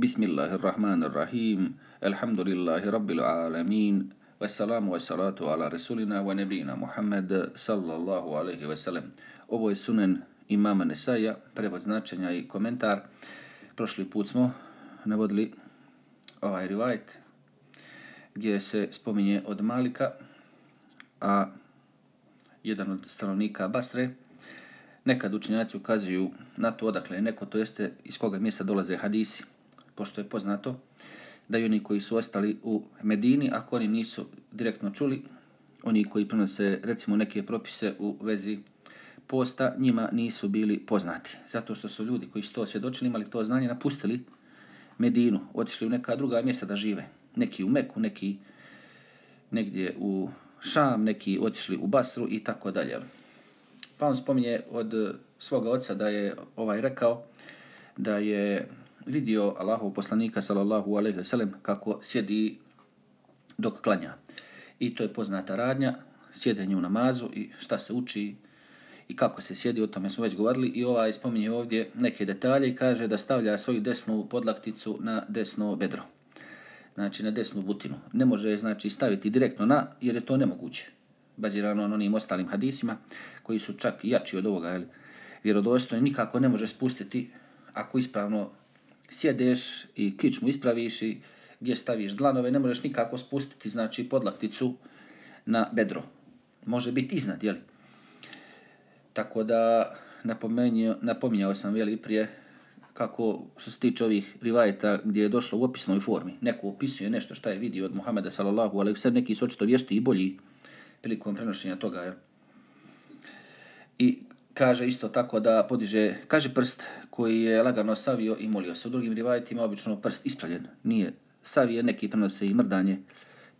Bismillahirrahmanirrahim. لله رب alamin. Wassalamu والصلاة ala rasulina wa محمد صلى sallallahu عليه وسلم Ovo je sunen imama Nesaja, prevod značenja i komentar. Prošli put smo navodili ovaj rivajt gdje se spominje od Malika, a jedan od stanovnika Basre, nekad učenjaci ukazuju na to odakle je neko, to jeste iz koga mjesta dolaze hadisi, pošto je poznato da i oni koji su ostali u Medini, ako oni nisu direktno čuli, oni koji prenose recimo neke propise u vezi posta, njima nisu bili poznati. Zato što su ljudi koji su to svjedočili, imali to znanje, napustili Medinu, otišli u neka druga mjesta da žive. Neki u Meku, neki negdje u Šam, neki otišli u Basru i tako dalje. Pa on spominje od svoga oca da je ovaj rekao da je vidio Allahov poslanika sallallahu alejhi ve sellem kako sjedi dok klanja. I to je poznata radnja, sjedenje u namazu i šta se uči i kako se sjedi, o tome smo već govorili. I ovaj spominje ovdje neke detalje i kaže da stavlja svoju desnu podlakticu na desno bedro. Znači na desnu butinu. Ne može znači staviti direktno na, jer je to nemoguće. Bazirano na onim ostalim hadisima koji su čak jači od ovoga, jel, vjerodostojni, nikako ne može spustiti ako ispravno sjedeš i kičmu ispraviš i gdje staviš dlanove, ne možeš nikako spustiti znači podlakticu na bedro. Može biti iznad, jel? Tako da napomenuo, napominjao sam jeli, prije kako što se tiče ovih rivajeta gdje je došlo u opisnoj formi. Neko opisuje nešto šta je vidio od Muhameda sallallahu alaihi sad neki su očito vješti i bolji prilikom prenošenja toga. Jel? I kaže isto tako da podiže, kaže prst koji je lagano savio i molio se. U drugim rivajetima obično prst ispravljen. Nije savije, neki prenose i mrdanje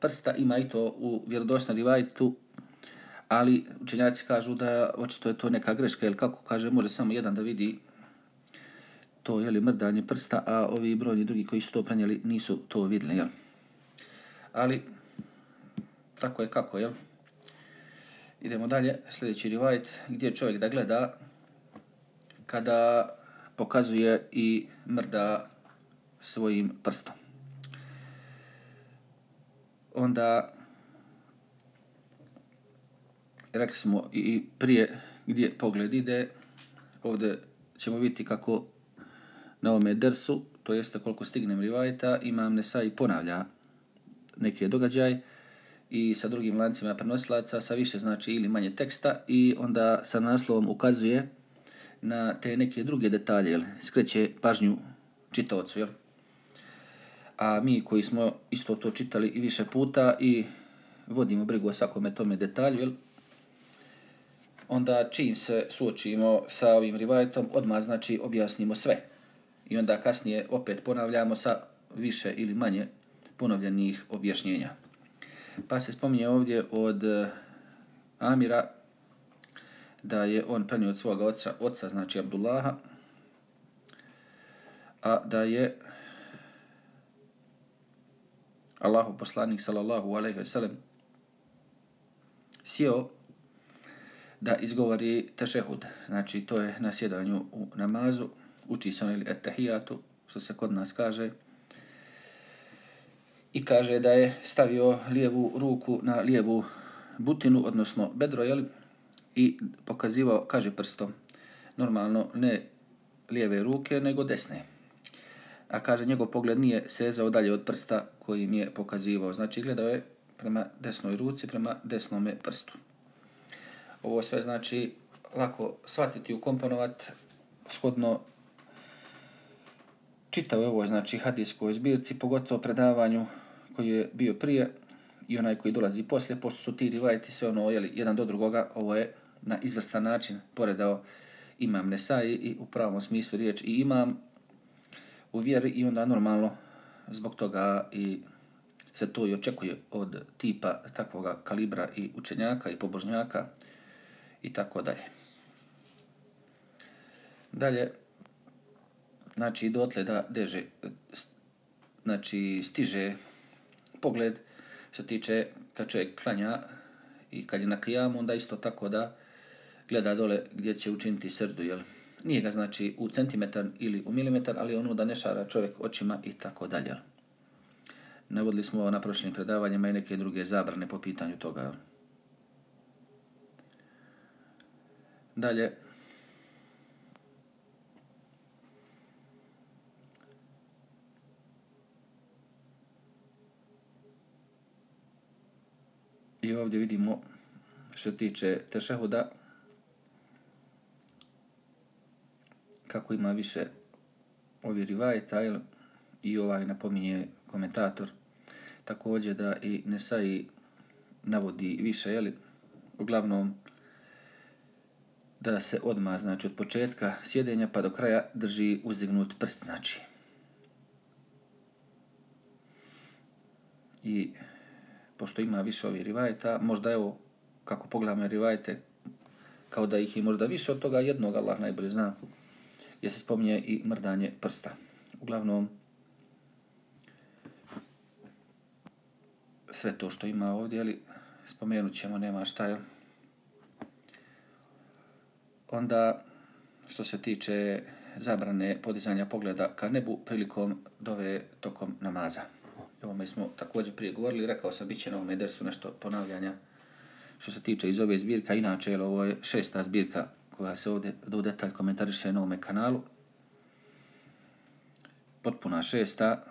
prsta. Ima i to u vjerodosnom rivajetu, ali učenjaci kažu da očito je to neka greška, jer kako kaže, može samo jedan da vidi to je li mrdanje prsta, a ovi brojni drugi koji su to prenijeli nisu to vidjeli, jel? Ali, tako je kako, jel? Idemo dalje, sljedeći rivajt, gdje čovjek da gleda kada pokazuje i mrda svojim prstom. Onda, rekli smo i prije gdje pogled ide, ovdje ćemo vidjeti kako na ovome dersu, to jeste koliko stignem rivajta, imam Nesa i ponavlja neki događaj, i sa drugim lancima prenosilaca sa više znači ili manje teksta i onda sa naslovom ukazuje na te neke druge detalje, jel, skreće pažnju čitaocu, jel. A mi koji smo isto to čitali i više puta i vodimo brigu o svakome tome detalju, jel, onda čim se suočimo sa ovim rivajetom, odmah znači objasnimo sve. I onda kasnije opet ponavljamo sa više ili manje ponovljenih objašnjenja. Pa se spominje ovdje od eh, Amira da je on prenio od svoga oca, oca znači Abdullaha, a da je Allahu poslanik sallallahu alejhi ve sellem sjeo da izgovori tešehud. Znači to je na sjedanju u namazu, uči se on ili etahijatu, što se kod nas kaže, i kaže da je stavio lijevu ruku na lijevu butinu, odnosno bedro, jeli, i pokazivao, kaže prstom, normalno ne lijeve ruke, nego desne. A kaže, njegov pogled nije sezao dalje od prsta kojim je pokazivao. Znači, gledao je prema desnoj ruci, prema desnome prstu. Ovo sve znači lako shvatiti i ukomponovat shodno čitao je ovo, znači hadijskoj zbirci, pogotovo predavanju koji je bio prije i onaj koji dolazi poslije, pošto su ti rivajeti sve ono, jeli, jedan do drugoga, ovo je na izvrstan način poredao imam Nesai i u pravom smislu riječ i imam u vjeri i onda normalno zbog toga i se to i očekuje od tipa takvoga kalibra i učenjaka i pobožnjaka i tako dalje. Dalje, znači dotle da deže, znači stiže pogled se tiče kad čovjek klanja i kad je na kijamu, onda isto tako da gleda dole gdje će učiniti srdu, jel? nije ga znači u centimetar ili u milimetar, ali ono da ne šara čovjek očima i tako dalje. Navodili smo na prošlim predavanjima i neke druge zabrane po pitanju toga. Dalje, I ovdje vidimo što tiče tešehuda, kako ima više ovi rivajeta i ovaj napominje komentator također da i Nesai navodi više, jeli, uglavnom da se odma znači od početka sjedenja pa do kraja drži uzdignut prst, znači. I pošto ima više ovih rivajeta, možda evo, kako pogledamo rivajete, kao da ih je možda više od toga jednog, Allah najbolje zna, je se spominje i mrdanje prsta. Uglavnom, sve to što ima ovdje, ali spomenut ćemo, nema šta jel? Onda, što se tiče zabrane podizanja pogleda ka nebu prilikom dove tokom namaza. Evo mi smo također prije govorili, rekao sam, bit će na ovom edersu nešto ponavljanja što se tiče iz ove zbirka. Inače, ovo je šesta zbirka koja se ovdje do detalj komentariše na ovome kanalu. Potpuna šesta,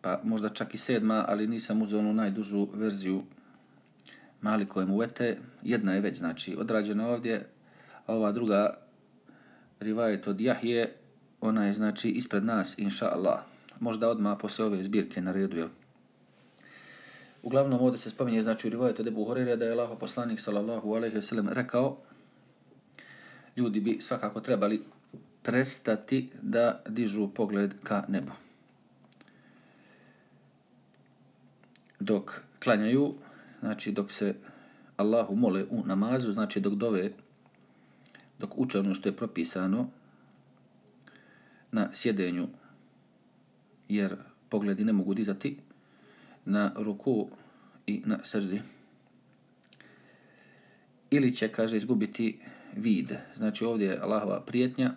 pa možda čak i sedma, ali nisam uzeo onu najdužu verziju mali kojem uvete. Jedna je već, znači, odrađena ovdje, a ova druga rivajet od Jahije, ona je, znači, ispred nas, inša Allah. Možda odmah posle ove zbirke na redu, jel? Uglavnom, ovdje se spominje, znači, u rivajetu Debu Horeira da je Allah poslanik, sallallahu alaihi wasallam, rekao, ljudi bi svakako trebali prestati da dižu pogled ka nebu. dok klanjaju, znači dok se Allahu mole u namazu, znači dok dove, dok uče ono što je propisano na sjedenju, jer pogledi ne mogu dizati na ruku i na srđi. Ili će, kaže, izgubiti vid. Znači ovdje je Allahova prijetnja,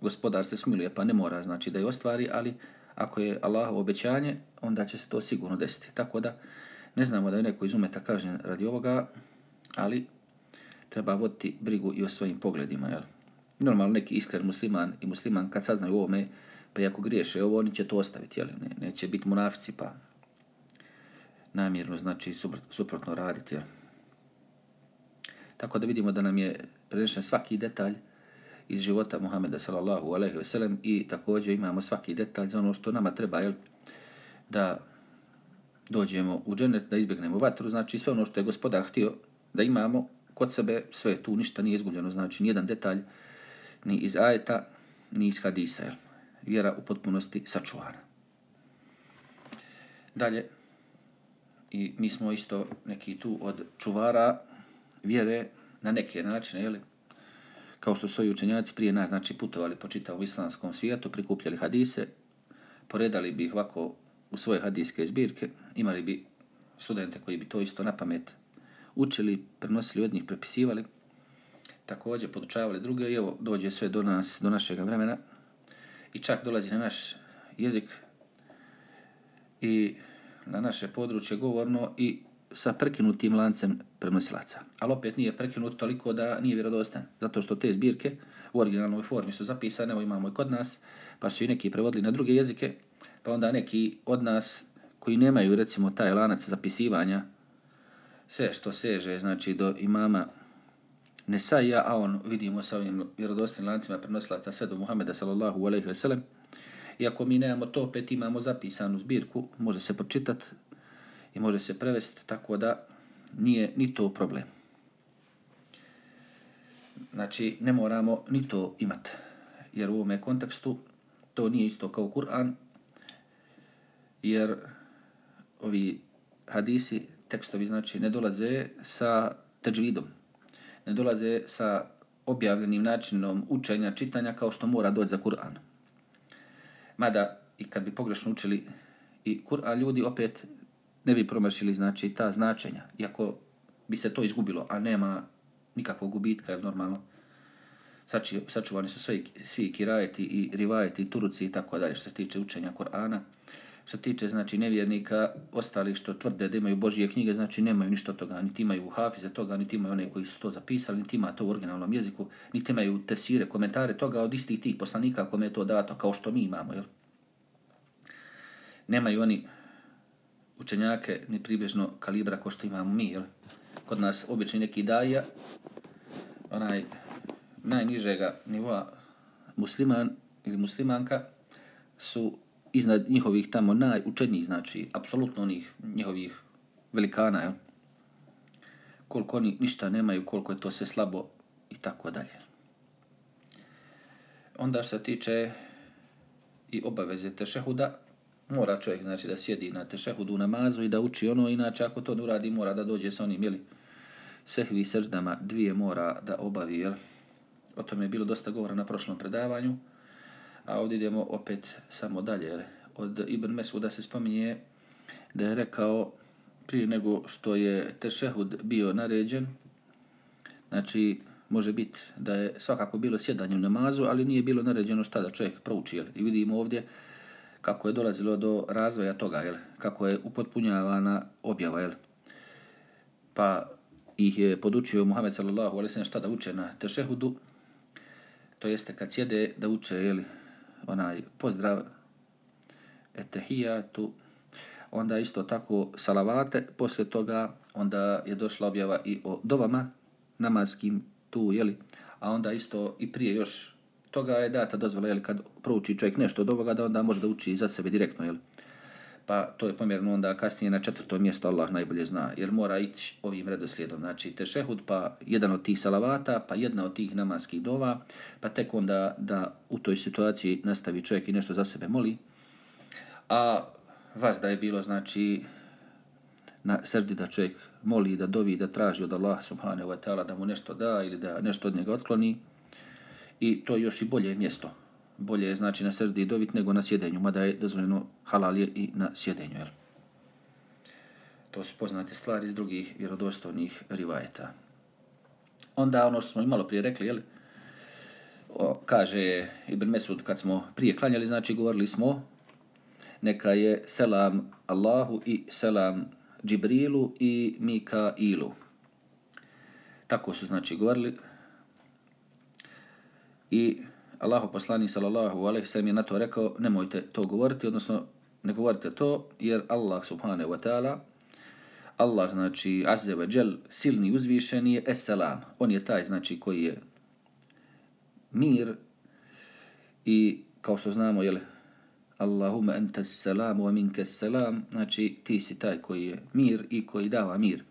gospodar se smiluje pa ne mora znači da je ostvari, ali ako je Allahovo obećanje, onda će se to sigurno desiti. Tako da ne znamo da je neko iz umeta kažen radi ovoga, ali treba voditi brigu i o svojim pogledima. Jel? Normalno neki iskren musliman i musliman kad saznaju ovome, pa ako griješe ovo, oni će to ostaviti. Jel? Ne, neće biti munafici pa namjerno, znači suprotno raditi. Jel? Tako da vidimo da nam je prenešen svaki detalj iz života Muhameda sallallahu alejhi ve sellem i također imamo svaki detalj za ono što nama treba jel, da dođemo u dženet, da izbjegnemo vatru, znači sve ono što je gospodar htio da imamo kod sebe, sve tu, ništa nije izgubljeno, znači nijedan detalj ni iz ajeta, ni iz hadisa, jel vjera u potpunosti sačuvana. Dalje, i mi smo isto neki tu od čuvara vjere na neke načine, jeli? kao što su i učenjaci prije nas, znači putovali po čitavom islamskom svijetu, prikupljali hadise, poredali bi ih ovako u svoje hadijske zbirke, imali bi studente koji bi to isto na pamet učili, prenosili od njih, prepisivali, također podučavali druge i evo dođe sve do nas, do našeg vremena i čak dolazi na naš jezik i na naše područje govorno i sa prekinutim lancem prenosilaca. Ali opet nije prekinut toliko da nije vjerodostan. Zato što te zbirke u originalnoj formi su zapisane, evo imamo i kod nas, pa su i neki prevodili na druge jezike, pa onda neki od nas koji nemaju recimo taj lanac zapisivanja, sve što seže, znači do imama Nesaija, a on vidimo sa ovim vjerodostim lancima prenosilaca sve do Muhameda sallallahu alaihi ve sellem, Iako mi nemamo to, opet imamo zapisanu zbirku, može se pročitati, i može se prevesti tako da nije ni to problem. Znači, ne moramo ni to imati. Jer u ovome kontekstu to nije isto kao Kur'an, jer ovi hadisi, tekstovi, znači, ne dolaze sa teđvidom. Ne dolaze sa objavljenim načinom učenja, čitanja, kao što mora doći za Kur'an. Mada, i kad bi pogrešno učili i Kur'an, ljudi opet ne bi promašili znači ta značenja. Iako bi se to izgubilo, a nema nikakvog gubitka, je normalno. Sači, sačuvani su svi, svi kirajeti i rivajeti i turuci i tako dalje što se tiče učenja Kur'ana. Što tiče znači nevjernika, ostalih što tvrde da imaju Božije knjige, znači nemaju ništa toga, niti imaju hafize toga, niti imaju one koji su to zapisali, niti ima to u originalnom jeziku, niti imaju tefsire, komentare toga od istih tih poslanika kome je to dato, kao što mi imamo, jel? Nemaju oni učenjake ni približno kalibra ko što imamo mi, jel? Kod nas obični neki daja, onaj najnižega nivoa musliman ili muslimanka su iznad njihovih tamo najučenijih, znači, apsolutno onih njihovih velikana, jel? koliko oni ništa nemaju, koliko je to sve slabo i tako dalje. Onda što se tiče i obaveze tešehuda, mora čovjek znači da sjedi na tešehudu u namazu i da uči ono, inače ako to ne uradi mora da dođe sa onim, jeli, sehvi srđdama dvije mora da obavi, jel? O tome je bilo dosta govora na prošlom predavanju. A ovdje idemo opet samo dalje. Od Ibn Mesuda se spominje da je rekao prije nego što je tešehud bio naređen, znači može biti da je svakako bilo sjedanje u namazu, ali nije bilo naređeno šta da čovjek prouči. Jel? I vidimo ovdje kako je dolazilo do razvoja toga, jel? kako je upotpunjavana objava. Jel? Pa ih je podučio Muhammed sallallahu alaihi sallam šta da uče na tešehudu, to jeste kad sjede da uče jeli, onaj pozdrav etehijatu, onda isto tako salavate, posle toga onda je došla objava i o dovama namaskim tu, jeli, a onda isto i prije još toga je data dozvola, jeli, kad prouči čovjek nešto od ovoga, da onda može da uči za sebe direktno, jeli pa to je pomjerno onda kasnije na četvrto mjesto Allah najbolje zna, jer mora ići ovim redoslijedom. Znači, tešehud, pa jedan od tih salavata, pa jedna od tih namaskih dova, pa tek onda da u toj situaciji nastavi čovjek i nešto za sebe moli. A vas da je bilo, znači, na srdi da čovjek moli, da dovi, da traži od Allah subhanahu wa ta'ala da mu nešto da ili da nešto od njega otkloni. I to je još i bolje mjesto bolje je znači na seždi dovit nego na sjedenju, mada je dozvoljeno halal je i na sjedenju. Jel? To su poznate stvari iz drugih vjerodostojnih rivajeta. Onda ono što smo imalo prije rekli, jel? O, kaže Ibn Mesud kad smo prije klanjali, znači govorili smo neka je selam Allahu i selam Džibrilu i Mikailu. Tako su znači govorili. I Allahu poslani sallallahu alejhi ve sellem je na to rekao nemojte to govoriti odnosno ne govorite to jer Allah subhanahu wa taala Allah znači azza wa džel silni uzvišeni je esselam on je taj znači koji je mir i kao što znamo je Allahumma anta salam wa minka salam znači ti si taj koji je mir i koji dava mir.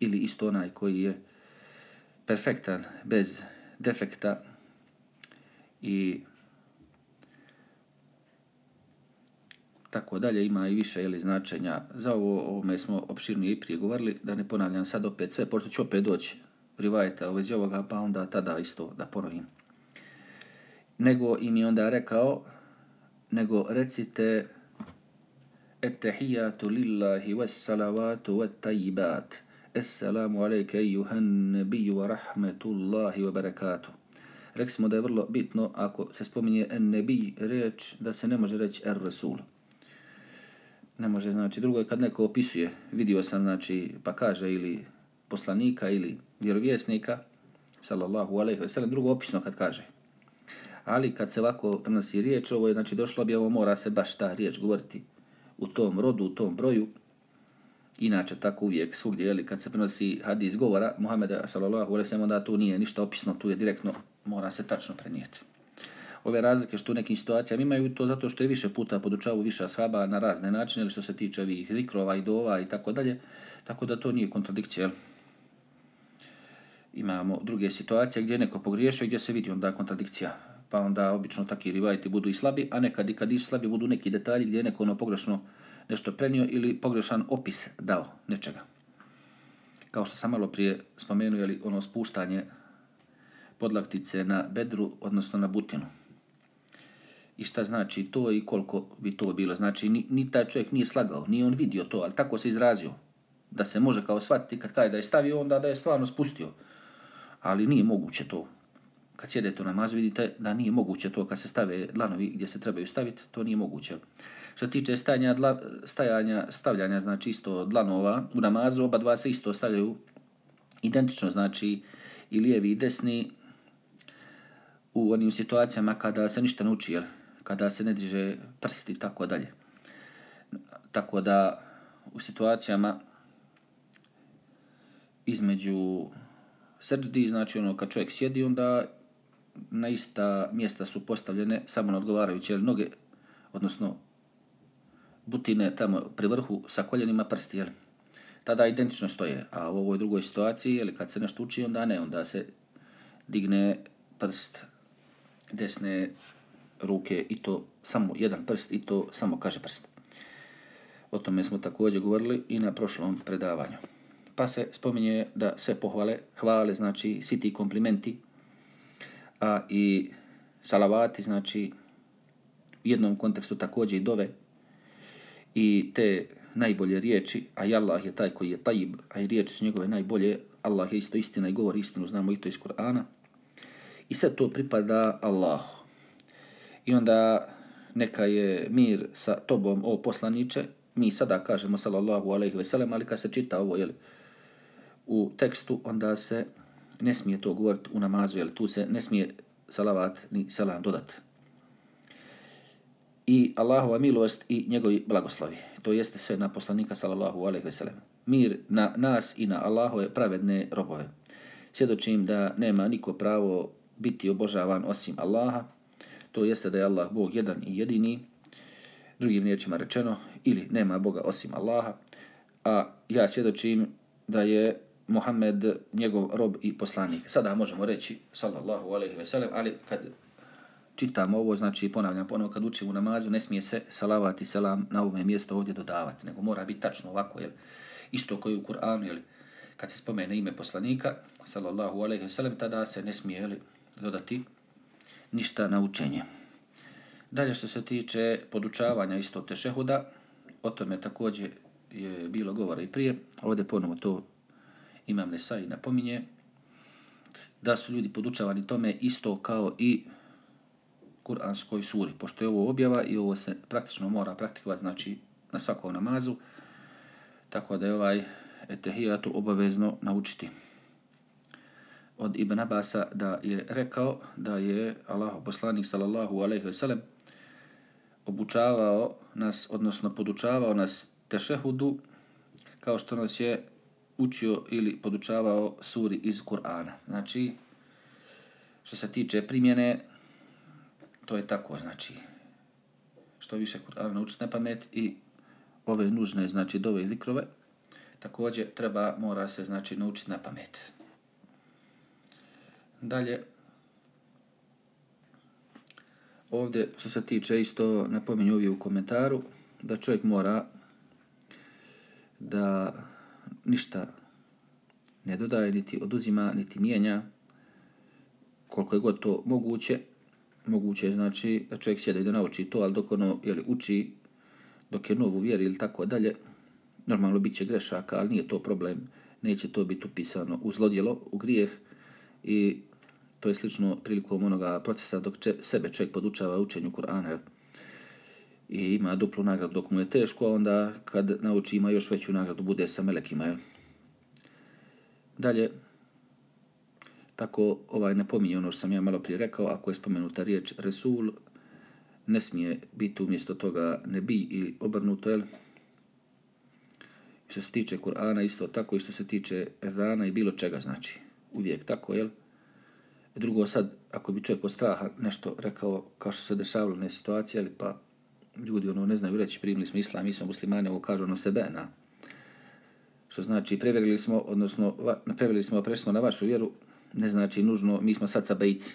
Ili isto onaj koji je perfektan bez defekta i tako dalje ima i više ili značenja. Za ovo, ovome smo opširnije i prije govorili, da ne ponavljam sad opet sve, pošto ću opet doći rivajta u vezi ovoga, pa onda tada isto da ponovim. Nego im je onda rekao, nego recite Ettehijatu lillahi wassalavatu wattajibat. Assalamu alaika ejuhan nebiju wa rahmetullahi wa barakatuh. Rekli smo da je vrlo bitno ako se spominje en nebi reč da se ne može reći er rasul. Ne može, znači, drugo je kad neko opisuje, vidio sam, znači, pa kaže ili poslanika ili vjerovjesnika, sallallahu alaihi ve sellem, drugo opisno kad kaže. Ali kad se ovako prenosi riječ, ovo je, znači, došlo bi ovo, mora se baš ta riječ govoriti u tom rodu, u tom broju. Inače, tako uvijek, svugdje, jeli, kad se prenosi hadis govora Muhammeda, sallallahu alaihi wa sallam, onda tu nije ništa opisno, tu je direktno mora se tačno prenijeti. Ove razlike što u nekim situacijama imaju to zato što je više puta podučavu više ashaba na razne načine ili što se tiče ovih zikrova i dova i tako dalje. Tako da to nije kontradikcija. Imamo druge situacije gdje neko pogriješio gdje se vidi onda kontradikcija. Pa onda obično takvi rivajti budu i slabi, a nekad i kad i slabi budu neki detalji gdje je neko ono pogrešno nešto prenio ili pogrešan opis dao nečega. Kao što sam malo prije spomenuo, ono spuštanje podlaktice na bedru, odnosno na butinu. I šta znači to i koliko bi to bilo. Znači, ni, ni taj čovjek nije slagao, nije on vidio to, ali tako se izrazio. Da se može kao shvatiti kad kaže da je stavio, onda da je stvarno spustio. Ali nije moguće to. kad sjedete u namaz vidite da nije moguće to kad se stave dlanovi gdje se trebaju staviti, to nije moguće. Što tiče stajanja, dla, stajanja, stavljanja, znači isto dlanova u namazu, oba dva se isto stavljaju identično, znači i lijevi i desni u onim situacijama kada se ništa ne uči, jel? kada se ne diže prsti i tako dalje. Tako da u situacijama između srđdi, znači ono kad čovjek sjedi, onda na ista mjesta su postavljene samo na odgovarajuće noge, odnosno butine tamo pri vrhu sa koljenima prsti, jel? tada identično stoje. A u ovoj drugoj situaciji, jel, kad se nešto uči, onda ne, onda se digne prst desne ruke i to samo jedan prst i to samo kaže prst. O tome smo također govorili i na prošlom predavanju. Pa se spominje da sve pohvale, hvale, znači svi ti komplimenti, a i salavati, znači u jednom kontekstu također i dove i te najbolje riječi, a i Allah je taj koji je tajib, a i riječi su njegove najbolje, Allah je isto istina i govori istinu, znamo i to iz Kur'ana. I sve to pripada Allahu. I onda neka je mir sa tobom, o poslaniče, mi sada kažemo sallallahu alaihi ve sellem, ali kad se čita ovo jel, u tekstu, onda se ne smije to govoriti u namazu, jel, tu se ne smije salavat ni selam dodat. I Allahova milost i njegovi blagoslovi. To jeste sve na poslanika sallallahu alaihi ve sellem. Mir na nas i na Allahove pravedne robove. Svjedočim da nema niko pravo biti obožavan osim Allaha. To jeste da je Allah Bog jedan i jedini. Drugim riječima rečeno, ili nema Boga osim Allaha. A ja svjedočim da je Muhammed njegov rob i poslanik. Sada možemo reći sallallahu alejhi ve sellem, ali kad čitamo ovo, znači ponavljam ponovo kad učimo namazu, ne smije se salavati selam na ovome mjestu ovdje dodavati, nego mora biti tačno ovako, jel, isto koji u Kur'anu, jel, kad se spomene ime poslanika, sallallahu alejhi ve sellem, tada se ne smije jel, dodati ništa na učenje. Dalje što se tiče podučavanja isto tešehuda, o tome također je bilo govora i prije, ovdje ponovo to Imam Nesai napominje da su ljudi podučavani tome isto kao i kuranskoj suri, pošto je ovo objava i ovo se praktično mora praktikovati znači na svakom namazu, tako da je ovaj etehijatu obavezno naučiti. Od Ibn Abasa da je rekao da je Allah poslanik sallallahu alejhi ve sellem obučavao nas, odnosno podučavao nas tešehudu kao što nas je učio ili podučavao suri iz Kur'ana. Znači, što se tiče primjene, to je tako, znači, što više Kur'ana naučiti na pamet i ove nužne, znači, dove zikrove, također treba, mora se, znači, naučiti na pamet. Dalje, ovdje, što se tiče, isto napominju ovdje u komentaru, da čovjek mora da ništa ne dodaje, niti oduzima, niti mijenja, koliko je god to moguće, moguće je znači da čovjek sjeda i da nauči to, ali dok ono jeli, uči, dok je novu vjeri ili tako dalje, normalno bit će grešaka, ali nije to problem, neće to biti upisano u zlodjelo, u grijeh i to je slično prilikom onoga procesa dok če, sebe čovjek podučava učenju Kur'ana, i ima duplu nagradu dok mu je teško, a onda kad nauči ima još veću nagradu, bude sa melekima. Jel? Dalje, tako ovaj ne pominje ono što sam ja malo prije rekao, ako je spomenuta riječ Resul, ne smije biti umjesto toga ne bi i obrnuto, jel? Što se tiče Kur'ana, isto tako i što se tiče Ezana i bilo čega, znači, uvijek tako, jel? Drugo, sad, ako bi čovjek od straha nešto rekao, kao što se dešavalo na situacije, ali pa ljudi ono ne znaju reći primili smo islam, mi smo muslimani, ovo kažu ono sebe, na. Što znači, preverili smo, odnosno, preverili smo, prešli smo na vašu vjeru, ne znači nužno, mi smo sad sabajci.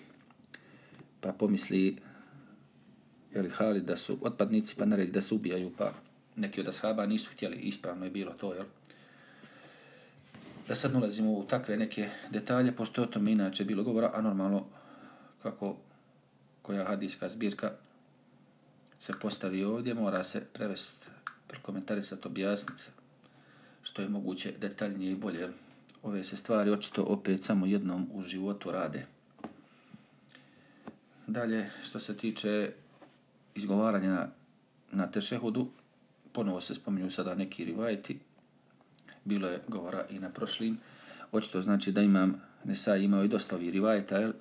Pa pomisli, jeli Hali da su otpadnici, pa naredi da se ubijaju, pa neki od ashaba nisu htjeli, ispravno je bilo to, jel? Da sad nalazimo u takve neke detalje, pošto je o tome inače bilo govora, a normalno, kako koja hadijska zbirka se postavi ovdje, mora se prevesti, prokomentarisati, objasniti što je moguće detaljnije i bolje. Ove se stvari očito opet samo jednom u životu rade. Dalje, što se tiče izgovaranja na tešehudu, ponovo se spominju sada neki rivajti, bilo je govora i na prošlim, očito znači da imam, Nesa imao i dosta ovih rivajeta, jel?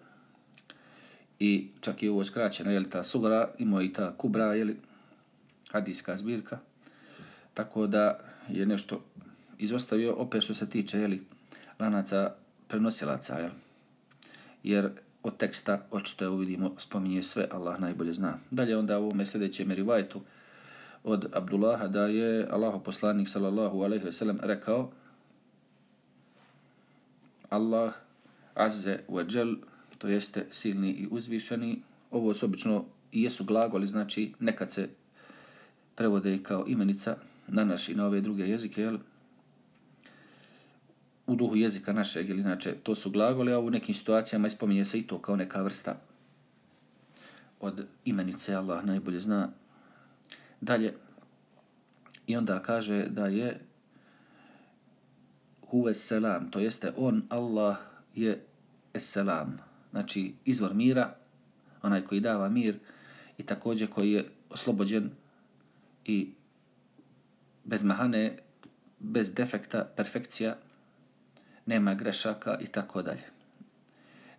i čak i ovo skraćeno, jel, ta sugra, imao i ta kubra, jel, hadijska zbirka, tako da je nešto izostavio, opet što se tiče, jel, lanaca prenosilaca, jel, jer od teksta, očito je vidimo, spominje sve, Allah najbolje zna. Dalje onda u ovome sljedećem rivajtu od Abdullaha da je Allah poslanik sallallahu alaihi ve sellem rekao Allah azze wa džel, to jeste silni i uzvišeni, ovo su obično i jesu glagoli, znači nekad se prevode kao imenica na naš i na ove druge jezike, jel? u duhu jezika našeg, ili inače to su glagoli, a u nekim situacijama ispominje se i to kao neka vrsta od imenice Allah najbolje zna. Dalje, i onda kaže da je huve selam, to jeste on, Allah je selam, znači izvor mira, onaj koji dava mir i također koji je oslobođen i bez mahane, bez defekta, perfekcija, nema grešaka i tako dalje.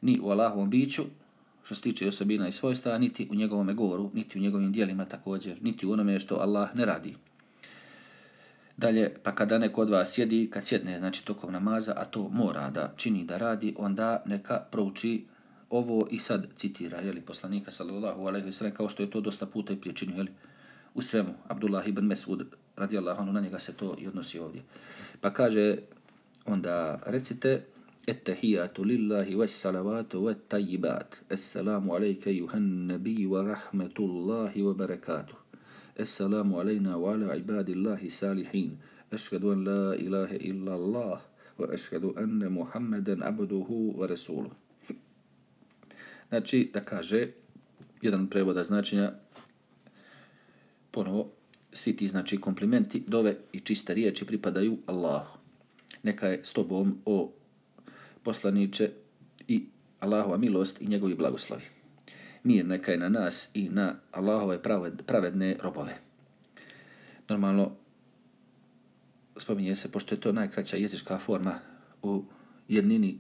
Ni u Allahovom biću, što se tiče osobina i svojstva, niti u njegovom govoru, niti u njegovim dijelima također, niti u onome što Allah ne radi. Dalje, pa kada neko od vas sjedi, kad sjedne, znači tokom namaza, a to mora da čini da radi, onda neka prouči ovo i sad citira, jeli, poslanika sallallahu alaihi wa sallam, kao što je to dosta puta i prije činio, jeli, u svemu. Abdullah ibn Mesud, radijallahu anhu, na njega se to i odnosi ovdje. Pa kaže, onda recite Ettehijatu lillahi wa salavatu wa tajibat. Assalamu alaika juhan nabi wa rahmetullahi wa barakatuh. Assalamu alaina wa ala ibadillahi salihin. Ašhadu an la ilaha illa Allah wa ašhadu anna Muhammeden abduhu wa rasuluh. Znači, da kaže, jedan prevoda značenja, ponovo, svi ti znači komplimenti, dove i čiste riječi pripadaju Allahu neka je s tobom o poslaniče i Allahova milost i njegovi blagoslovi. Mir neka je na nas i na Allahove pravedne robove. Normalno, spominje se, pošto je to najkraća jezička forma u jednini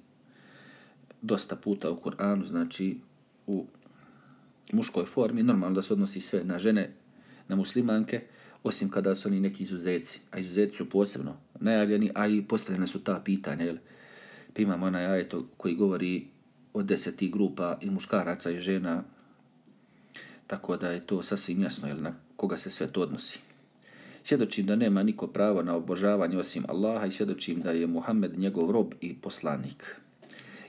dosta puta u Kur'anu, znači u muškoj formi, normalno da se odnosi sve na žene, na muslimanke, osim kada su oni neki izuzeci, a izuzeci su posebno najavljeni, a i postavljene su ta pitanja, jel? Pa imamo onaj ajeto koji govori o deseti grupa i muškaraca i žena, tako da je to sasvim jasno, jel, na koga se sve to odnosi. Svjedočim da nema niko pravo na obožavanje osim Allaha i svjedočim da je Muhammed njegov rob i poslanik.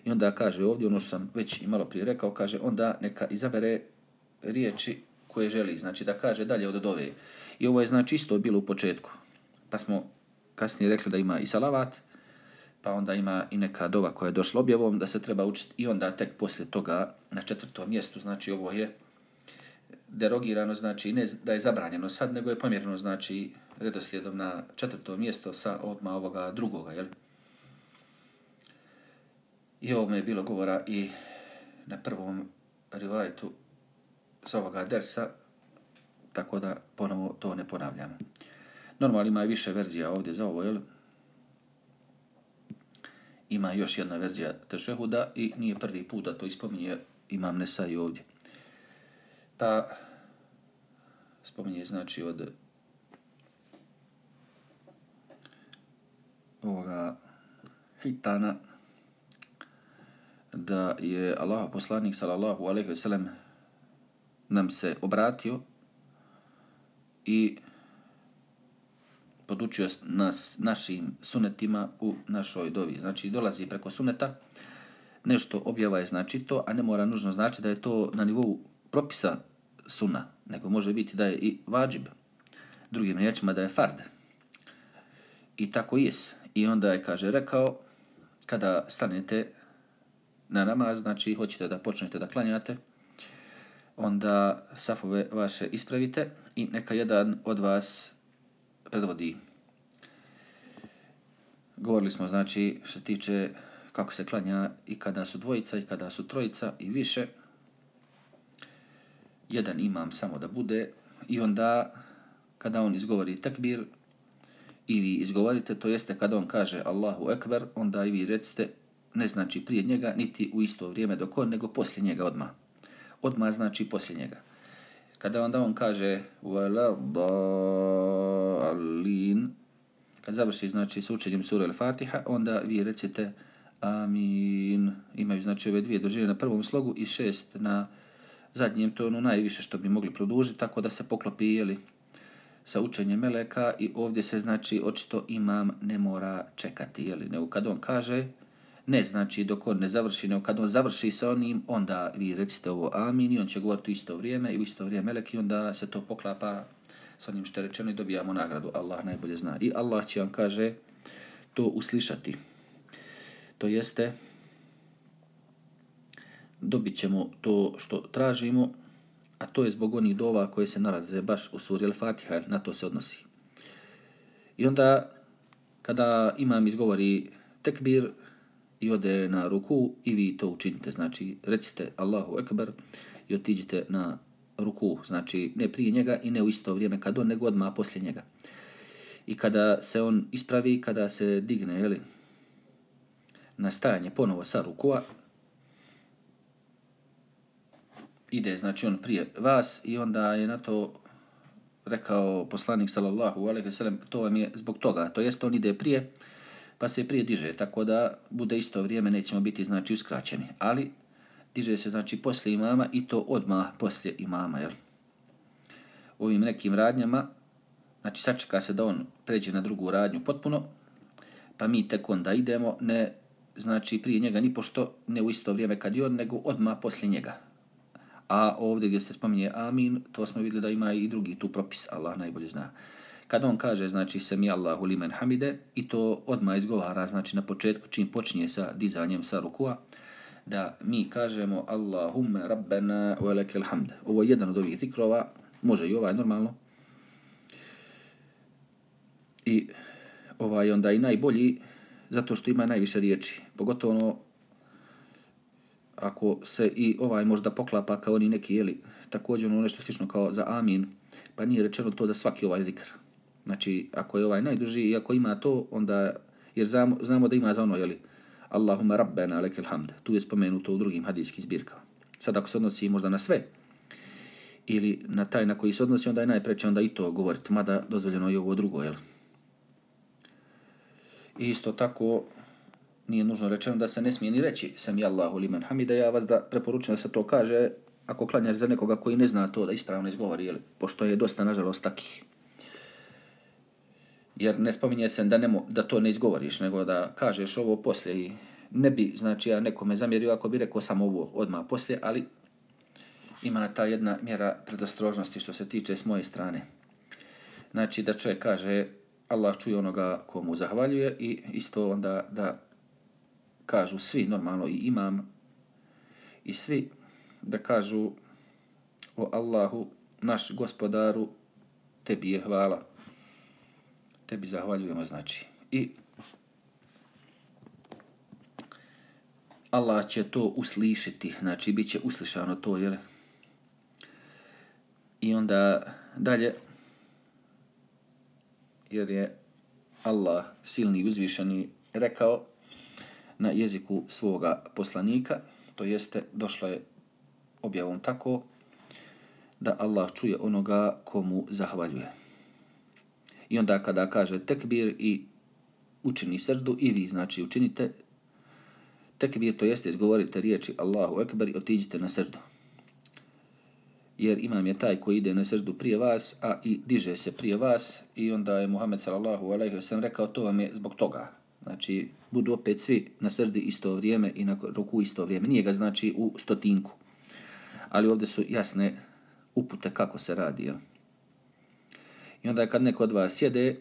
I onda kaže ovdje, ono što sam već i malo prije rekao, kaže onda neka izabere riječi koje želi, znači da kaže dalje od ove. I ovo je znači isto bilo u početku. Pa smo kasnije rekli da ima i salavat, pa onda ima i neka dova koja je došla objavom da se treba učiti i onda tek poslije toga na četvrtom mjestu, znači ovo je derogirano, znači ne da je zabranjeno sad, nego je pomjereno, znači redoslijedom na četvrto mjesto sa odma ovoga drugoga, jel? I ovo je bilo govora i na prvom rivajtu sa ovoga dersa, tako da ponovo to ne ponavljamo. Normalno ima više verzija ovdje za ovo, jel? Ima još jedna verzija tešehuda i nije prvi put da to ispominje imam Nesa i ovdje. Pa spominje znači od ovoga hitana da je Allah poslanik sallallahu alejhi ve sellem nam se obratio i podučio nas našim sunetima u našoj dovi. Znači, dolazi preko suneta, nešto objava je znači to, a ne mora nužno znači da je to na nivou propisa suna, nego može biti da je i vađib, drugim riječima da je fard. I tako jes. I onda je, kaže, rekao, kada stanete na namaz, znači hoćete da počnete da klanjate, onda safove vaše ispravite i neka jedan od vas predvodi. Govorili smo, znači, što se tiče kako se klanja i kada su dvojica i kada su trojica i više. jedan imam samo da bude i onda kada on izgovori takbir i vi izgovorite, to jeste kada on kaže Allahu Ekber, onda i vi recite ne znači prije njega, niti u isto vrijeme dok on, nego poslije njega odma. Odma znači poslije njega. Kada onda on kaže Wala dalin, kad završi znači s učenjem sura Al-Fatiha, onda vi recite Amin. Imaju znači ove dvije dužine na prvom slogu i šest na zadnjem tonu, ono najviše što bi mogli produžiti, tako da se poklopi jeli, sa učenjem meleka i ovdje se znači očito imam ne mora čekati, jeli, nego kad on kaže ne znači dok on ne završi, nego kad on završi sa onim, onda vi recite ovo amin i on će govoriti u isto vrijeme i u isto vrijeme melek i onda se to poklapa s onim što je rečeno i dobijamo nagradu. Allah najbolje zna. I Allah će vam kaže to uslišati. To jeste dobit ćemo to što tražimo, a to je zbog onih dova koje se nalaze baš u suri Al-Fatiha, na to se odnosi. I onda, kada imam izgovori tekbir i ode na ruku, i vi to učinite, znači recite Allahu Ekber i otiđite na ruku, znači ne prije njega i ne u isto vrijeme kad on, nego odmah poslije njega. I kada se on ispravi, kada se digne, jeli, na stajanje ponovo sa rukua, ide, znači on prije vas i onda je na to rekao poslanik sallallahu alejhi ve sellem to vam je zbog toga to jest on ide prije pa se prije diže tako da bude isto vrijeme nećemo biti znači uskraćeni. Ali diže se znači poslije imama i to odma poslije imama jel? U ovim nekim radnjama znači sačeka se da on pređe na drugu radnju potpuno pa mi tek onda idemo ne znači prije njega ni pošto ne u isto vrijeme kad je on nego odma poslije njega. A ovdje gdje se spominje amin, to smo vidjeli da ima i drugi tu propis, Allah najbolje zna. Kad on kaže, znači, se Allahu limen hamide, i to odmah izgovara, znači, na početku, čim počinje sa dizanjem sa rukua, da mi kažemo Allahumme rabbena velekel hamd. Ovo je jedan od ovih zikrova, može i ovaj normalno. I ovaj onda i najbolji, zato što ima najviše riječi. Pogotovo ono ako se i ovaj možda poklapa kao oni neki, jeli, također ono nešto slično kao za amin, pa nije rečeno to za svaki ovaj zikr. Znači, ako je ovaj najduži i ako ima to, onda, jer znamo, znamo da ima za ono, jeli, Allahumma rabbena lekel hamd. Tu je spomenuto u drugim hadijskim zbirkama. Sad ako se odnosi možda na sve, ili na taj na koji se odnosi, onda je najpreće onda i to govoriti, mada dozvoljeno je ovo drugo, jel? I isto tako, nije nužno rečeno da se ne smije ni reći sam je Allahu liman hamida, ja vas da preporučujem da se to kaže ako klanjaš za nekoga koji ne zna to da ispravno izgovori, jel, pošto je dosta nažalost takih. Jer ne spominje se da, nemo, da to ne izgovoriš, nego da kažeš ovo poslije i ne bi, znači ja nekome zamjerio ako bi rekao samo ovo odmah poslije, ali ima ta jedna mjera predostrožnosti što se tiče s moje strane. Znači da čovjek kaže Allah čuje onoga komu zahvaljuje i isto onda da kažu svi normalno i imam i svi da kažu o Allahu naš gospodaru tebi je hvala tebi zahvaljujemo znači i Allah će to uslišiti znači bit će uslišano to jer i onda dalje jer je Allah silni uzvišeni rekao na jeziku svoga poslanika, to jeste došlo je objavom tako da Allah čuje onoga komu zahvaljuje. I onda kada kaže tekbir i učini srdu i vi znači učinite tekbir, to jeste izgovorite riječi Allahu ekber i otiđite na srdu. Jer imam je taj koji ide na srdu prije vas, a i diže se prije vas i onda je Muhammed sallallahu alaihi wa sallam rekao to vam je zbog toga. Znači, budu opet svi na srdi isto vrijeme i na ruku isto vrijeme. Nije ga znači u stotinku. Ali ovdje su jasne upute kako se radi. Ja. I onda kad neko od vas sjede,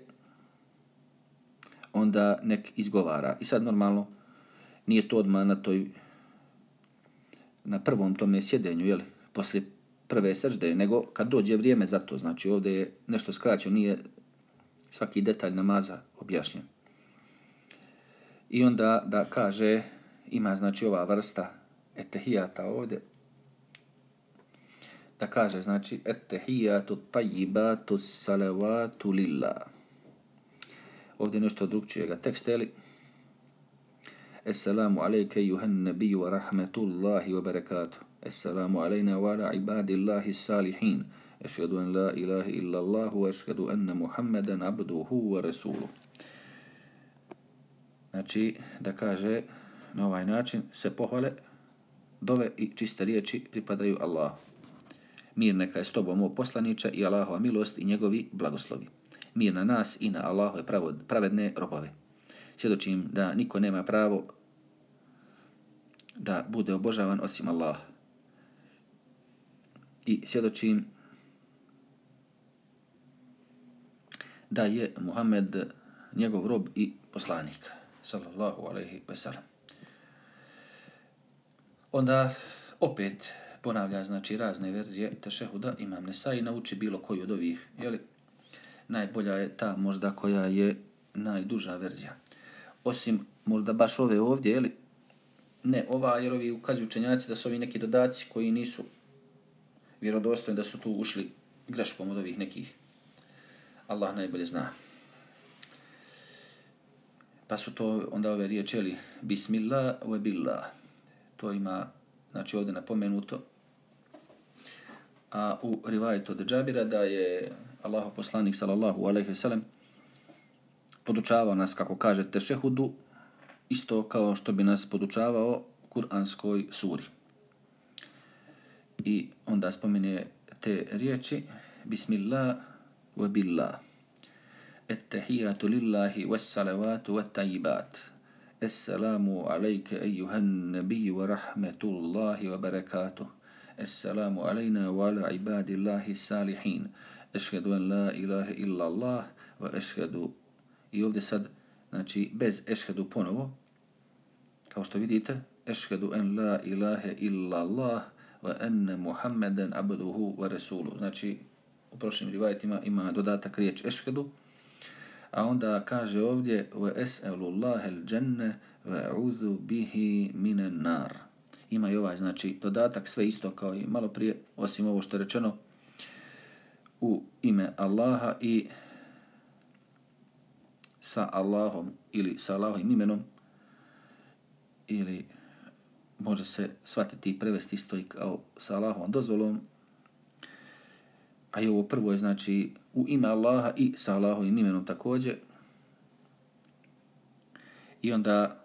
onda nek izgovara. I sad normalno nije to odmah na toj na prvom tome sjedenju, jel, poslije prve sržde, nego kad dođe vrijeme za to, znači ovdje je nešto skraćeno, nije svaki detalj namaza objašnjen. I onda da kaže, ima znači ova vrsta etehijata ovdje, da kaže, znači, ettehijatu tajibatu salavatu lillah. Ovdje nešto drugčijega teksta, jeli? Assalamu alejke juhan nebiju, wa rahmetullahi wa barakatuh. Assalamu alejna wa ala ibadillahi salihin. Ešhedu an la ilaha illa Allahu wa ešhedu anna Muhammadan abduhu wa rasuluh. Znači, da kaže na ovaj način, se pohvale, dove i čiste riječi pripadaju Allahu. Mir neka je s tobom, o poslaniče, i Allahova milost i njegovi blagoslovi. Mir na nas i na Allahove pravedne robove. Svjedočim da niko nema pravo da bude obožavan osim Allah. I svjedočim da je Muhammed njegov rob i poslanik. Sallallahu alaihi wa sallam. Onda opet ponavlja znači razne verzije tešehuda imam nesa i nauči bilo koju od ovih. Jeli? Najbolja je ta možda koja je najduža verzija. Osim možda baš ove ovdje, jeli? ne ova, jer ovi ukazuju učenjaci da su ovi neki dodaci koji nisu vjerodostojni da su tu ušli greškom od ovih nekih. Allah najbolje zna. Pa su to onda ove riječi, jeli, Bismillah wa billah. To ima, znači ovdje napomenuto, a u rivajetu od Džabira da je Allah poslanik sallallahu alaihi sellem podučavao nas, kako kaže, tešehudu, isto kao što bi nas podučavao kuranskoj suri. I onda spomene te riječi, Bismillah wa billah. Ettehijatu lillahi was salavatu wa tajibat. Assalamu alaike ejuhan nabiju wa rahmetullahi wa barakatuh. Assalamu alejna wa ala ibadillahi salihin. Ešhedu en la ilaha illa Allah wa ešhedu i ovdje sad, znači bez ešhedu ponovo, kao što vidite, ešhedu en la ilaha illa Allah wa enne Muhammeden abduhu wa rasulu. Znači, u prošlim rivajetima ima dodatak riječ ešhedu, a onda kaže ovdje wa es'elu Allahe l-đenne wa a'udhu bihi minan nar ima i ovaj znači dodatak sve isto kao i malo prije osim ovo što je rečeno u ime Allaha i sa Allahom ili sa Allahovim imenom ili može se shvatiti i prevesti isto i kao sa Allahovom dozvolom. A i ovo prvo je znači u ime Allaha i sa Allahovim imenom također. I onda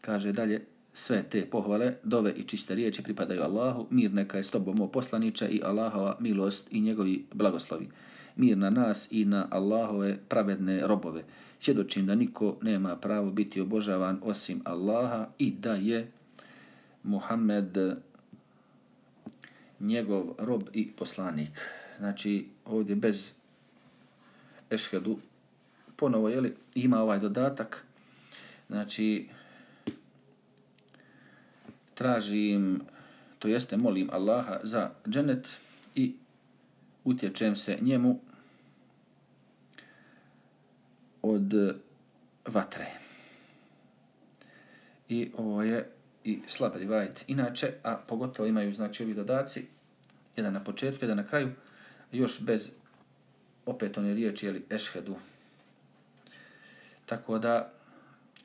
kaže dalje sve te pohvale, dove i čiste riječi pripadaju Allahu, mir neka je s tobom o poslaniče i Allahova milost i njegovi blagoslovi. Mir na nas i na Allahove pravedne robove. Svjedočim da niko nema pravo biti obožavan osim Allaha i da je Muhammed njegov rob i poslanik. Znači, ovdje bez ešhedu, ponovo, jeli, ima ovaj dodatak, znači, tražim, to jeste molim Allaha za dženet i utječem se njemu od vatre. I ovo je i slab rivajet. Inače, a pogotovo imaju znači ovi dodaci, jedan na početku, jedan na kraju, još bez opet one riječi, jeli, ešhedu. Tako da,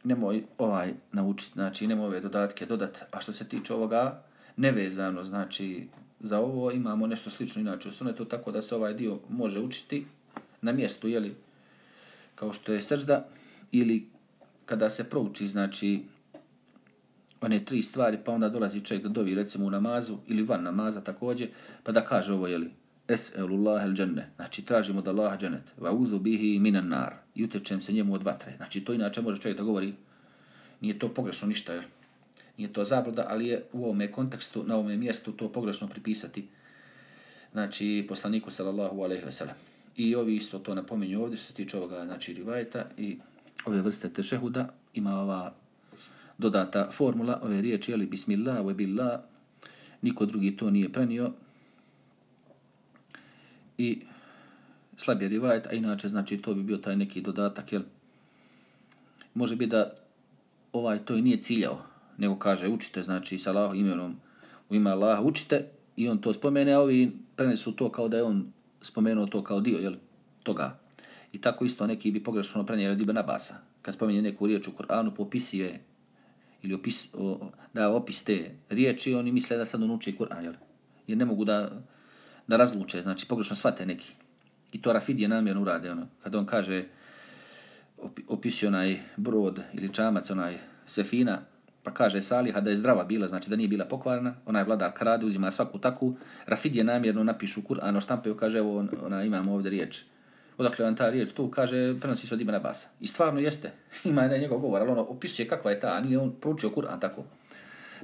nemoj ovaj naučiti, znači nemoj ove dodatke dodati, a što se tiče ovoga, nevezano, znači za ovo imamo nešto slično. Inače u sunetu, tako da se ovaj dio može učiti na mjestu, jeli, kao što je srđda, ili kada se prouči, znači, one tri stvari, pa onda dolazi čovjek da dovi, recimo, u namazu, ili van namaza također, pa da kaže ovo, jeli, es'elullah el dženne, znači tražimo da Allaha džennet, va uzu bihi minan nar, i utečem se njemu od vatre. Znači to inače može čovjek da govori, nije to pogrešno ništa, jer nije to zabluda, ali je u ovome kontekstu, na ovome mjestu to pogrešno pripisati, znači poslaniku sallallahu alaihi ve sellem. I ovi isto to napominju ovdje što se tiče ovoga, znači rivajta i ove vrste tešehuda, ima ova dodata formula, ove riječi, jeli bismillah, webillah. niko drugi to nije prenio, i slabije rivajet, a inače znači to bi bio taj neki dodatak, jel? Može biti da ovaj to i nije ciljao, nego kaže učite, znači sa Allahom imenom u ime Allaha učite i on to spomene, a ovi prenesu to kao da je on spomenuo to kao dio jel, toga. I tako isto neki bi pogrešno prenijeli od Ibn Abasa. Kad spomenje neku riječ u Koranu, popisuje ili opis, o, da opis te riječi, oni misle da sad on uči Koran, jel? Jer ne mogu da, da razluče, znači pogrešno shvate neki. I to Rafid je namjerno urade, ono, kada on kaže, opisuje onaj brod ili čamac, onaj sefina, pa kaže Saliha da je zdrava bila, znači da nije bila pokvarna, onaj vladar krade, uzima svaku taku, Rafid je namjerno napišu Kur'an, štampaju, kaže, evo, ona, imamo ovdje riječ, odakle vam ta riječ tu, kaže, prenosi se od Ibn Abasa. I stvarno jeste, ima jedan njegov govor, ali ono opisuje kakva je ta, a nije on proučio Kur'an tako.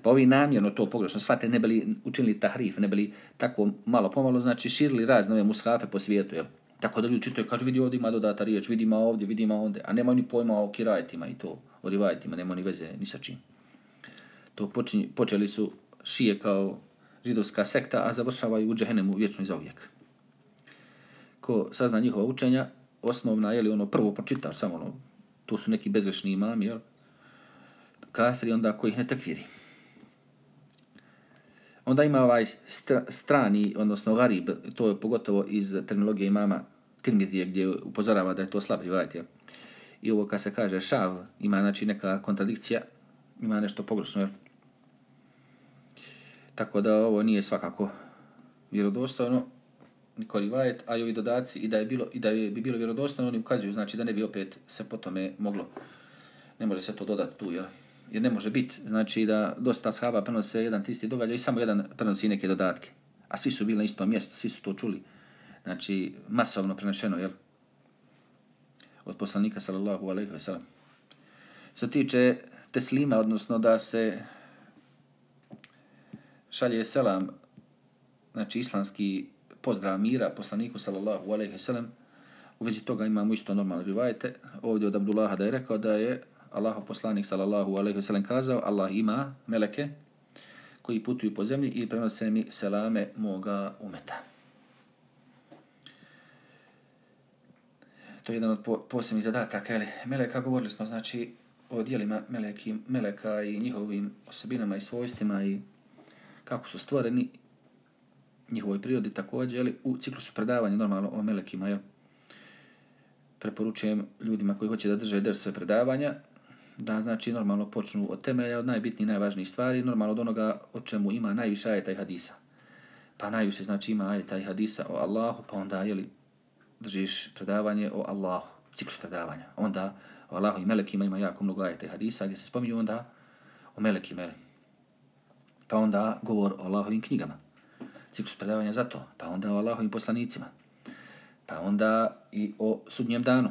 Pa ovi namjerno to pogrešno shvate, ne bili učinili tahrif, ne bili tako malo pomalo, znači širili razne ove mushafe po svijetu, jel? Tako da ljudi čitaju, kažu vidi ovdje ima dodata riječ, vidi ima ovdje, vidi ima ovdje, a nema ni pojma o kirajetima i to, o rivajetima, nema ni veze ni sa čim. To počinje, počeli su šije kao židovska sekta, a završavaju u džehennemu vječno i zauvijek. ko sazna njihova učenja, osnovna, je li ono prvo pročitaš samo ono, to su neki bezgrešni imami, jel? Kafiri, onda ko ih ne takviri. Onda ima ovaj strani, odnosno garib, to je pogotovo iz terminologije imama Tirmidije, gdje upozorava da je to slab rivajet. jel? I ovo kad se kaže šav, ima znači neka kontradikcija, ima nešto pogrešno, jel? Tako da ovo nije svakako vjerodostojno, niko rivajet, a i ovi dodaci i da je bilo i da je bi bilo vjerodostojno oni ukazuju znači da ne bi opet se potom moglo ne može se to dodati tu jel jer ne može biti znači da dosta shaba prenose jedan tisti događaj i samo jedan prenosi neke dodatke a svi su bili na istom mjestu svi su to čuli znači masovno prenešeno jel od poslanika sallallahu alejhi ve sellem se tiče teslima odnosno da se šalje selam znači islamski pozdrav mira poslaniku sallallahu alejhi ve sellem. U vezi toga imamo isto normalne rivajete. Ovdje od Abdullaha da je rekao da je Allah poslanik sallallahu alejhi ve sellem kazao Allah ima meleke koji putuju po zemlji i prenose mi selame moga umeta. To je jedan od po posebnih zadataka. Ali meleka govorili smo znači o dijelima meleki, meleka i njihovim osobinama i svojstvima i kako su stvoreni njihovoj prirodi također, ali u ciklusu predavanja normalno o melekima, jel, preporučujem ljudima koji hoće da drže der sve predavanja, da znači normalno počnu od temelja, od najbitnijih, najvažnijih stvari, normalno od onoga o čemu ima najviše ajeta i hadisa. Pa najviše znači ima ajeta i hadisa o Allahu, pa onda jeli, držiš predavanje o Allahu, ciklus predavanja. Onda o Allahu i melekima ima jako mnogo ajeta i hadisa, gdje se spominju onda o melekima. Pa onda govor o Allahovim knjigama ciklus predavanja za to, pa onda o Allahovim poslanicima, pa onda i o sudnjem danu.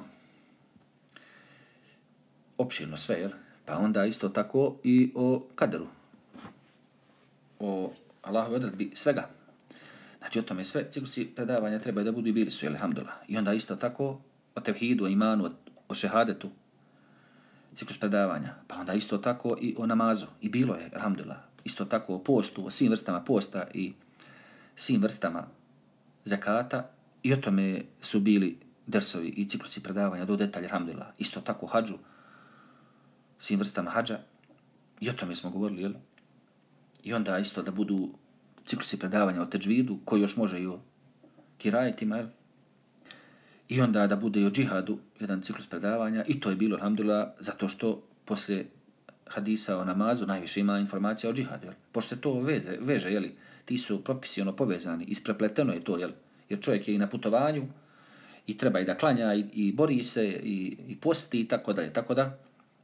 Opširno sve, jel? Pa onda isto tako i o kaderu. O Allahove odredbi svega. Znači o tome sve ciklusi predavanja trebaju da budu i bili su, jel, alhamdulillah. I onda isto tako o tevhidu, o imanu, o šehadetu, ciklus predavanja. Pa onda isto tako i o namazu. I bilo je, alhamdulillah. Isto tako o postu, o svim vrstama posta i svim vrstama zakata i o tome su bili drsovi i ciklusi predavanja do detalja, alhamdulillah. Isto tako hađu, svim vrstama hađa i o tome smo govorili, jel? I onda isto da budu ciklusi predavanja o teđvidu, koji još može i o kirajetima, jel? I onda da bude i o džihadu, jedan ciklus predavanja, i to je bilo, alhamdulillah, zato što posle hadisa o namazu najviše ima informacija o džihadu, jel? Pošto se to veze, veže, jeli? ti su propisi ono povezani, isprepleteno je to, jel? jer čovjek je i na putovanju i treba i da klanja i, i bori se i, i posti i tako da je. Tako da,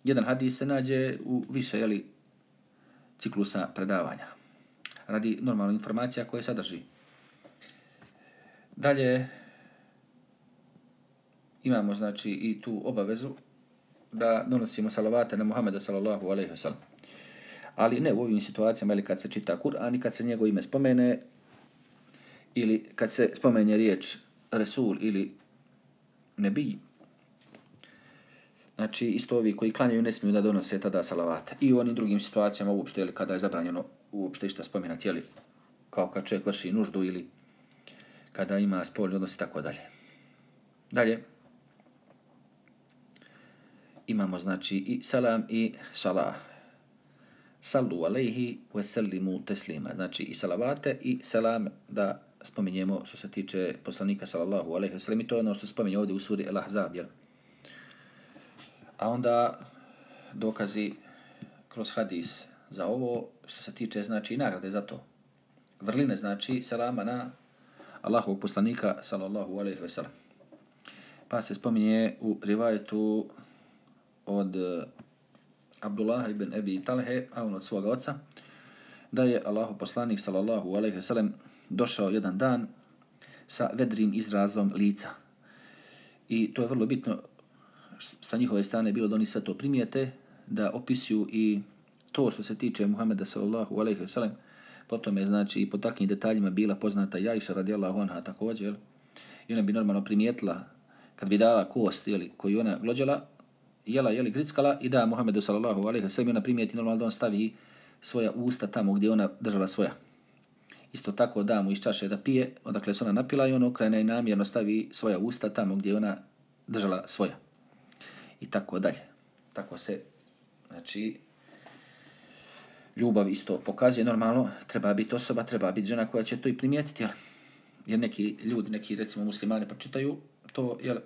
jedan hadis se nađe u više jeli, ciklusa predavanja. Radi normalna informacija koje sadrži. Dalje, imamo znači i tu obavezu da donosimo salavate na Muhameda sallallahu alaihi wa sallam ali ne u ovim situacijama ili kad se čita Kur'an i kad se njegovo ime spomene ili kad se spomene riječ Resul ili Nebi. Znači, isto ovi koji klanjaju ne smiju da donose tada salavate. I u onim drugim situacijama uopšte, ili kada je zabranjeno uopšte išta spominati, jeli, kao kad čovjek vrši nuždu ili kada ima spolni odnos i tako dalje. Dalje, imamo znači i salam i salah sallu alaihi wa sallimu teslima. Znači i salavate i salam da spominjemo što se tiče poslanika sallallahu alaihi wa sallam. I to je ono što spominje ovdje u suri El Ahzab. Jel? A onda dokazi kroz hadis za ovo što se tiče znači nagrade za to. Vrline znači salama na Allahovog poslanika sallallahu alaihi ve sallam. Pa se spominje u rivajetu od eh, Abdullah ibn Abi Talhe, a on od svoga oca, da je Allahu poslanik sallallahu alaihi ve sellem došao jedan dan sa vedrim izrazom lica. I to je vrlo bitno sa njihove strane bilo da oni sve to primijete, da opisuju i to što se tiče Muhameda sallallahu alejhi ve sellem potom je znači i po takvim detaljima bila poznata Jaiša radijallahu anha također i ona bi normalno primijetila kad bi dala kost ili koju ona glođala jela jeli grickala i da Muhamedu sallallahu alejhi ve sellem ona primijeti normalno da on stavi svoja usta tamo gdje ona držala svoja. Isto tako da mu iz čaše da pije odakle se ona napila i on okrene i namjerno stavi svoja usta tamo gdje ona držala svoja i tako dalje tako se znači ljubav isto pokazuje normalno, treba biti osoba, treba biti žena koja će to i primijetiti, jel? Jer neki ljudi, neki recimo muslimani pročitaju to, jel?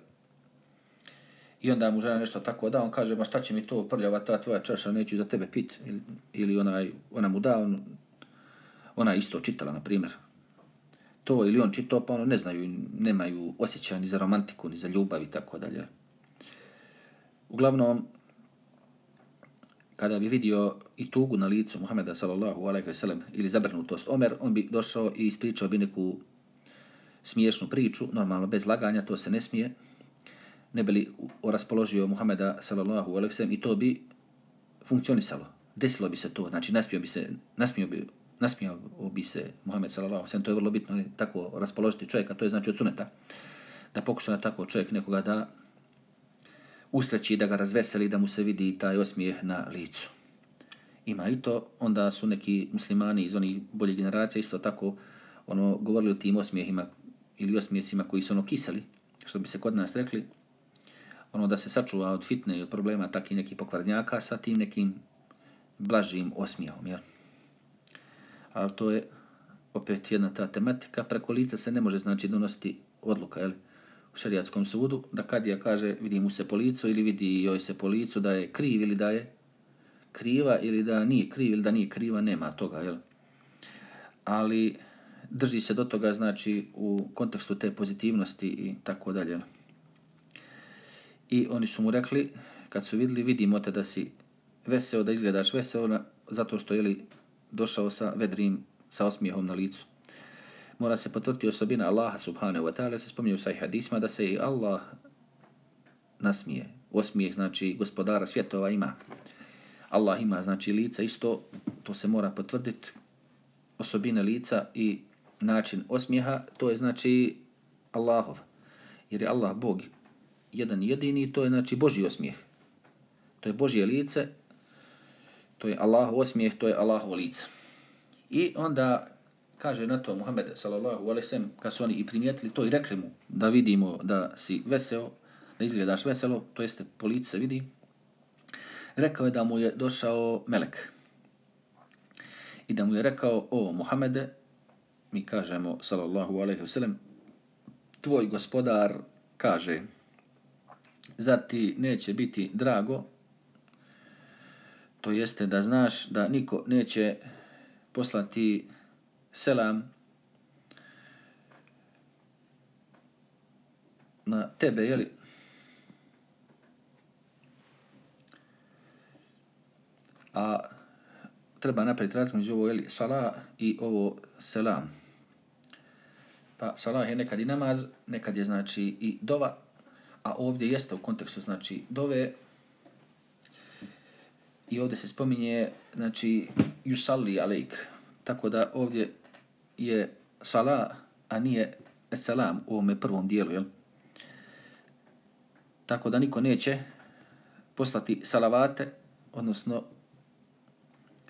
I onda mu žena nešto tako da, on kaže, ma šta će mi to prljava ta tvoja čaša, neću za tebe pit. Ili, ili ona, ona mu da, on, ona isto čitala, na primjer. To ili on čitao, pa ono ne znaju, nemaju osjećaja ni za romantiku, ni za ljubav i tako dalje. Uglavnom, kada bi vidio i tugu na licu Muhameda sallallahu alaihi ve sellem ili zabrnutost Omer, on bi došao i ispričao bi neku smiješnu priču, normalno bez laganja, to se ne smije. Ne bi li raspoložio Muhameda sallallahu alaihi ve sellem i to bi funkcionisalo. Desilo bi se to, znači nasmio bi se, nasmio bi nasmio bi se Muhammed sallallahu alaihi ve sellem, to je vrlo bitno tako raspoložiti čovjeka, to je znači od suneta. Da pokuša tako čovjek nekoga da usreći da ga razveseli da mu se vidi taj osmijeh na licu. Ima i to, onda su neki muslimani iz onih boljih generacija isto tako ono govorili o tim osmijehima ili osmijesima koji su ono kiseli, što bi se kod nas rekli, ono da se sačuva od fitne i od problema takih nekih pokvarnjaka sa tim nekim blažim osmijehom, jel? Ali to je opet jedna ta tematika, preko lica se ne može znači donositi odluka, jel? Šerijatskom sudu, da kadija kaže vidi mu se po licu ili vidi joj se po licu da je kriv ili da je kriva ili da nije kriv ili da nije kriva, nema toga, jel? Ali drži se do toga, znači, u kontekstu te pozitivnosti i tako dalje. I oni su mu rekli, kad su videli, vidimo te da si veseo, da izgledaš veseo, zato što je li došao sa vedrim, sa osmijehom na licu mora se potvrditi osobina Allaha subhanahu wa ta'ala, se spominje u sahih hadisma da se i Allah nasmije. Osmijeh, znači, gospodara svjetova ima. Allah ima, znači, lica isto, to se mora potvrditi. Osobine lica i način osmijeha, to je, znači, Allahov. Jer je Allah Bog jedan jedini, to je, znači, Boži osmijeh. To je Božje lice, to je Allahov osmijeh, to je Allahov lice. I onda kaže na to Muhammed sallallahu alejhi ve sellem kad su oni i primijetili to i rekli mu da vidimo da si veseo, da izgledaš veselo, to jeste po licu se vidi. Rekao je da mu je došao melek. I da mu je rekao, o Muhammede, mi kažemo, sallallahu alejhi ve sellem, tvoj gospodar kaže, zar ti neće biti drago, to jeste da znaš da niko neće poslati selam na tebe, jeli? A treba napraviti razliku među ovo, jeli, sala i ovo selam. Pa salah je nekad i namaz, nekad je znači i dova, a ovdje jeste u kontekstu znači dove i ovdje se spominje znači yusalli alejk Tako da ovdje je sala, a nije selam u ovome prvom dijelu, jel? Tako da niko neće poslati salavate, odnosno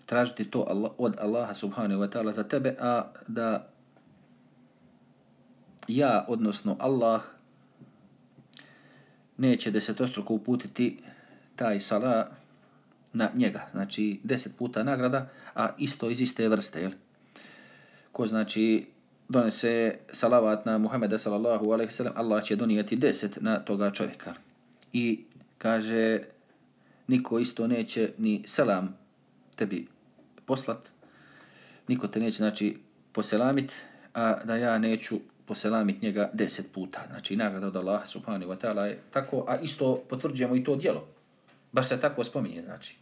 tražiti to Allah, od Allaha subhanahu wa ta'ala za tebe, a da ja, odnosno Allah, neće desetostruko uputiti taj sala na njega. Znači, deset puta nagrada, a isto iz iste vrste, jel? Ko znači donese salavat na Muhammeda sallallahu alaihi sallam, Allah će donijeti deset na toga čovjeka. I kaže, niko isto neće ni selam tebi poslat, niko te neće, znači, poselamit, a da ja neću poselamit njega deset puta. Znači, nagrada od Allaha subhanahu wa ta'ala je tako, a isto potvrđujemo i to djelo. Baš se tako spominje, znači.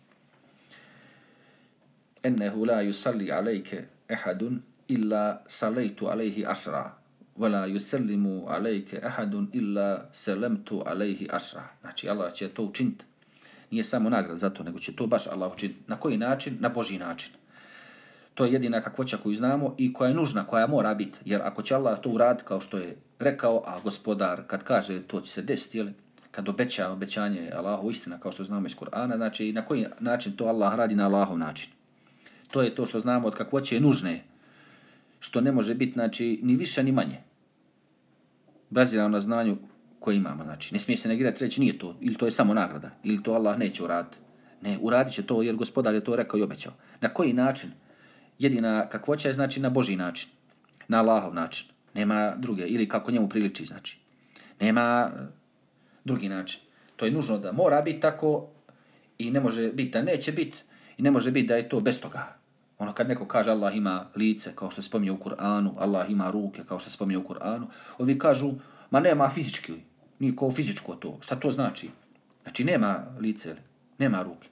Ennehu la yusalli alejke ehadun illa salaitu alejhi ašra. Vala yusallimu alejke ehadun illa salamtu alejhi ašra. Znači, Allah će to učiniti. Nije samo nagrada za to, nego će to baš Allah učiniti. Na koji način? Na Boži način. To je jedina kakvoća koju znamo i koja je nužna, koja mora biti. Jer ako će Allah to uraditi kao što je rekao, a gospodar kad kaže to će se desiti, jel? kad obeća obećanje Allahu istina kao što znamo iz Kur'ana, znači na koji način to Allah radi na Allahov način. To je to što znamo od kakvoće je nužne, što ne može biti znači, ni više ni manje. Bazirano na znanju koje imamo. Znači, ne smije se negirati reći nije to, ili to je samo nagrada, ili to Allah neće uraditi. Ne, uradit će to jer gospodar je to rekao i obećao. Na koji način? jedina kakvoća je znači na Boži način, na Allahov način. Nema druge, ili kako njemu priliči, znači. Nema eh, drugi način. To je nužno da mora biti tako i ne može biti da neće biti i ne može biti da je to bez toga. Ono kad neko kaže Allah ima lice, kao što se spominje u Kur'anu, Allah ima ruke, kao što se spominje u Kur'anu, ovi kažu, ma nema fizički, nije kao fizičko to. Šta to znači? Znači nema lice, nema ruke.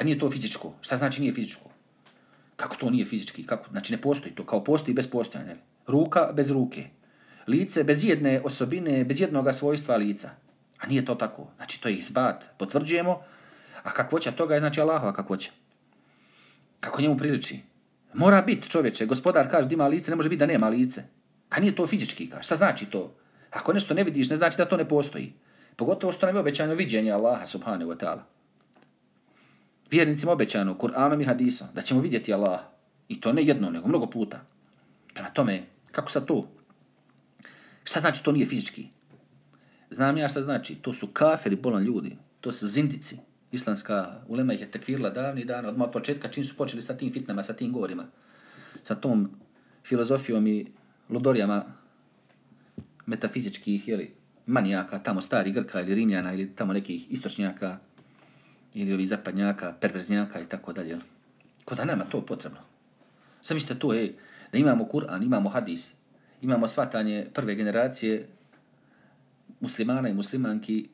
A nije to fizičko. Šta znači nije fizičko? Kako to nije fizički? Kako? Znači ne postoji to. Kao postoji bez postojanja. Ruka bez ruke. Lice bez jedne osobine, bez jednog svojstva lica. A nije to tako. Znači to je izbat. Potvrđujemo. A kakvoća toga je znači Allahova kakvoća. Kako njemu priliči? Mora biti čovječe. Gospodar kaže da ima lice, ne može biti da nema lice. A nije to fizički. Ka. Šta znači to? Ako nešto ne vidiš, ne znači da to ne postoji. Pogotovo što nam je obećano viđenje Allaha subhanahu wa ta'ala vjernicima obećano Kur'anom i hadisom da ćemo vidjeti Allaha. I to ne jedno, nego mnogo puta. Prema tome, kako sa to? Šta znači to nije fizički? Znam ja šta znači. To su kaferi, bolan ljudi. To su zindici. Islamska ulema ih je tekvirila davni dan, od početka čim su počeli sa tim fitnama, sa tim govorima. Sa tom filozofijom i ludorijama metafizičkih, jeli, manijaka, tamo stari Grka ili Rimljana ili tamo nekih istočnjaka, ili ovih zapadnjaka, perverznjaka i tako dalje. Ko da nama to potrebno. Zamislite to, ej, da imamo Kur'an, imamo hadis, imamo svatanje prve generacije muslimana i muslimanki,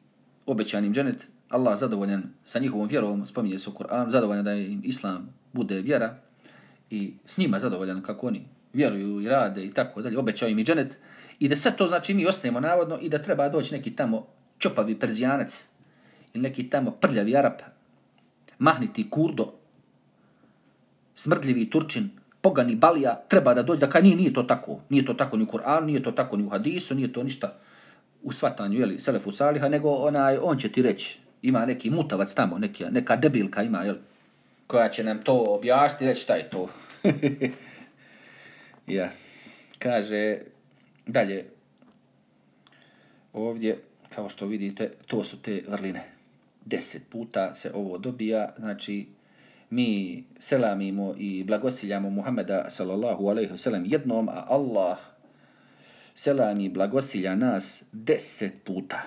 obećanim dženet, Allah zadovoljan sa njihovom vjerom, spominje se u Kur'an, zadovoljan da im Islam bude vjera i s njima zadovoljan kako oni vjeruju i rade i tako dalje, obećao im i dženet i da sve to znači mi ostajemo navodno i da treba doći neki tamo čopavi perzijanac ili neki tamo prljavi Arab, mahniti kurdo, smrdljivi Turčin, pogani Balija, treba da dođe, da kaj nije, nije to tako. Nije to tako ni u Kur'anu, nije to tako ni u hadisu, nije to ništa u svatanju, jeli, Selefu Saliha, nego onaj, on će ti reći, ima neki mutavac tamo, neki, neka debilka ima, jel, koja će nam to objasniti, reći šta je to. ja, kaže, dalje, ovdje, kao što vidite, to su te vrline deset puta se ovo dobija, znači mi selamimo i blagosiljamo Muhameda sallallahu alaihi wasallam jednom, a Allah selami blagosilja nas deset puta.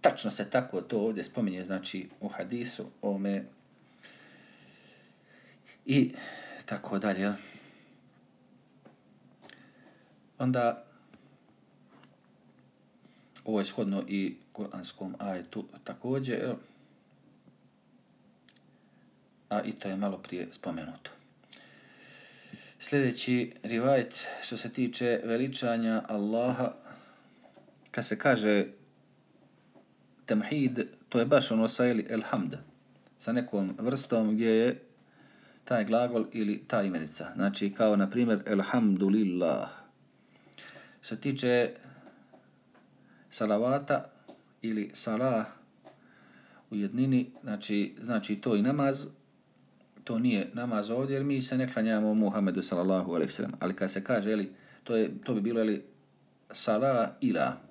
Tačno se tako to ovdje spominje, znači u hadisu ome i tako dalje. Onda ovo je shodno i kuranskom ajetu također, a i to je malo prije spomenuto. Sljedeći rivajt što se tiče veličanja Allaha, kad se kaže temhid, to je baš ono sa ili elhamd, sa nekom vrstom gdje je taj glagol ili ta imenica. Znači kao na primjer elhamdulillah. Što tiče salavata, ili salah u jednini, znači, znači to i namaz, to nije namaz ovdje, jer mi se ne klanjamo Muhammedu sallallahu alaihi sallam. Ali kad se kaže, eli, to, je, to bi bilo eli, salah ila.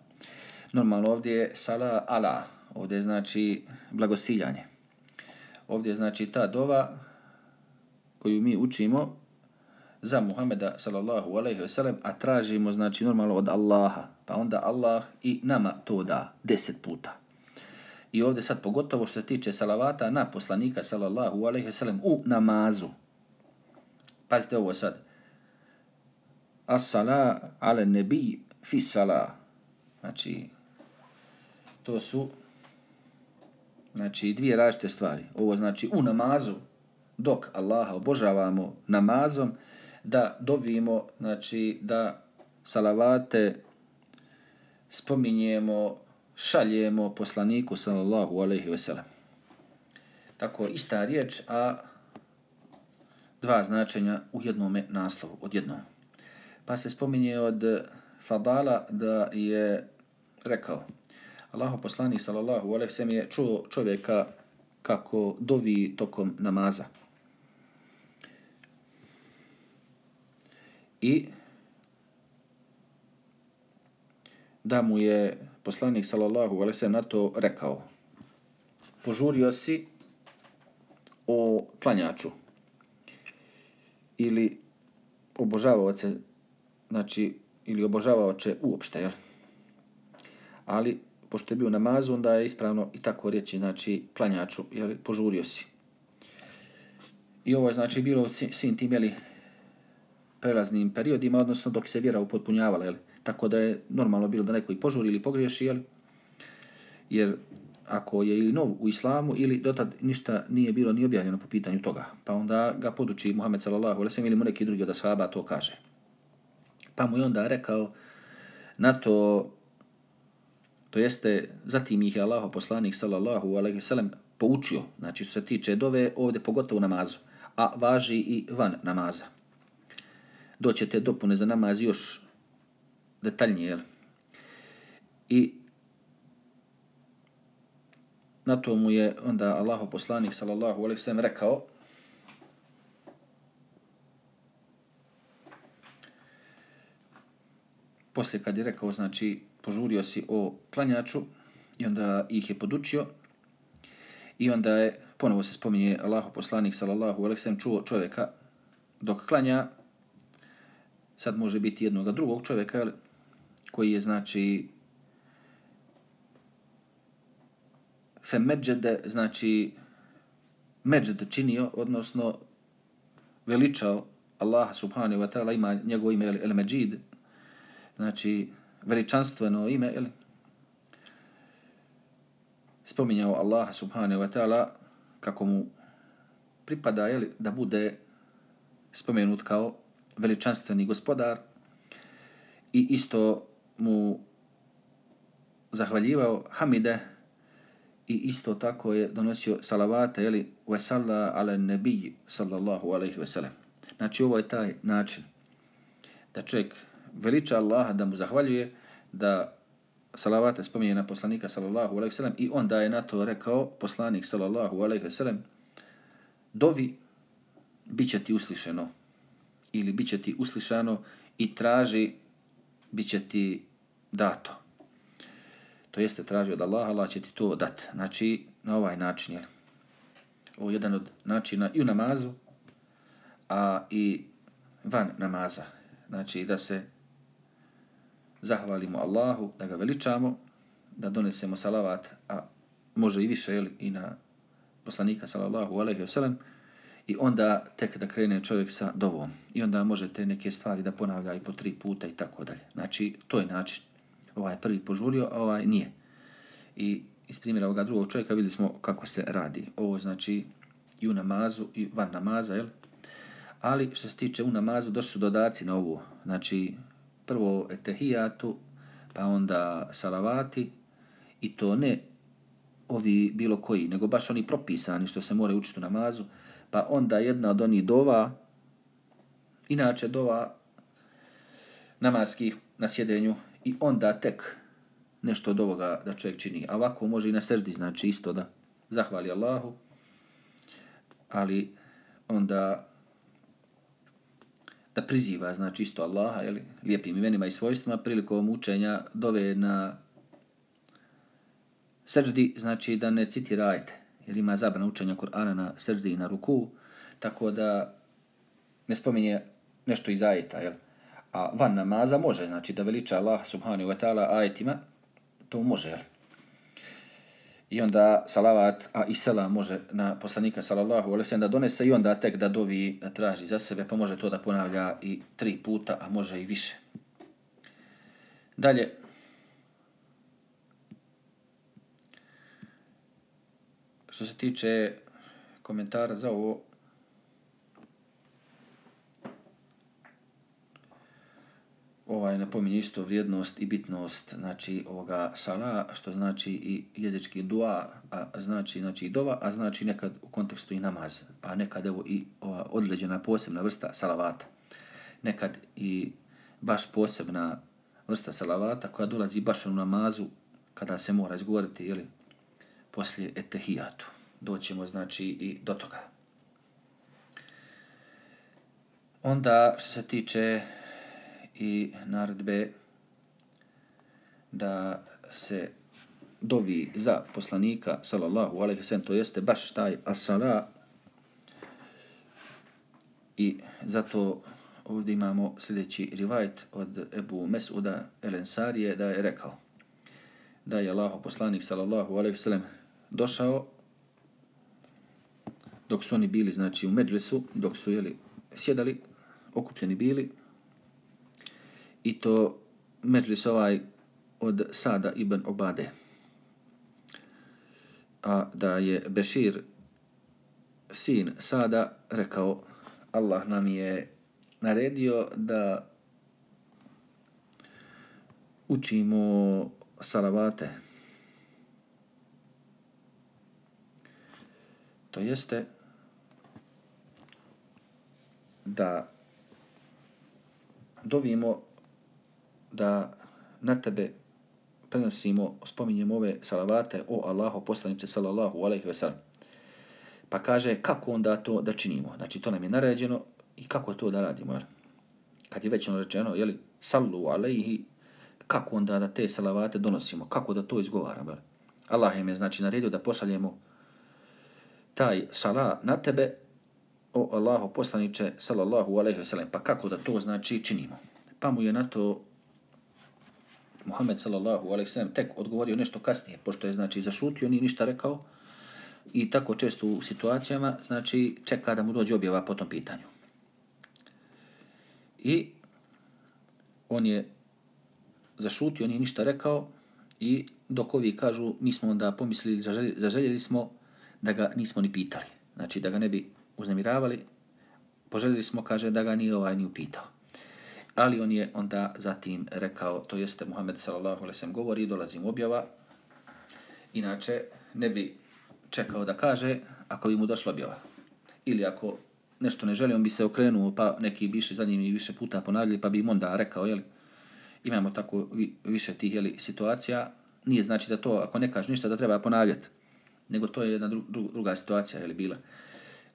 Normalno ovdje je sala ala, ovdje znači blagosiljanje. ovdje znači ta dova koju mi učimo za Muhameda sallallahu alejhi ve sellem a tražimo znači normalno od Allaha pa onda Allah i nama to da 10 puta. I ovdje sad pogotovo što se tiče salavata na poslanika sallallahu alejhi ve sellem u namazu. Pazite ovo sad. As-sala ala nabi fi sala. Znači to su znači dvije različite stvari ovo znači u namazu dok Allaha obožavamo namazom da dovimo, znači da salavate spominjemo, šaljemo poslaniku sallallahu alejhi ve sellem. Tako ista riječ, a dva značenja u jednom naslovu, od jednom. Pa se spominje od Fadala da je rekao Allaho poslanik sallallahu alejhi ve sellem je čuo čovjeka kako dovi tokom namaza. i da mu je poslanik sallallahu alejhi ve sellem na to rekao požurio si o klanjaču ili obožavaoce znači ili obožavaoče uopšte jel? ali pošto je bio namazu onda je ispravno i tako reći znači klanjaču jel? požurio si i ovo je znači bilo svim tim jeli, prelaznim periodima, odnosno dok se vjera upotpunjavala, jel? Tako da je normalno bilo da neko i požuri ili pogriješi, jel? Jer ako je ili nov u islamu ili dotad ništa nije bilo ni objavljeno po pitanju toga, pa onda ga poduči Muhammed sallallahu alejhi ve sellem ili mu neki drugi od ashaba to kaže. Pa mu je onda rekao na to to jeste zatim ih je Allah poslanik sallallahu alejhi ve sellem poučio, znači što se tiče dove ovde pogotovo namazu, a važi i van namaza doćete dopune za namaz još detaljnije. Jel? I na to mu je onda Allah poslanik sallallahu alejhi ve sellem rekao Poslije kad je rekao, znači, požurio si o klanjaču i onda ih je podučio i onda je, ponovo se spominje Allahu poslanik sallallahu alejhi ve sellem čuo čovjeka dok klanja. Sad može biti jednog drugog čovjeka koji je znači fe međede, znači međede činio, odnosno veličao Allah subhanahu wa ta'ala ima njegovo ime El Međid, znači veličanstveno ime, jel? spominjao Allah subhanahu wa ta'ala kako mu pripada jel, da bude spomenut kao veličanstveni gospodar i isto mu zahvaljivao Hamide i isto tako je donosio salavate jeli, vesalla ala nebiji sallallahu alaihi veselem. Znači ovo je taj način da čovjek veliča Allaha, da mu zahvaljuje, da salavate spominje na poslanika sallallahu alaihi sallam i onda je na to rekao poslanik sallallahu alaihi sallam dovi bit će ti uslišeno ili bit će ti uslišano i traži, bit će ti dato. To jeste traži od Allaha, Allah će ti to dat. Znači, na ovaj način jel? Ovo je jedan od načina i u namazu, a i van namaza. Znači, da se zahvalimo Allahu, da ga veličamo, da donesemo salavat, a može i više, jeli, i na poslanika, sallallahu alaihi wasallam, I onda tek da krene čovjek sa dovom. I onda možete neke stvari da ponavlja i po tri puta i tako dalje. Znači, to je način. Ovaj prvi požurio, a ovaj nije. I iz primjera ovoga drugog čovjeka videli smo kako se radi. Ovo znači i u namazu i van namaza, jel? Ali što se tiče u namazu, došli su dodaci na ovo. Znači, prvo etehijatu, pa onda salavati, i to ne ovi bilo koji, nego baš oni propisani što se more učiti u namazu, pa onda jedna od onih dova, inače dova namaskih na sjedenju i onda tek nešto od ovoga da čovjek čini. A ovako može i na seždi, znači isto da zahvali Allahu, ali onda da priziva, znači isto Allaha, jeli, lijepim imenima i svojstvima, prilikom učenja dove na seždi, znači da ne citirajte, jer ima zabrana učenja Kur'ana na seždi i na ruku, tako da ne spominje nešto iz ajeta, jel? A van namaza može, znači da veliča Allah subhanahu wa ta'ala ajetima, to može, jel? I onda salavat, a i sela može na poslanika sallallahu alaihi sallam da donese i onda tek da dovi, da traži za sebe, pa može to da ponavlja i tri puta, a može i više. Dalje, što se tiče komentara za ovo, ovaj napominje isto vrijednost i bitnost znači ovoga sala što znači i jezički dua a znači znači i dova a znači nekad u kontekstu i namaz a nekad evo i ova određena posebna vrsta salavata. Nekad i baš posebna vrsta salavata koja dolazi baš u namazu kada se mora izgovoriti ili poslije etehijatu. Doćemo znači i do toga. Onda što se tiče i naredbe da se dovi za poslanika sallallahu alejhi ve sellem to jeste baš taj as-sala. I zato ovdje imamo sljedeći rivajt od Ebu Mesuda El Ensarije da je rekao da je Allah poslanik sallallahu alejhi ve sellem došao dok su oni bili znači u medžlisu dok su jeli sjedali okupljeni bili i to međlis ovaj od Sada ibn Obade. A da je Bešir, sin Sada, rekao Allah nam je naredio da učimo salavate. To jeste da dovimo da na tebe prenosimo, spominjemo ove salavate o Allahu poslanice sallallahu alaihi ve sellem. Pa kaže kako onda to da činimo. Znači to nam je naređeno i kako to da radimo. Jel? Kad je već ono rečeno, jeli, sallu alaihi, kako onda da te salavate donosimo, kako da to izgovaramo. Jel? Allah im je znači naredio da pošaljemo taj sala na tebe o Allahu poslanice sallallahu alaihi ve sellem. Pa kako da to znači činimo. Pa mu je na to Muhammed sallallahu alejhi ve sellem tek odgovorio nešto kasnije, pošto je znači zašutio, ni ništa rekao. I tako često u situacijama, znači čeka da mu dođe objava po tom pitanju. I on je zašutio, ni ništa rekao i dok ovi kažu, mi smo onda pomislili, zaželjeli smo da ga nismo ni pitali. Znači da ga ne bi uznemiravali, poželjeli smo, kaže, da ga nije ovaj ni upitao ali on je onda zatim rekao, to jeste Muhammed sallallahu alaihi sallam govori, dolazim objava. Inače ne bi čekao da kaže ako bi mu došla objava. Ili ako nešto ne želi, on bi se okrenuo, pa neki bi išli za njim i više puta ponavljali, pa bi im onda rekao, jeli, imamo tako više tih jeli, situacija, nije znači da to, ako ne kaže ništa, da treba ponavljati, nego to je jedna druga situacija, jeli, bila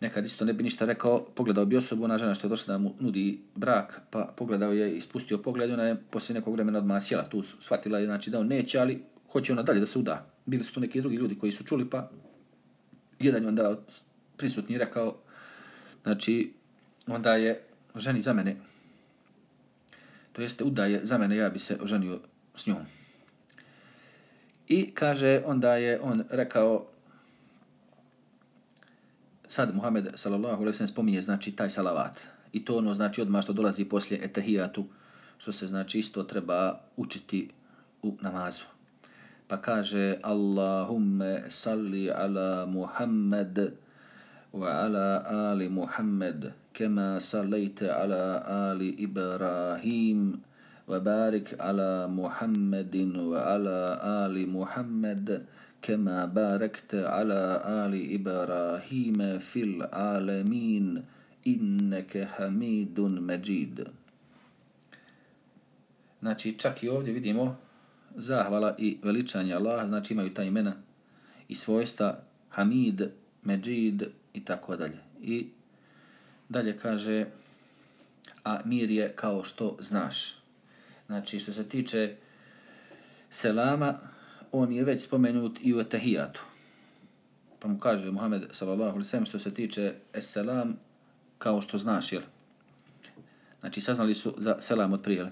nekad isto ne bi ništa rekao, pogledao bi osobu, ona žena što je došla da mu nudi brak, pa pogledao je i pogled, ona je poslije nekog vremena odmah sjela tu, shvatila je znači da on neće, ali hoće ona dalje da se uda. Bili su tu neki drugi ljudi koji su čuli, pa jedan je onda prisutni rekao, znači, onda je ženi za mene, to jeste udaje za mene, ja bi se oženio s njom. I kaže, onda je on rekao, sad Muhammed sallallahu alejhi ve sellem spominje znači taj salavat. I to ono znači odmah što dolazi poslije etahijatu što se znači isto treba učiti u namazu. Pa kaže Allahumma salli ala Muhammed wa ala ali Muhammed kama sallajte ala ali Ibrahim wa barik ala Muhammedin wa ala ali Muhammed. كما باركت على آل إبراهيم في العالمين إنك حميد مجيد Znači, čak i ovdje vidimo zahvala i veličanje Allah, znači imaju ta imena i svojstva Hamid, Međid i tako dalje. I dalje kaže, a mir je kao što znaš. Znači, što se tiče selama, on je već spomenut i u etahijatu. pa mu kaže Muhammed sallallahu alaihi sallam što se tiče esselam kao što znaš, jel? Znači, saznali su za selam od prije.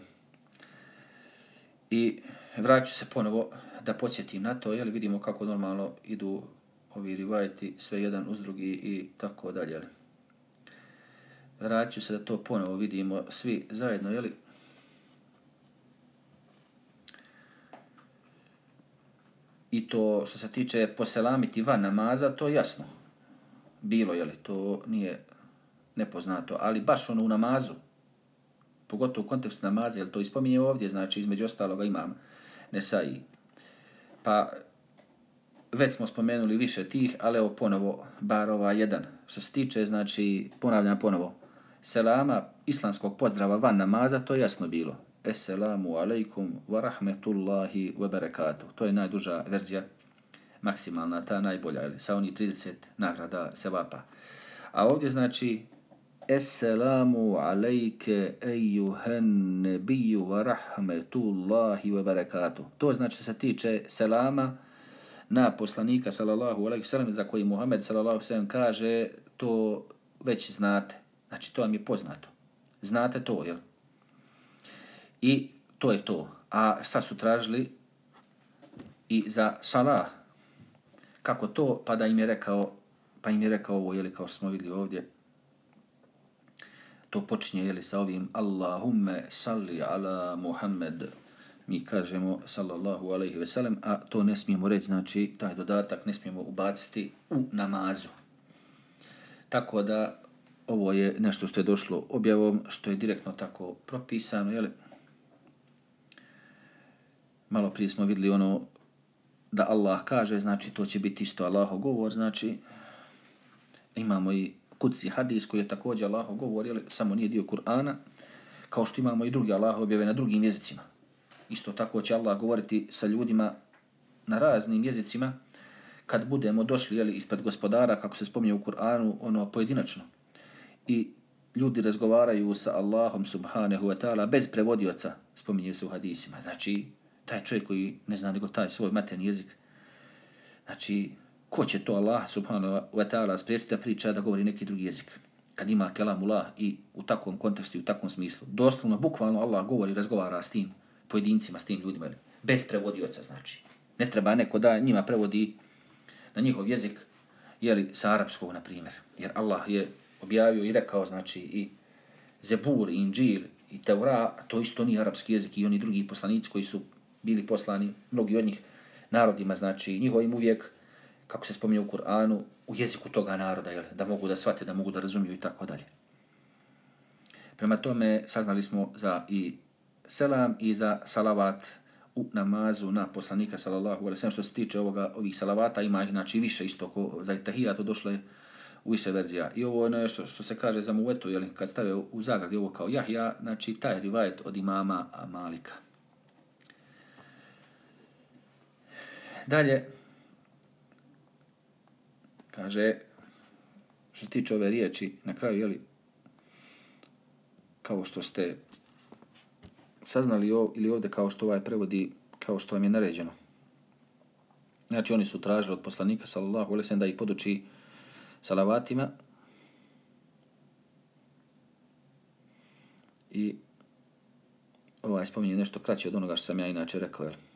I vraću se ponovo da podsjetim na to, jel? Vidimo kako normalno idu ovi rivajti sve jedan uz drugi i tako dalje, jel? Vraću se da to ponovo vidimo svi zajedno, jel? I to što se tiče poselamiti van namaza, to je jasno. Bilo, je li, to nije nepoznato. Ali baš ono u namazu, pogotovo u kontekstu namaza, jer to ispominje ovdje, znači između ostaloga imam Nesai. Pa već smo spomenuli više tih, ali evo ponovo bar ova jedan. Što se tiče, znači, ponavljam ponovo, selama islamskog pozdrava van namaza, to je jasno bilo. Esselamu alaikum wa rahmetullahi wa barakatuh. To je najduža verzija, maksimalna, ta najbolja, ili, sa oni 30 nagrada sevapa. A ovdje znači Esselamu alejke ejuhan nebiju wa rahmetullahi wa barakatuh. To znači što se tiče selama na poslanika sallallahu alejhi sallam za koji Muhammed sallallahu sallam kaže to već znate. Znači to vam je poznato. Znate to, jel? I to je to. A šta su tražili? I za salah. Kako to? Pa da im je rekao, pa im je rekao ovo, jeli kao što smo vidjeli ovdje, to počinje jeli sa ovim Allahumme salli ala Muhammed mi kažemo sallallahu alaihi ve sellem a to ne smijemo reći znači taj dodatak ne smijemo ubaciti u namazu tako da ovo je nešto što je došlo objavom što je direktno tako propisano jeli malo prije smo vidjeli ono da Allah kaže, znači to će biti isto Allahov govor, znači imamo i kuci hadis koji je također Allahov govor, jel, samo nije dio Kur'ana, kao što imamo i drugi Allaho objave na drugim jezicima. Isto tako će Allah govoriti sa ljudima na raznim jezicima kad budemo došli jeli, ispred gospodara, kako se spominje u Kur'anu, ono pojedinačno. I ljudi razgovaraju sa Allahom subhanahu wa ta'ala bez prevodioca, spominje se u hadisima. Znači, taj čovjek koji ne zna nego taj svoj materni jezik. Znači, ko će to Allah subhanahu wa ta'ala spriječiti da priča da govori neki drugi jezik? Kad ima kelamullah i u takvom kontekstu i u takvom smislu. Doslovno, bukvalno Allah govori, razgovara s tim pojedincima, s tim ljudima. Bez prevodioca, znači. Ne treba neko da njima prevodi na njihov jezik, jeli, sa arapskog, na primjer. Jer Allah je objavio i rekao, znači, i Zebur, i Inđil, i Teura, to isto nije arapski jezik i oni drugi poslanici koji su bili poslani, mnogi od njih narodima, znači njihovim uvijek, kako se spominje u Kur'anu, u jeziku toga naroda, jel, da mogu da shvate, da mogu da razumiju i tako dalje. Prema tome saznali smo za i selam i za salavat u namazu na poslanika sallallahu alejhi ve što se tiče ovoga ovih salavata ima ih znači više isto ko za tahijat to došle u više verzija. I ovo je ono nešto što se kaže za muvetu je kad stave u zagradi ovo kao Jahja znači taj rivajet od imama Malika. Dalje, kaže, što se tiče ove riječi, na kraju, jeli, kao što ste saznali ov, ili ovdje kao što ovaj prevodi, kao što vam je naređeno. Znači, oni su tražili od poslanika, sallallahu alaihi da ih poduči salavatima. I ovaj spominje nešto kraće od onoga što sam ja inače rekao, jel?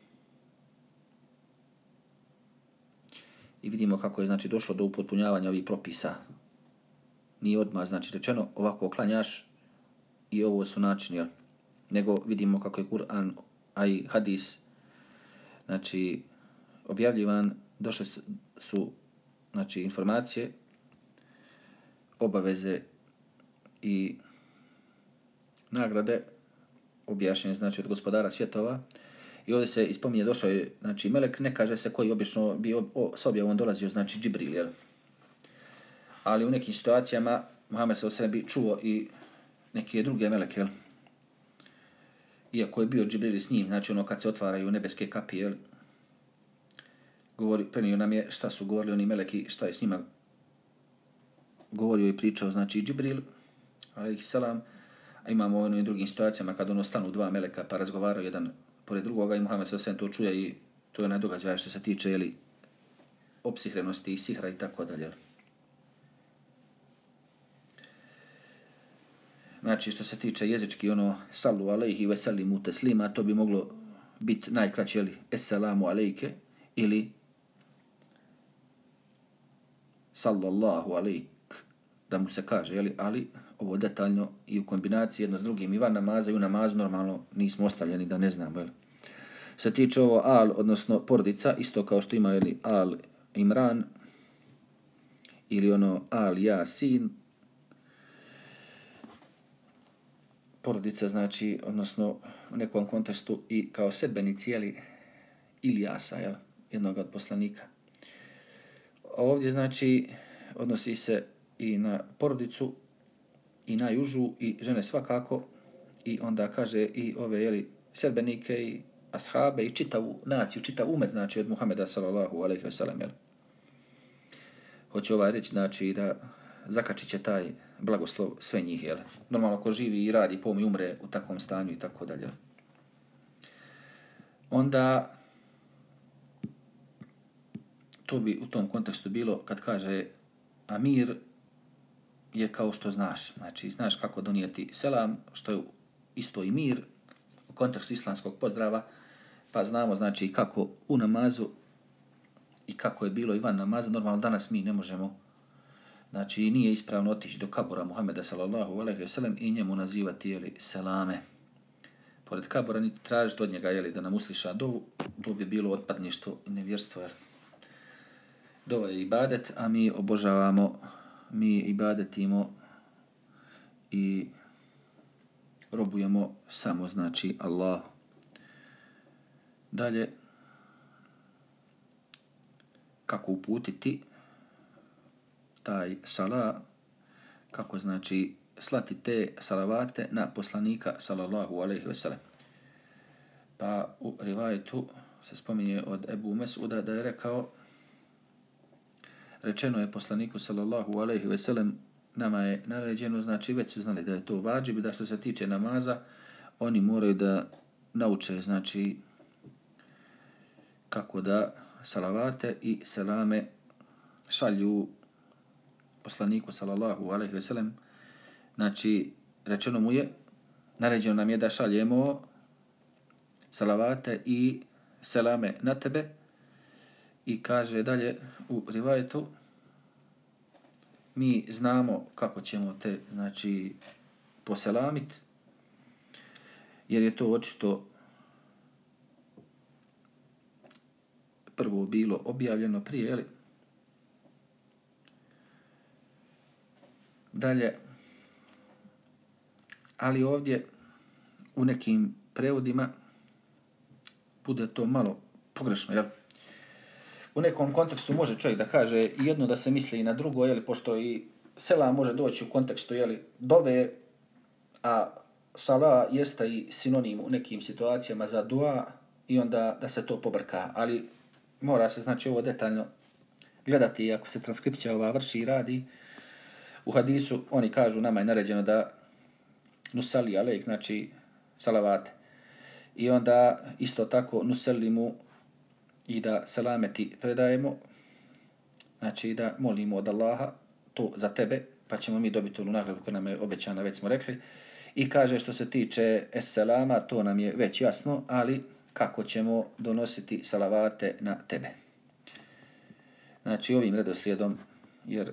I vidimo kako je znači došlo do upotpunjavanja ovih propisa. Nije odmah znači rečeno ovako klanjaš i ovo su načini, nego vidimo kako je Kur'an a i hadis znači objavljivan, došle su znači informacije, obaveze i nagrade objašnjene znači od gospodara svjetova, I ovdje se ispominje, došao je, znači, Melek, ne kaže se koji obično bi o, s objavom dolazio, znači, Džibril, jel? Ali u nekim situacijama, Muhammed se o sebi čuo i neke druge Meleke, jel? Iako je bio Džibril s njim, znači, ono, kad se otvaraju nebeske kapije, jel? Govori, prenio nam je šta su govorili oni Meleki, šta je s njima govorio i pričao, znači, Džibril, alaihi salam, a imamo ono i drugim situacijama kad ono stanu dva Meleka pa razgovaraju jedan pored drugoga i Muhammed sa to čuje i to je onaj što se tiče ili opsihrenosti i sihra i tako dalje. Znači, što se tiče jezički, ono, sallu alejhi ve salimu teslima, to bi moglo biti najkraće, ili esselamu alejke, ili sallallahu alejk, da mu se kaže, jeli, ali ovo detaljno i u kombinaciji jedno s drugim, i van namaza i u namazu normalno nismo ostavljeni da ne znamo, Jel? Se tiče ovo al, odnosno porodica, isto kao što ima, jeli, al Imran, ili ono al Yasin, porodica znači, odnosno u nekom kontestu i kao sedbeni cijeli Ilijasa, jel, jednog od poslanika. A ovdje znači odnosi se i na porodicu i najužu i žene svakako i onda kaže i ove jeli, sedbenike i ashabe i čitavu naciju, čitav umet znači od Muhameda sallallahu alejhi ve sellem Jel. Hoće ovaj reći znači da zakačit će taj blagoslov sve njih, jel? Normalno ko živi i radi, pom i umre u takvom stanju i tako dalje. Onda to bi u tom kontekstu bilo kad kaže Amir je kao što znaš. Znači, znaš kako donijeti selam, što je isto i mir u kontekstu islamskog pozdrava, pa znamo znači kako u namazu i kako je bilo i van namaza. Normalno danas mi ne možemo Znači, nije ispravno otići do kabura Muhammeda sallallahu alaihi wa sallam i njemu nazivati, jeli, selame. Pored kabura ni tražiti od njega, jeli, da nam usliša dovu, to bi bilo otpadništvo i nevjerstvo, jer dova je ibadet, a mi obožavamo, mi ibadetimo i robujemo samo, znači, Allah. Dalje, kako uputiti, taj sala, kako znači slati te salavate na poslanika sallallahu alaihi wasallam. Pa u rivajetu se spominje od Ebu Mesuda da je rekao rečeno je poslaniku sallallahu alejhi ve sellem nama je naređeno, znači već su znali da je to vađib da što se tiče namaza, oni moraju da nauče, znači, kako da salavate i selame šalju poslaniku sallallahu alejhi ve sellem. Znači rečeno mu je naređeno nam je da šaljemo salavate i selame na tebe i kaže dalje u rivajetu mi znamo kako ćemo te znači poselamit jer je to očito prvo bilo objavljeno prije, jeli? Dalje, ali ovdje u nekim prevodima bude to malo pogrešno, jel? U nekom kontekstu može čovjek da kaže jedno da se misli i na drugo, jeli, pošto i sela može doći u kontekstu, jeli, dove, a sala jeste i sinonim u nekim situacijama za dua i onda da se to pobrka, ali mora se, znači, ovo detaljno gledati ako se transkripcija ova vrši i radi, U hadisu oni kažu nama je naređeno da nusali alejk, znači salavate. I onda isto tako nuselimu i da selameti predajemo, znači da molimo od Allaha to za tebe, pa ćemo mi dobiti onu nagradu koja nam je obećana, već smo rekli. I kaže što se tiče esselama, to nam je već jasno, ali kako ćemo donositi salavate na tebe. Znači ovim redoslijedom, jer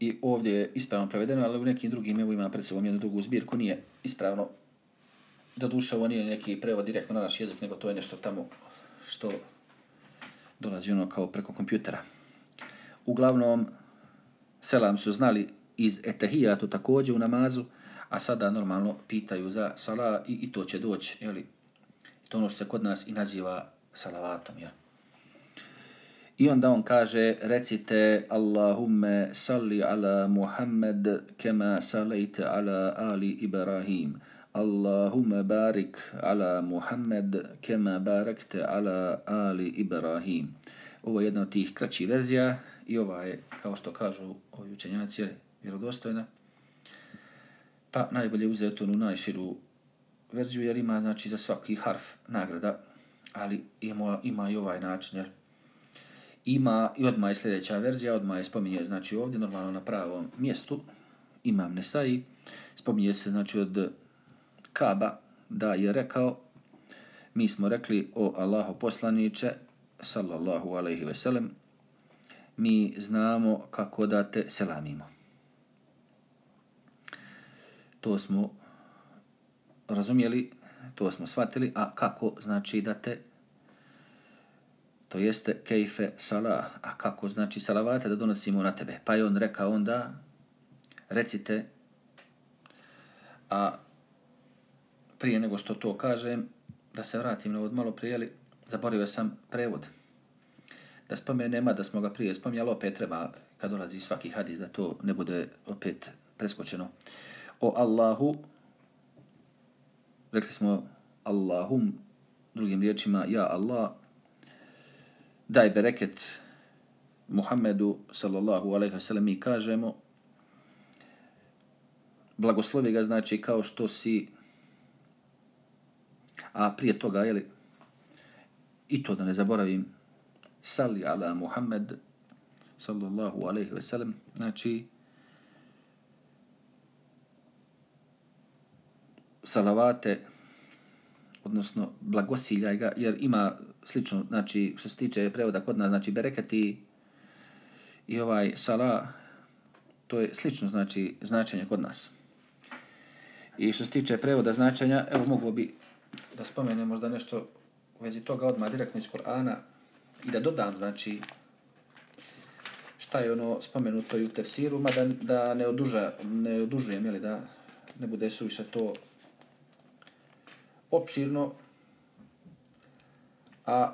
i ovdje je ispravno prevedeno, ali u nekim drugim evo ima pred sobom jednu drugu zbirku, nije ispravno. Do duše ovo nije neki prevod direktno na naš jezik, nego to je nešto tamo što dolazi ono kao preko kompjutera. Uglavnom, selam su znali iz etehijatu također u namazu, a sada normalno pitaju za sala i, i to će doći, jeli, to ono što se kod nas i naziva salavatom, jel? I onda on kaže, recite Allahumme salli ala Muhammed kema salajte ala Ali Ibrahim. اللهم barik ala Muhammed كما باركت ala Ali Ibrahim. Ovo je jedna od tih kraćih verzija i ova je, kao što kažu ovi učenjaci, vjerodostojna. Pa najbolje uzeti onu najširu verziju jer ima znači za svaki harf nagrada ali ima, ima i ovaj način, jer ima i odmah je sljedeća verzija, odmah je spominje, znači ovdje normalno na pravom mjestu, imam Nesai, spominje se znači od Kaba da je rekao, mi smo rekli o Allahu poslaniće, sallallahu alaihi ve sellem, mi znamo kako da te selamimo. To smo razumjeli, to smo shvatili, a kako znači da te to jeste kejfe sala, a kako znači salavate da donosimo na tebe. Pa je on rekao onda, recite, a prije nego što to kažem, da se vratim na od malo prijeli, zaboravio sam prevod. Da spomenema da smo ga prije spominjali, opet treba, kad dolazi svaki hadis, da to ne bude opet preskočeno. O Allahu, rekli smo Allahum, drugim riječima, ja Allah, daj bereket Muhammedu, sallallahu alaihi wa sallam, mi kažemo, blagoslovi ga znači kao što si a prije toga je li i to da ne zaboravim sali ala Muhammed sallallahu alaihi ve sellem. Znači salavate odnosno blagosiljaj ga jer ima slično znači što se tiče prevoda kod nas znači bereketi i ovaj sala to je slično znači značenje kod nas. I što se tiče prevoda značenja, evo mogu bi da spomenem možda nešto u vezi toga odmah direktno iz Korana i da dodam, znači, šta je ono spomenuto i u tefsiru, mada da ne, oduža, ne odužujem, jeli, da ne bude suviše to opširno, a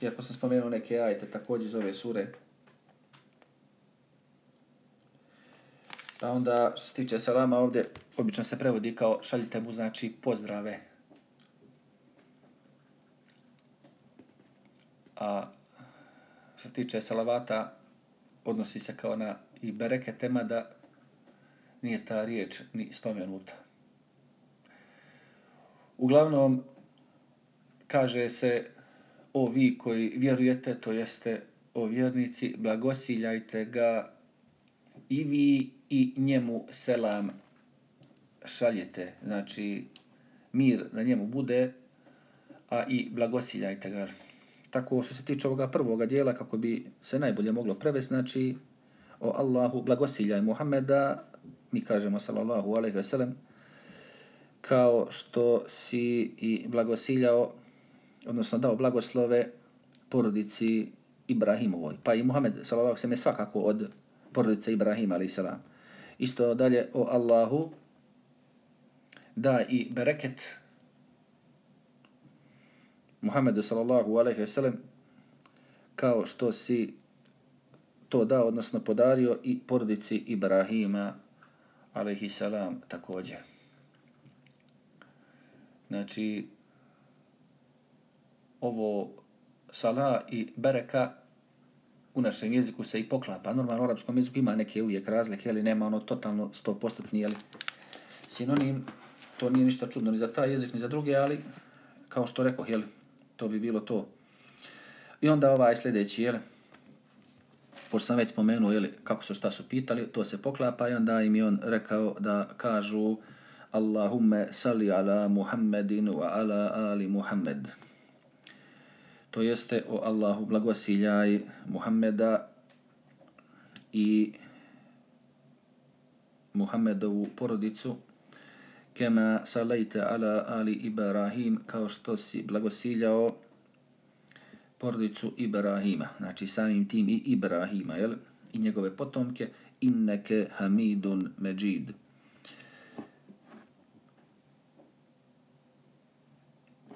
iako sam spomenuo neke ajte također iz ove sure, Pa onda, što se tiče salama, ovdje obično se prevodi kao šaljite mu, znači, pozdrave. A što se tiče salavata, odnosi se kao na i bereke tema da nije ta riječ ni spomenuta. Uglavnom, kaže se o vi koji vjerujete, to jeste o vjernici, blagosiljajte ga i vi i njemu selam šaljete, znači mir na njemu bude, a i blagosiljajte ga. Tako što se tiče ovoga prvoga dijela, kako bi se najbolje moglo prevesti, znači o Allahu blagosiljaj Muhammeda, mi kažemo sallallahu alaihi ve sellem, kao što si i blagosiljao, odnosno dao blagoslove porodici Ibrahimovoj. Pa i Muhammed sallallahu alaihi ve sellem svakako od porodice Ibrahima alaihi sallam isto dalje o Allahu da i bereket Muhammedu sallallahu alaihi ve sellem kao što si to dao, odnosno podario i porodici Ibrahima alaihi salam također. Znači, ovo sala i bereka u našem jeziku se i poklapa. Normalno u arapskom jeziku ima neke uvijek razlike, ali nema ono totalno 100% jeli, sinonim. To nije ništa čudno ni za taj jezik, ni za druge, ali kao što rekao, jeli, to bi bilo to. I onda ovaj sljedeći, jeli, pošto sam već spomenuo, jeli, kako su šta su pitali, to se poklapa i onda im je on rekao da kažu Allahumme sali ala Muhammedin wa ala ali Muhammed to jeste o Allahu blagosiljaj Muhammeda i Muhammedovu porodicu kema salajte ala ali Ibrahim kao što si blagosiljao porodicu Ibrahima znači samim tim i Ibrahima jel? i njegove potomke inneke hamidun međid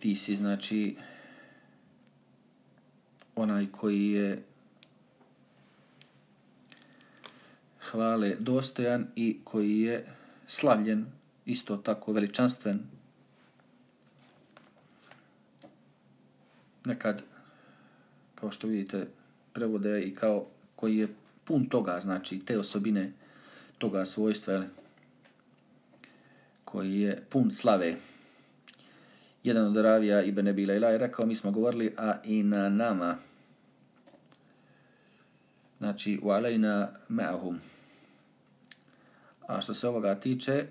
ti si znači onaj koji je hvale dostojan i koji je slavljen, isto tako veličanstven. Nekad, kao što vidite, prevode i kao koji je pun toga, znači te osobine toga svojstva, koji je pun slave. jedan od ravija Ibn Abi Layla je rekao, mi smo govorili, a i na nama, znači, u alejna ma'ahum. A što se ovoga tiče,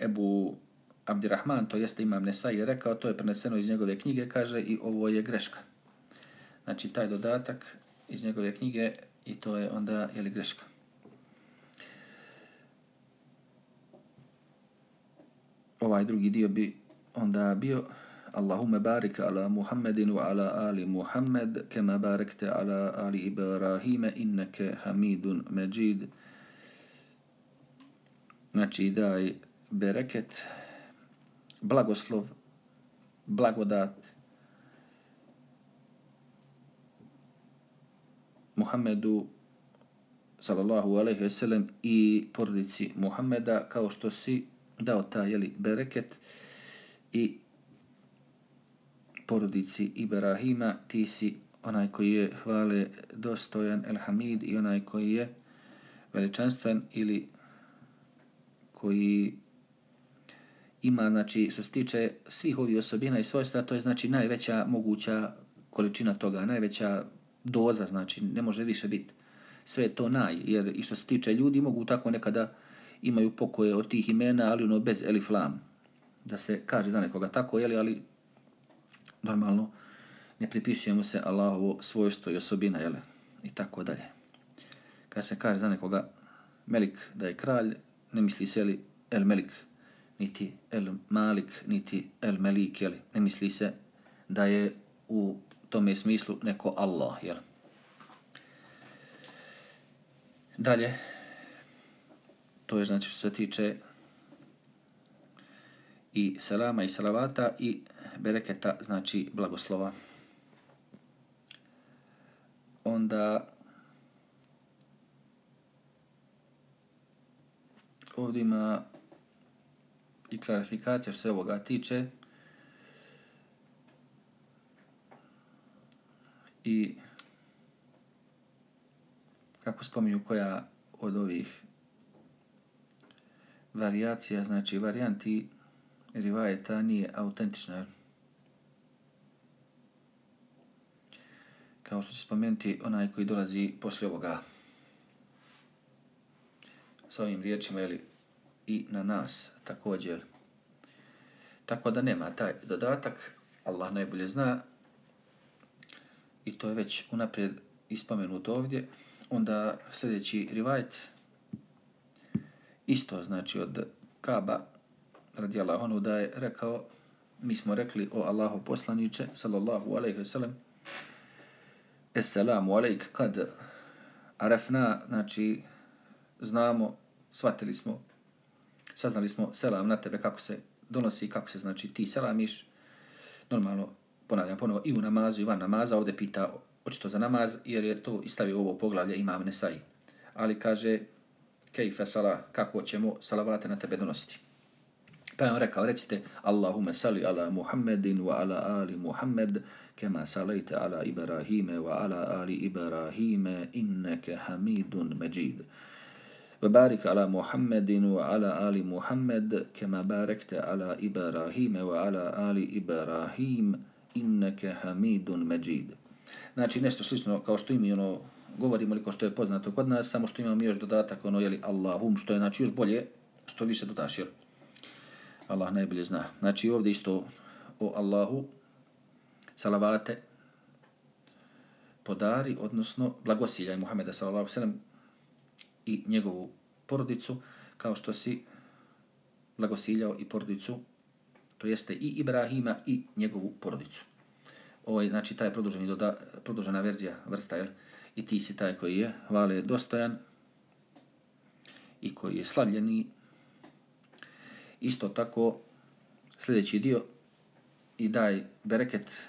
Ebu Abdirahman, to jeste imam Nesai, je rekao, to je preneseno iz njegove knjige, kaže, i ovo je greška. Znači, taj dodatak iz njegove knjige, i to je onda, je li greška. Ovaj drugi dio bi onda bio Allahumma barik ala Muhammedin wa ala ali Muhammed kema barekte ala ali Ibrahime inneke hamidun međid. Znači daj bereket, blagoslov, blagodat Muhammedu sallallahu alejhi ve sellem i porodici Muhameda kao što si dao ta jeli, bereket i porodici Ibrahima, ti si onaj koji je hvale dostojan El Hamid i onaj koji je veličanstven ili koji ima, znači, što se tiče svih ovih osobina i svojstva, to je, znači, najveća moguća količina toga, najveća doza, znači, ne može više biti. Sve to naj, jer i što se tiče ljudi, mogu tako nekada imaju pokoje od tih imena, ali ono bez elif lam. Da se kaže za nekoga tako, jeli, ali normalno ne pripisujemo se Allahovo svojstvo i osobina, jel? i tako dalje. Kad se kaže za nekoga Melik da je kralj, ne misli se li El Melik, niti El Malik, niti El Melik, jel? ne misli se da je u tome smislu neko Allah, jel? Dalje, to je znači što se tiče i salama i salavata i bereketa, znači blagoslova. Onda ovdje ima i klarifikacija što se ovoga tiče i kako spominju koja od ovih varijacija, znači varijanti rivajeta nije autentična. Kao što će spomenuti onaj koji dolazi poslije ovoga. Sa ovim riječima, jeli, i na nas također. Tako da nema taj dodatak, Allah najbolje zna, i to je već unaprijed ispomenuto ovdje, onda sljedeći rivajt, isto znači od Kaba radijallahu anhu da je rekao mi smo rekli o Allahu poslanice sallallahu alejhi wasallam, Esselamu alaik, alejk kad arefna, znači znamo svatili smo saznali smo selam na tebe kako se donosi kako se znači ti selamiš normalno ponavljam ponovo i u namazu i van namaza ovde pita očito za namaz jer je to istavio ovo poglavlje imam Nesai ali kaže kejfe sala, kako ćemo salavate na tebe donositi. Pa je on rekao, recite, Allahume sali ala Muhammedin wa ala ali Muhammed, kema salajte ala Ibrahime wa ala ali Ibrahime, inneke hamidun međid. وبارك على محمد وعلى آل محمد كما باركت على إبراهيم وعلى آل إبراهيم إنك حميد مجيد Znači nešto slično kao što imi ono govorimo li ko što je poznato kod nas, samo što imamo još dodatak, ono, jeli, Allahum, što je, znači, još bolje, što više dodaš, jel? Allah najbolje zna. Znači, ovdje isto o Allahu, salavate, podari, odnosno, blagosiljaj Muhammeda, sallallahu sallam, i njegovu porodicu, kao što si blagosiljao i porodicu, to jeste i Ibrahima i njegovu porodicu. Ovo je, znači, taj produženi doda, produžena verzija vrsta, jel? i ti si taj koji je hvale dostojan i koji je slavljeni. Isto tako, sljedeći dio, i daj bereket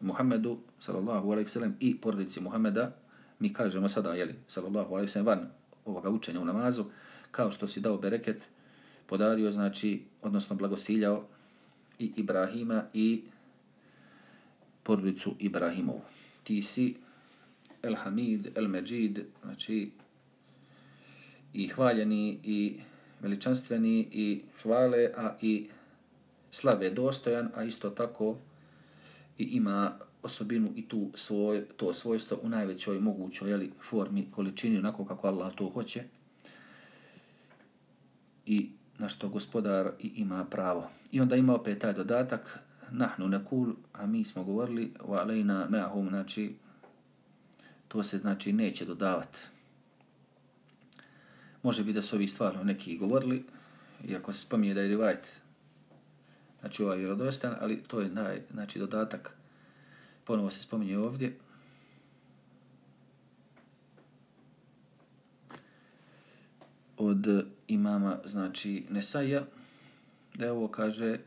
Muhammedu, sallallahu alaihi sallam, i porodici Muhammeda, mi kažemo sada, jeli, sallallahu alaihi sallam, van ovoga učenja u namazu, kao što si dao bereket, podario, znači, odnosno blagosiljao i Ibrahima i porodicu Ibrahimovu. Ti si El Hamid, El Međid, znači i hvaljeni i veličanstveni i hvale, a i slave dostojan, a isto tako i ima osobinu i tu svoj, to svojstvo u najvećoj mogućoj jeli, formi, količini, onako kako Allah to hoće. I na što gospodar i ima pravo. I onda ima opet taj dodatak, nahnu nekul, a mi smo govorili, wa alejna me'ahum, znači, to se znači neće dodavati. Može biti da su ovi stvarno neki govorili, iako se spominje da je rivajt, znači ovaj vjerodostan, ali to je naj, znači dodatak, ponovo se spominje ovdje, od imama, znači Nesaja, da ovo kaže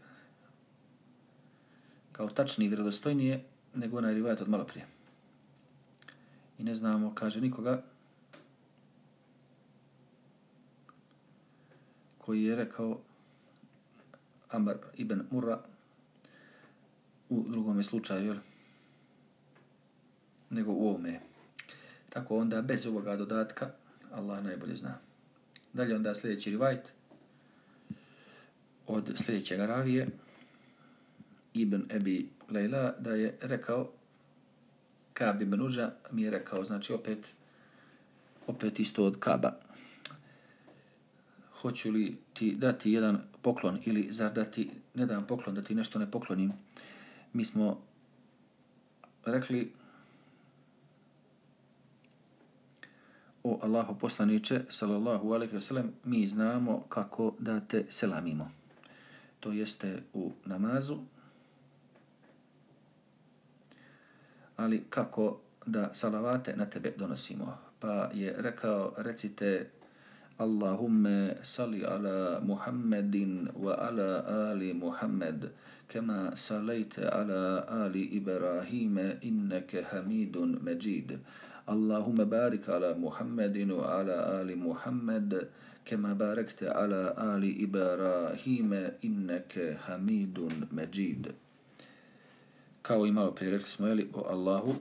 kao tačni i vjerodostojnije nego onaj rivajat od malo prije. I ne znamo, kaže nikoga, koji je rekao Amr ibn Murra u drugom slučaju, jel? nego u ovome. Tako onda, bez ovoga dodatka, Allah najbolje zna. Dalje onda sljedeći rivajt od sljedećeg ravije, Ibn Ebi Lejla, da je rekao, Kab ibn Uđa mi je rekao, znači opet, opet isto od Kaba, hoću li ti dati jedan poklon ili zar da ti ne dam poklon, da ti nešto ne poklonim. Mi smo rekli o Allahu poslaniče, sallallahu alaihi wa sallam, mi znamo kako da te selamimo. To jeste u namazu, ali kako da salavate na tebe donosimo. Pa je rekao, recite Allahumma salli ala محمد wa ala ali كما kama salaita ala ali Ibrahim innaka Hamidun Majid. Allahumma barik ala وعلى wa ala ali باركت kama barakta ala ali Ibrahim innaka Hamidun Majid. Kao i malo prije rekli smo jeli, o Allahu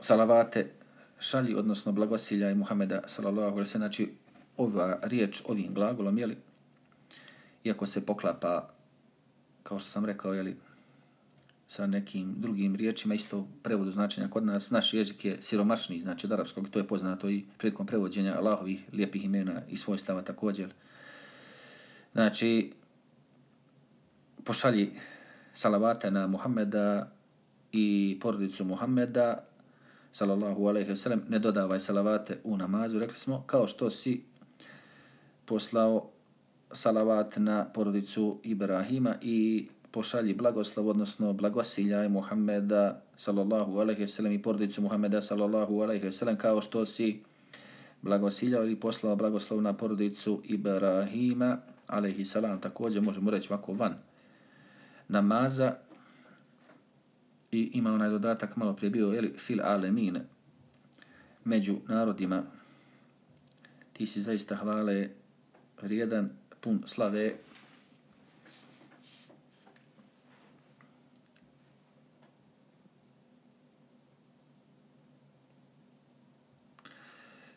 salavate šalji, odnosno blagosilja i Muhameda, sallallahu alaihi sallam, znači ova riječ ovim glagolom, jeli, iako se poklapa, kao što sam rekao, jeli, sa nekim drugim riječima, isto prevodu značenja kod nas, naš jezik je siromašni, znači od arapskog, to je poznato i prilikom prevođenja Allahovih lijepih imena i svojstava također. Znači, pošalji salavate na Muhammeda i porodicu Muhammeda, sallallahu alaihi wasallam, ne dodavaj salavate u namazu, rekli smo, kao što si poslao salavat na porodicu Ibrahima i pošalji blagoslov, odnosno blagosiljaj Muhammeda sallallahu alaihi wasallam i porodicu Muhammeda sallallahu alaihi wasallam, kao što si blagosiljao ili poslao blagoslov na porodicu Ibrahima alaihi salam, također možemo reći ovako van namaza i ima onaj dodatak malo prije bio, jeli, fil alemin, među narodima, ti si zaista hvale vrijedan, pun slave,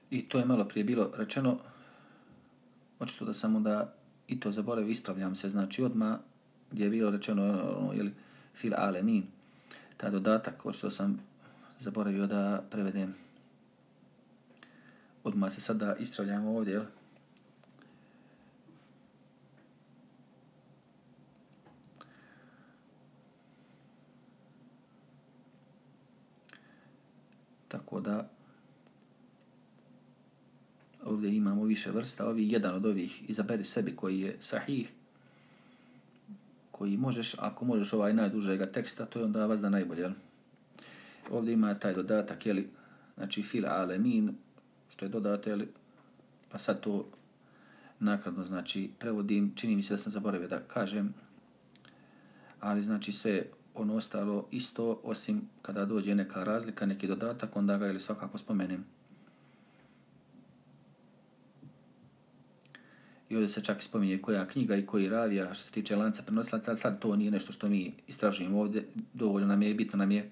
I to je malo prije bilo rečeno, očito da samo da i to zaboravim, ispravljam se, znači odma gdje je bilo rečeno, ono, jeli, fil alemin, ta dodatak, očito što sam zaboravio da prevedem. Odmah se sada ispravljamo ovdje, jel? Tako da ovdje imamo više vrsta, ovi jedan od ovih izaberi sebi koji je sahih, koji možeš, ako možeš ovaj najdužega teksta, to je onda vas da najbolje. Jel? Ovdje ima taj dodatak, jeli, znači fil alemin, što je dodato, jeli, pa sad to nakladno znači prevodim, čini mi se da sam zaboravio da kažem, ali znači sve ono ostalo isto, osim kada dođe neka razlika, neki dodatak, onda ga ili svakako spomenem. I ovdje se čak spominje koja knjiga i koji ravija što se tiče lanca prenosilaca, sad to nije nešto što mi istražujemo ovdje, dovoljno nam je i bitno nam je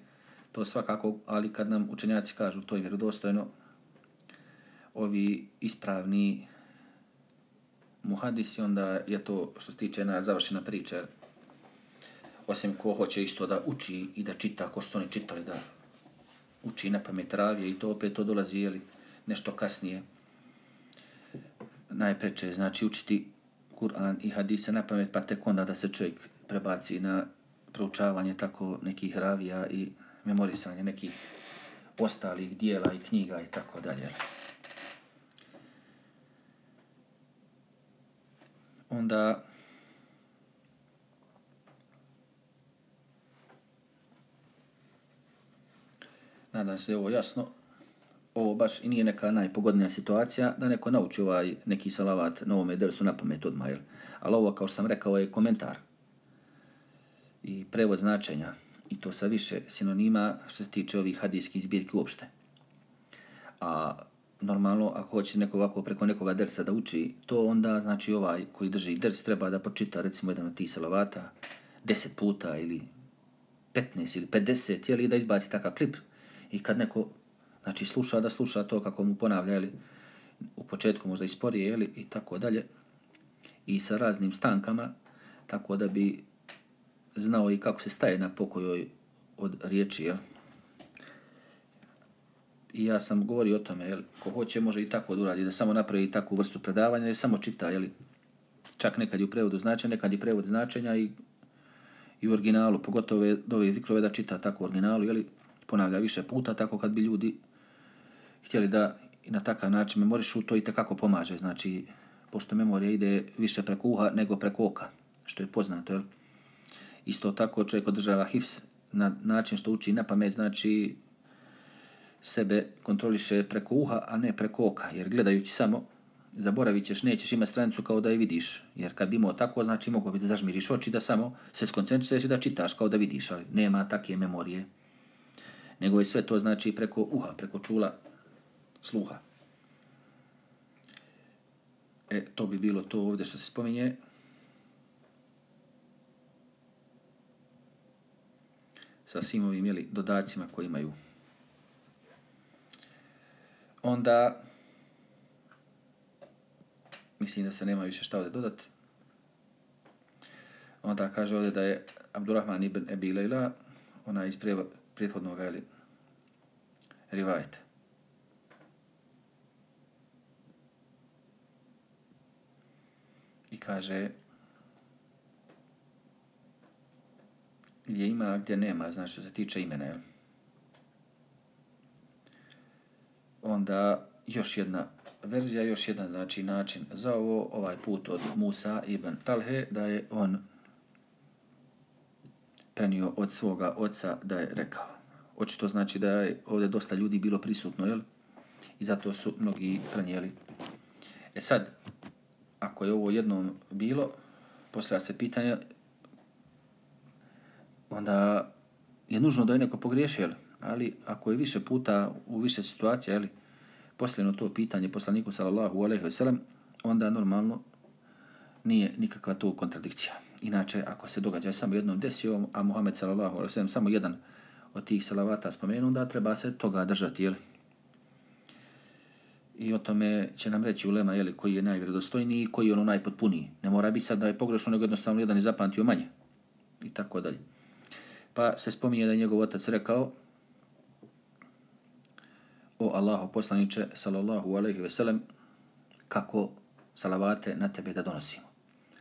to svakako, ali kad nam učenjaci kažu to je vjerodostojno, ovi ispravni muhadisi, onda je to što se tiče na završena priča. Osim ko hoće isto da uči i da čita, ko što su oni čitali, da uči na pamet ravije i to opet to dolazi jeli, nešto kasnije. Najpreče znači učiti Kur'an i hadise na pamet, pa tek onda da se čovjek prebaci na proučavanje tako nekih ravija i memorisanje nekih ostalih dijela i knjiga i tako dalje. Onda nadam se ovo jasno, ovo baš i nije neka najpogodnija situacija da neko nauči ovaj neki salavat na ovome dersu na pamet odmah, jel? Ali ovo, kao što sam rekao, je komentar i prevod značenja i to sa više sinonima što se tiče ovih hadijskih zbirki uopšte. A normalno, ako hoće neko ovako preko nekoga dersa da uči, to onda, znači ovaj koji drži ders treba da počita recimo jedan od tih salavata deset puta ili 15 ili 50, jeli, da izbaci takav klip i kad neko znači, sluša da sluša to kako mu ponavlja, jeli, u početku možda i sporije, jeli, i tako dalje, i sa raznim stankama, tako da bi znao i kako se staje na pokojoj od riječi, jel? I ja sam govorio o tome, jel? Ko hoće može i tako da uradi, da samo napravi takvu vrstu predavanja, jer samo čita, jeli, Čak nekad i u prevodu značenja, nekad i prevod značenja i, i u originalu, pogotovo ove, ove zikrove da čita tako u originalu, jeli, Ponavlja više puta, tako kad bi ljudi htjeli da i na takav način memorišu, to i takako pomaže, znači, pošto memorija ide više preko uha nego preko oka, što je poznato, jel? Isto tako čovjek održava hifs na način što uči na pamet, znači sebe kontroliše preko uha, a ne preko oka. Jer gledajući samo, zaboravit ćeš, nećeš imati stranicu kao da je vidiš. Jer kad bi imao tako, znači mogu bi da zažmiriš oči, da samo se skoncentruješ i da čitaš kao da vidiš, ali nema takve memorije. Nego je sve to znači preko uha, preko čula, sluha. E, to bi bilo to ovdje što se spominje. sa svim ovim jeli, dodacima koji imaju. Onda, mislim da se nema više šta ovdje dodati. Onda kaže ovdje da je Abdurrahman ibn Ebi Leila, ona iz prethodnog ili rivajte. I kaže, gdje ima, gdje nema, znači što se tiče imena. Jel? Onda još jedna verzija, još jedan znači način za ovo, ovaj put od Musa ibn Talhe, da je on prenio od svoga oca da je rekao. Očito znači da je ovdje dosta ljudi bilo prisutno, jel? I zato su mnogi prenijeli. E sad, ako je ovo jednom bilo, postavlja se pitanje, onda je nužno da je neko pogriješio, ali ako je više puta u više situacija, jeli, posljedno to pitanje poslaniku sallallahu alaihi sellem, onda normalno nije nikakva to kontradikcija. Inače, ako se događa samo jednom desio, a Muhammed sallallahu alaihi sellem samo jedan od tih salavata spomenu, onda treba se toga držati, jeli. I o tome će nam reći ulema, jeli, koji je najvjerodostojniji i koji je ono najpotpuniji. Ne mora biti sad da je pogrešno, nego jednostavno jedan je zapamtio manje. I tako dalje. Pa se spominje da je njegov otac rekao o Allahu poslaniče sallallahu alejhi ve sellem kako salavate na tebe da donosimo.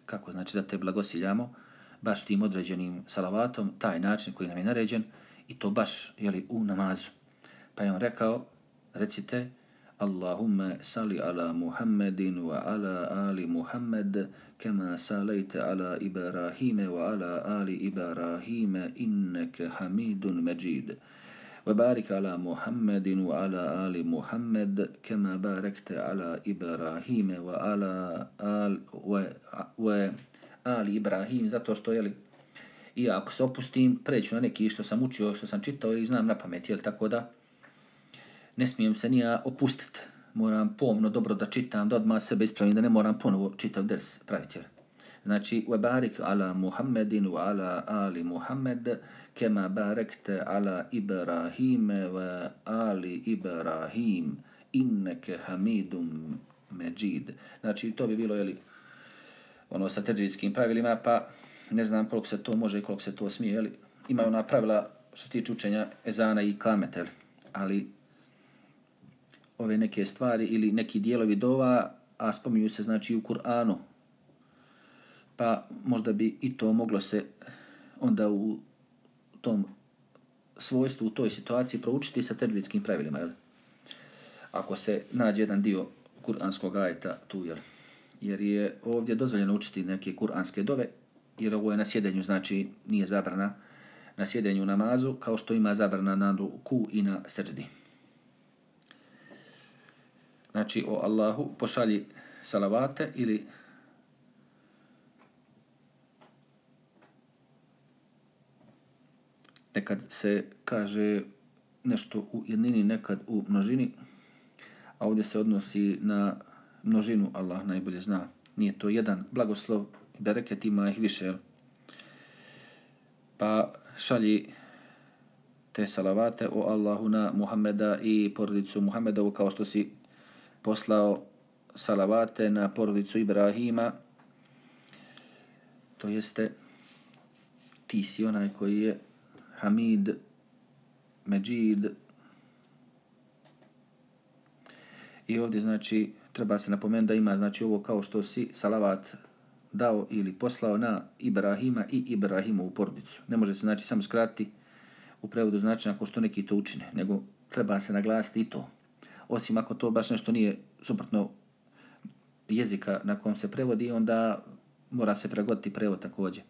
Kako znači da te blagosiljamo baš tim određenim salavatom, taj način koji nam je naređen i to baš je li u namazu. Pa je on rekao, recite Allahumma sali ala Muhammedin wa ala ali Muhammed كما صليت على إبراهيم وعلى آل إبراهيم إنك حميد مجيد وبارك على محمد وعلى آل محمد كما باركت على إبراهيم وعلى آل وآل إبراهيم zato što je li i ako se opustim preću na neki što sam učio, što sam čitao i znam na pamet, jel tako da ne smijem se nija opustiti moram pomno dobro da čitam, da odmah sebe ispravim, da ne moram ponovo čitav ders praviti. Znači, wa barik ala Muhammedin wa ala ali Muhammed, kema barekte ala Ibrahim wa ali Ibrahim, inneke hamidum međid. Znači, to bi bilo, jeli, ono sa teđijskim pravilima, pa ne znam koliko se to može i koliko se to smije, jeli, Imaju ona pravila što se tiče učenja ezana i kamete, ali ove neke stvari ili neki dijelovi dova, a spominju se znači u Kur'anu, pa možda bi i to moglo se onda u tom svojstvu, u toj situaciji proučiti sa teđvidskim pravilima, jel? Ako se nađe jedan dio kur'anskog ajeta tu, jel? Jer je ovdje dozvoljeno učiti neke kur'anske dove, jer ovo je na sjedenju, znači nije zabrana na sjedenju namazu, kao što ima zabrana na ku i na srđdi. Znači, o Allahu pošalji salavate ili nekad se kaže nešto u jednini, nekad u množini, a ovdje se odnosi na množinu, Allah najbolje zna. Nije to jedan blagoslov, bereket ima ih više. Pa šalji te salavate o Allahu na Muhammeda i porodicu Muhammedovu kao što si poslao salavate na porodicu Ibrahima. To jeste ti si onaj koji je Hamid, Međid. I ovdje znači treba se napomenuti da ima znači ovo kao što si salavat dao ili poslao na Ibrahima i Ibrahimovu porodicu. Ne može se znači samo skratiti u prevodu znači ako što neki to učine, nego treba se naglasiti i to. Osim ako to baš nešto nije suprotno jezika na kom se prevodi, onda mora se pregoditi prevod također.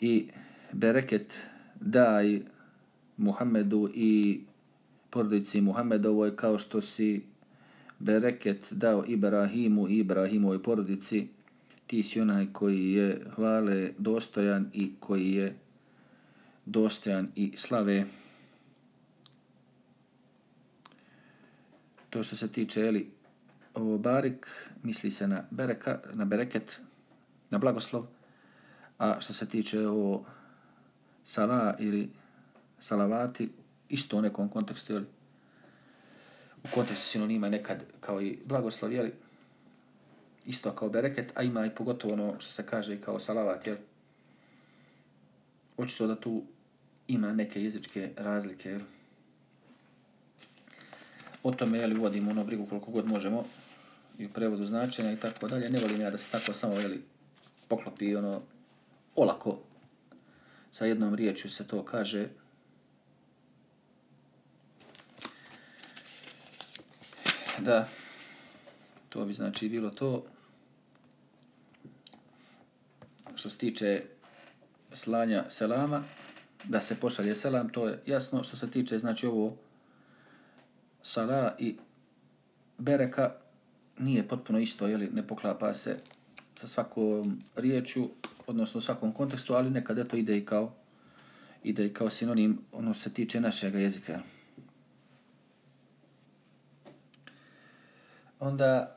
I bereket daj Muhammedu i porodici Muhammedovoj kao što si bereket dao Ibrahimu i Ibrahimovoj porodici, ti si onaj koji je hvale dostojan i koji je dostojan i slave. To što se tiče, eli, ovo barik, misli se na, bereka, na bereket, na blagoslov, a što se tiče o sala ili salavati, isto u nekom kontekstu, jeli, u kontekstu sinonima nekad kao i blagoslov, jeli, isto kao bereket, a ima i pogotovo ono što se kaže kao salavat, jeli. Očito da tu ima neke jezičke razlike, jeli. O tome, jeli, uvodimo ono brigu koliko god možemo i u prevodu značenja i tako dalje. Ne volim ja da se tako samo, jeli, poklopi ono olako sa jednom riječju se to kaže. Da, to bi znači bilo to. Što se tiče slanja selama, da se pošalje selam, to je jasno. Što se tiče, znači ovo sala i bereka, nije potpuno isto, jeli, ne poklapa se sa svakom riječu, odnosno u svakom kontekstu, ali nekada to ide i kao ide i kao sinonim, ono se tiče našeg jezika. Onda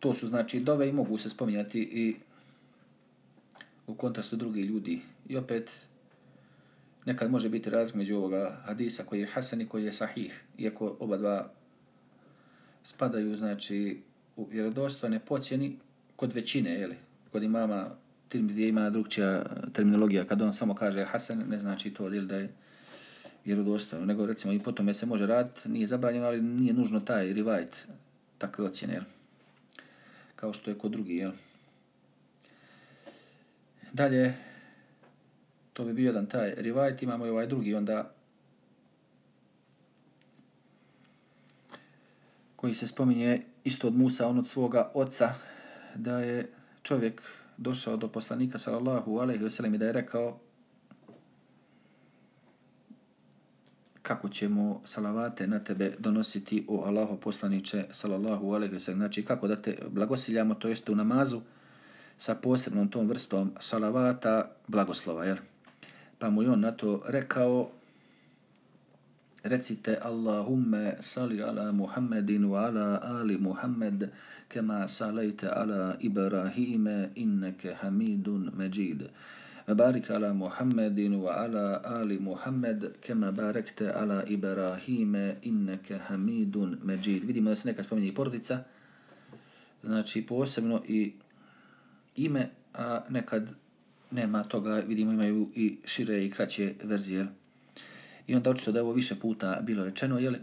to su znači dove i mogu se spominjati i u kontekstu drugih ljudi. I opet nekad može biti razlik među ovoga hadisa koji je hasan i koji je sahih, iako oba dva spadaju znači u vjerodostojne pocjeni kod većine, jeli, kod imama gdje ima drugčija terminologija, kad on samo kaže Hasan, ne znači to jel da je vjerodostojno, nego recimo i potom se može raditi, nije zabranjeno, ali nije nužno taj rivajt takve ocjene, jel? kao što je kod drugi, jel? Dalje, to bi bio jedan taj rivajt, imamo i ovaj drugi, onda koji se spominje isto od Musa, on od svoga oca, da je čovjek došao do poslanika sallallahu alejhi ve sellem i da je rekao kako ćemo salavate na tebe donositi o Allahu poslanice sallallahu alejhi ve sellem znači kako da te blagosiljamo to jeste u namazu sa posebnom tom vrstom salavata blagoslova jel' pa mu on na to rekao recite Allahumme sali ala Muhammedin wa ala ali Muhammed kema salajte ala Ibrahime inneke hamidun međid. Barik ala Muhammedin wa ala ali Muhammed kema barekte ala Ibrahime inneke hamidun međid. Vidimo da se neka spominje i porodica, znači posebno i ime, a nekad nema toga, vidimo imaju i šire i kraće verzije. I onda očito da je ovo više puta bilo rečeno, jel?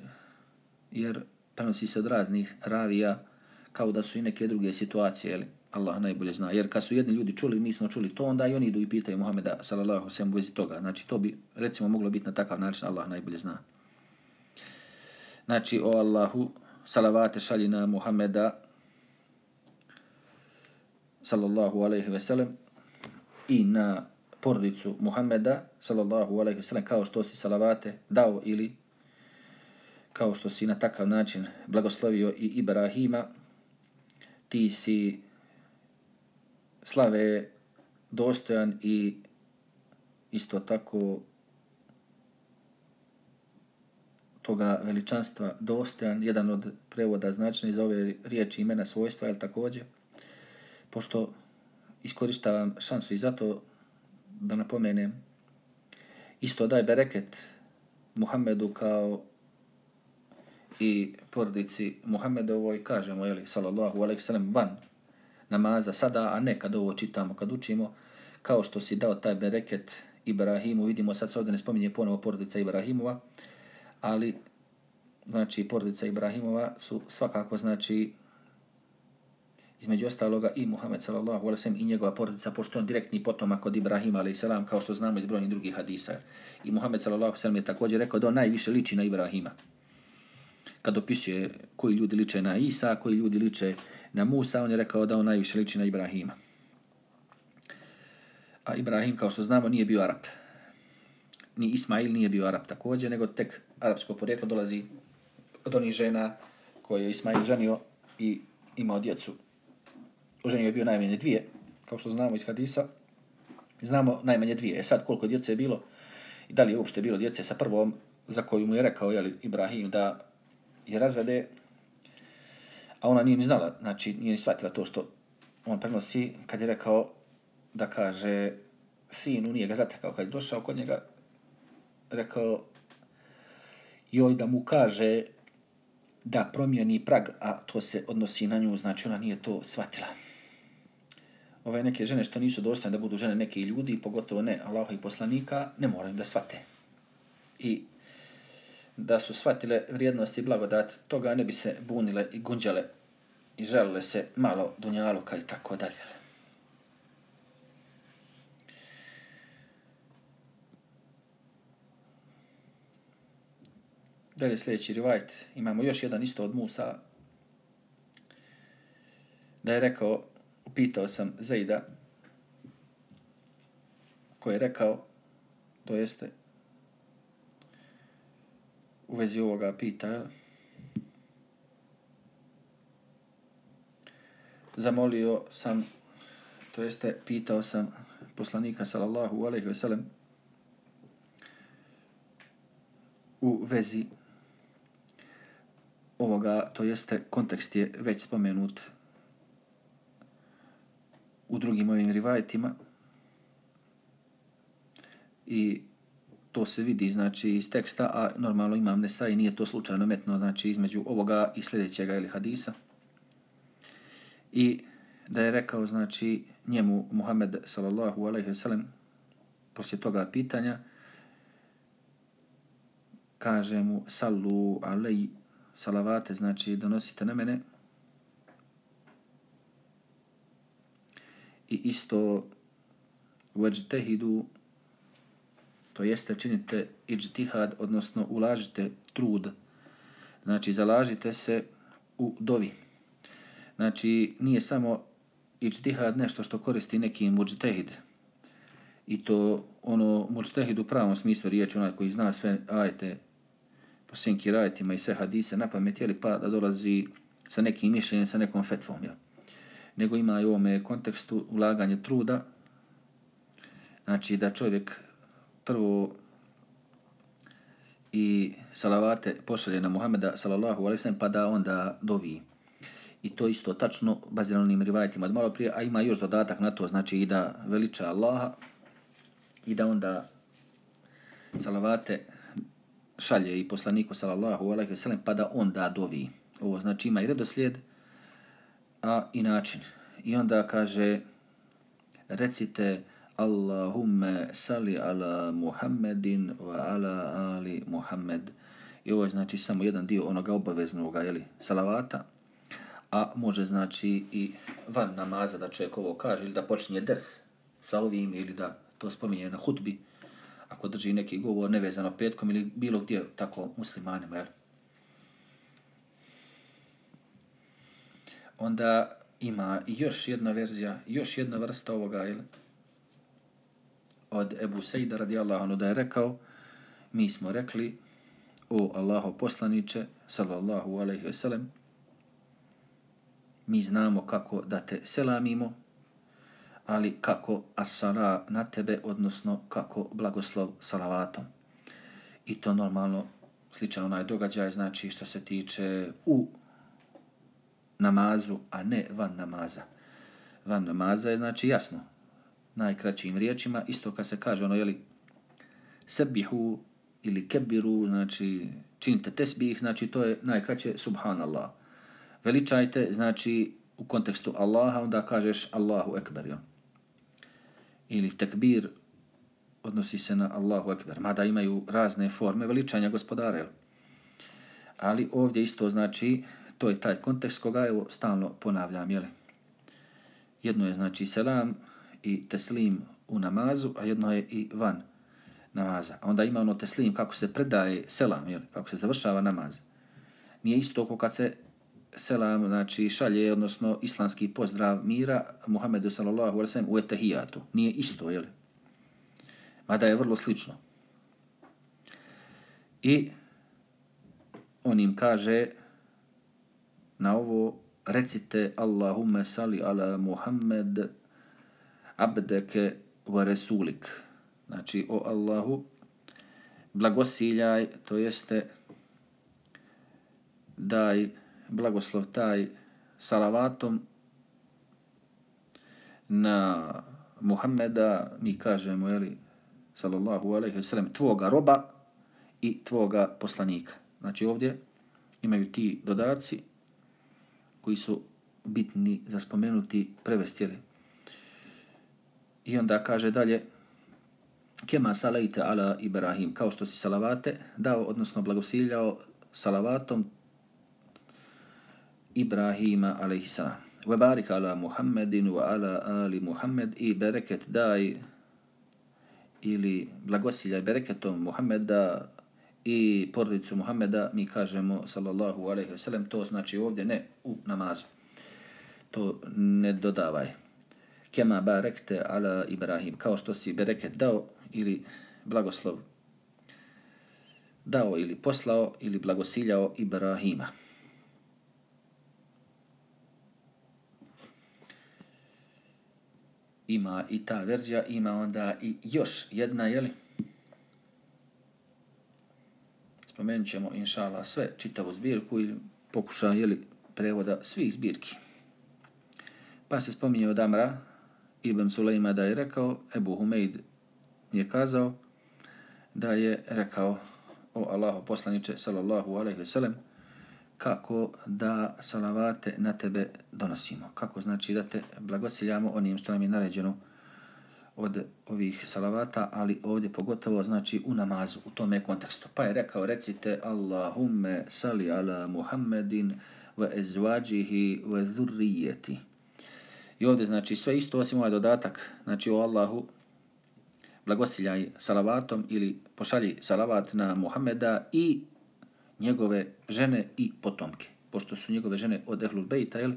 jer prenosi se od raznih ravija kao da su i neke druge situacije, jel? Allah najbolje zna. Jer kad su jedni ljudi čuli, mi smo čuli to, onda i oni idu i pitaju Muhameda sallallahu sallam u vezi toga. Znači to bi recimo moglo biti na takav način, Allah najbolje zna. Znači o Allahu salavate šalji na Muhameda sallallahu alaihi ve sellem i na porodicu Muhameda sallallahu alaihi wa sallam, kao što si salavate dao ili kao što si na takav način blagoslovio i Ibrahima ti si slave dostojan i isto tako toga veličanstva dostojan, jedan od prevoda značni za ove riječi imena svojstva, je također, pošto iskoristavam šansu i zato da napomenem, isto daj bereket Muhammedu kao i porodici Muhammedovoj, kažemo, jeli, sallallahu alaihi sallam, van namaza sada, a ne kad ovo čitamo, kad učimo, kao što si dao taj bereket Ibrahimu, vidimo sad se ovdje ne spominje ponovo porodica Ibrahimova, ali znači porodica Ibrahimova su svakako znači između ostaloga i Muhammed sallallahu alejhi ve i njegova porodica pošto on direktni potomak od Ibrahima alejhi selam kao što znamo iz brojnih drugih hadisa i Muhammed sallallahu alejhi ve je također rekao da on najviše liči na Ibrahima kad opisuje koji ljudi liče na Isa, koji ljudi liče na Musa, on je rekao da on najviše liči na Ibrahima. A Ibrahim, kao što znamo, nije bio Arab. Ni Ismail nije bio Arab također, nego tek arapsko porijeklo dolazi od onih žena koje je Ismail ženio i imao djecu. Oženio je bio najmanje dvije, kao što znamo iz hadisa. Znamo najmanje dvije. E sad koliko djece je bilo i da li je uopšte bilo djece sa prvom za koju mu je rekao jeli, Ibrahim da je razvede, a ona nije ni znala, znači nije ni shvatila to što on prenosi, kad je rekao da kaže sinu, nije ga zatekao, kad je došao kod njega, rekao joj da mu kaže da promijeni prag, a to se odnosi na nju, znači ona nije to shvatila. Ove neke žene što nisu dostane da budu žene neki ljudi, pogotovo ne Allaha i poslanika, ne moraju da svate. I da su shvatile vrijednost i blagodat, toga ne bi se bunile i gunđale i želile se malo dunjaluka i tako dalje. Dalje sljedeći rivajt. Imamo još jedan isto od Musa. Da je rekao, upitao sam Zejda, koji je rekao, to jeste, u vezi ovoga pita, zamolio sam, to jeste pitao sam poslanika sallallahu alaihi ve sellem u vezi ovoga, to jeste kontekst je već spomenut u drugim ovim rivajetima i to se vidi znači iz teksta, a normalno imam nesa i nije to slučajno metno znači između ovoga i sljedećega ili hadisa. I da je rekao znači njemu Muhammed sallallahu alejhi ve sellem poslije toga pitanja kaže mu sallu alej salavate znači donosite na mene i isto vajtehidu to jeste činite ijtihad, odnosno ulažite trud. Znači, zalažite se u dovi. Znači, nije samo ijtihad nešto što koristi neki muđtehid. I to ono muđtehid u pravom smislu riječi, onaj koji zna sve ajete po svim kirajetima i sve hadise na pamet, jeli pa da dolazi sa nekim mišljenjem, sa nekom fetvom, jel? Nego ima i u ovome kontekstu ulaganje truda, znači da čovjek prvo i salavate pošalje na Muhameda sallallahu alaihi sallam pa da onda dovi. I to isto tačno baziranim rivajetima od malo prije, a ima još dodatak na to, znači i da veliča Allaha i da onda salavate šalje i poslaniku sallallahu alaihi sallam pa da onda dovi. Ovo znači ima i redoslijed, a i način. I onda kaže recite Allahumme sali ala Muhammedin wa ala ali Muhammed. I ovo je znači samo jedan dio onoga obaveznog jeli, salavata, a može znači i van namaza da čovjek ovo kaže ili da počinje ders sa ovim ili da to spominje na hutbi ako drži neki govor nevezano petkom ili bilo gdje tako muslimanima. Jel? Onda ima još jedna verzija, još jedna vrsta ovoga, ili? od Ebu Sejda radijallahu anhu da je rekao, mi smo rekli, o Allaho poslaniće, sallallahu alaihi veselem, mi znamo kako da te selamimo, ali kako asara na tebe, odnosno kako blagoslov salavatom. I to normalno sličan onaj događaj, znači što se tiče u namazu, a ne van namaza. Van namaza je znači jasno, najkraćim riječima, isto kad se kaže ono, jeli, sebihu ili kebiru, znači činite tesbih, znači to je najkraće subhanallah. Veličajte, znači u kontekstu Allaha, onda kažeš Allahu ekber. Ja. Ili tekbir odnosi se na Allahu ekber, mada imaju razne forme veličanja gospodara. Jel? Ali ovdje isto znači, to je taj kontekst koga evo stalno ponavljam. jeli? Jedno je znači selam, i teslim u namazu, a jedno je i van namaza. A onda ima ono teslim kako se predaje selam, jeli? kako se završava namaz. Nije isto ko kad se selam znači, šalje, odnosno islamski pozdrav mira Muhammedu sallallahu alaihi sallam u etahijatu. Nije isto, jeli? Mada je vrlo slično. I on im kaže na ovo recite Allahumme sali ala Muhammed abdeke wa resulik. Znači, o Allahu, blagosiljaj, to jeste daj blagoslov taj salavatom na Muhammeda, mi kažemo, jeli, sallallahu alaihi wa sallam, tvoga roba i tvoga poslanika. Znači ovdje imaju ti dodaci koji su bitni za spomenuti prevestili. I onda kaže dalje, kema salajte ala Ibrahim, kao što si salavate dao, odnosno blagosiljao salavatom Ibrahima a.s. Wa ala Muhammedin wa ala ali Muhammed i bereket daj ili blagosiljaj bereketom Muhammeda i porodicu Muhammeda, mi kažemo sallallahu alaihi ve sellem, to znači ovdje ne u namazu. To ne dodavaj kema barekte ala Ibrahim, kao što si bereket dao ili blagoslov dao ili poslao ili blagosiljao Ibrahima. Ima i ta verzija, ima onda i još jedna, jeli? Spomenut ćemo, inšala, sve čitavu zbirku ili pokuša, jeli, prevoda svih zbirki. Pa se spominje od Amra, Ibn Sulejma da je rekao, Ebu Humeid je kazao da je rekao o Allahu poslaniče sallallahu alaihi ve sellem kako da salavate na tebe donosimo. Kako znači da te blagosiljamo onim što nam je naređeno od ovih salavata, ali ovdje pogotovo znači u namazu, u tome kontekstu. Pa je rekao, recite Allahumme sali ala Muhammedin wa ezvađihi wa zurrijeti. I ovdje znači sve isto osim ovaj dodatak, znači o Allahu blagosiljaj salavatom ili pošalji salavat na Muhameda i njegove žene i potomke. Pošto su njegove žene od Ehlul Bejta, jel?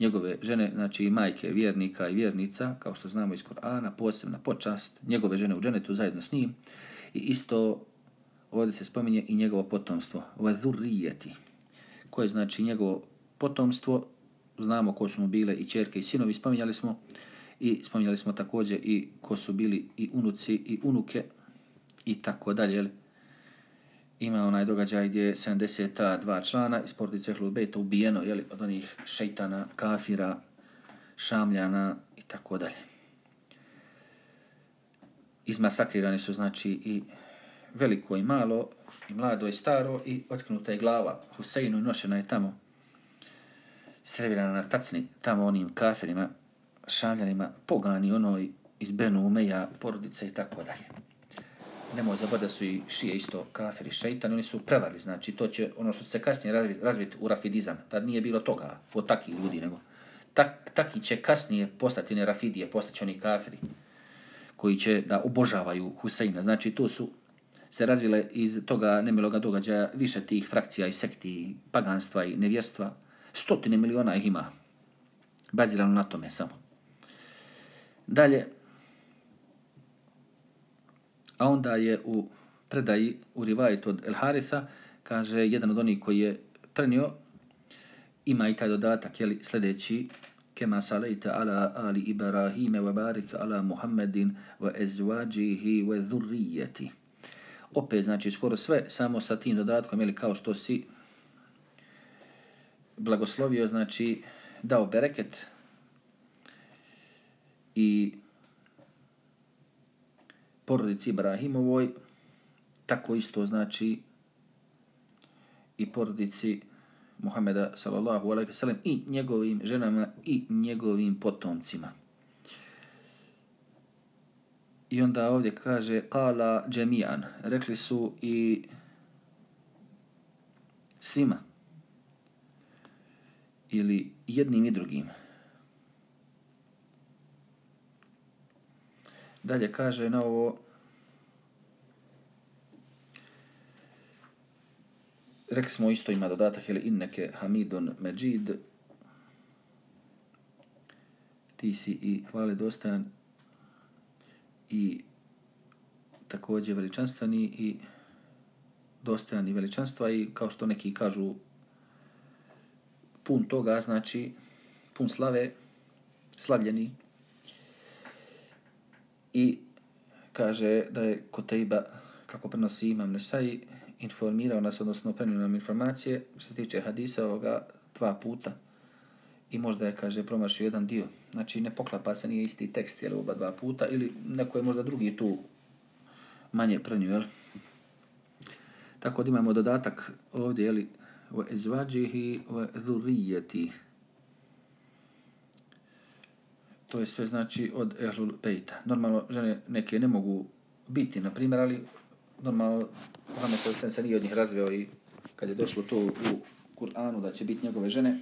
Njegove žene, znači majke vjernika i vjernica, kao što znamo iz Korana, posebna počast, njegove žene u dženetu zajedno s njim. I isto ovdje se spominje i njegovo potomstvo, vezurrijeti, koje znači njegovo potomstvo, znamo ko su mu bile i čerke i sinovi, spominjali smo i spominjali smo također i ko su bili i unuci i unuke i tako dalje. Ima onaj događaj gdje je 72 člana iz porodice Hlubeta ubijeno jeli, od onih šeitana, kafira, šamljana i tako dalje. Izmasakrirani su znači i veliko i malo, i mlado i staro i otknuta je glava. Huseinu nošena je tamo servirana na tacni tamo onim kafirima šamljanima, pogani onoj iz Benu Umeja, porodice i tako dalje nemoj zaboraviti da su i šije isto kafiri šeitan, oni su prevarili, znači to će ono što se kasnije razviti razvit u rafidizam. Tad nije bilo toga od takih ljudi, nego tak, taki će kasnije postati ne rafidije, postaće oni kafiri koji će da obožavaju Huseina. Znači to su se razvile iz toga nemiloga događaja više tih frakcija i sekti, paganstva i nevjerstva. Stotine miliona ih ima, bazirano na tome samo. Dalje, a onda je u predaji u rivajetu od El Haritha, kaže jedan od onih koji je prenio, ima i taj dodatak, jeli, sljedeći, kema salajta ala ali Ibrahime wa barik ala Muhammedin wa ezvađihi wa dhurrijeti opet znači skoro sve samo sa tim dodatkom jeli, kao što si blagoslovio znači dao bereket i porodici Ibrahimovoj tako isto znači i porodici Muhameda sallallahu alejhi ve sellem i njegovim ženama i njegovim potomcima. I onda ovdje kaže qala jami'an, Rekli su i svima. Ili jednim i drugim. Dalje kaže na ovo. Rekli smo isto ima dodatak, ili inneke hamidun međid, ti si i hvale dostan i također veličanstveni i dostojan i veličanstva i kao što neki kažu pun toga, znači pun slave, slavljeni i kaže da je Kutejba, kako prenosi imam Nesai, informirao nas, odnosno prenio nam informacije, što se tiče hadisa ovoga dva puta i možda je, kaže, promašio jedan dio. Znači, ne poklapa se, nije isti tekst, jel, oba dva puta, ili neko je možda drugi tu manje prenio, jel? Tako da imamo dodatak ovdje, jel, u ezvađihi u dhurijeti. To je sve znači od ehlul pejta. Normalno, žene neke ne mogu biti, na primjer, ali normalno, Muhammed se se nije od njih razveo i kad je došlo to u Kur'anu da će biti njegove žene,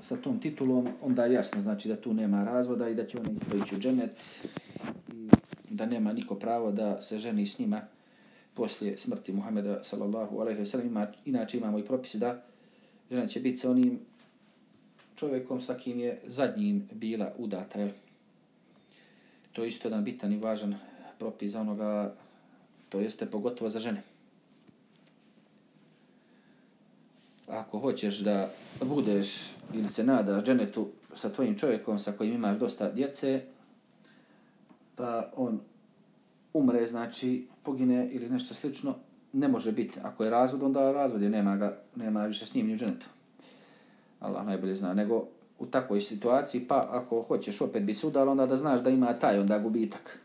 sa tom titulom, onda je jasno znači da tu nema razvoda i da će oni ići u dženet i da nema niko pravo da se ženi s njima poslije smrti Muhameda sallallahu alaihi wa sallam. Inače imamo i propis da žena će biti sa onim čovjekom sa kim je zadnjim bila udata. Jel? To je isto jedan bitan i važan propis za onoga, to jeste pogotovo za žene. ako hoćeš da budeš ili se nadaš dženetu sa tvojim čovjekom sa kojim imaš dosta djece, pa on umre, znači pogine ili nešto slično, ne može biti. Ako je razvod, onda razvod je, nema, ga, nema više s njim ni u dženetu. Allah najbolje zna. Nego u takvoj situaciji, pa ako hoćeš opet bi sudar, onda da znaš da ima taj onda gubitak.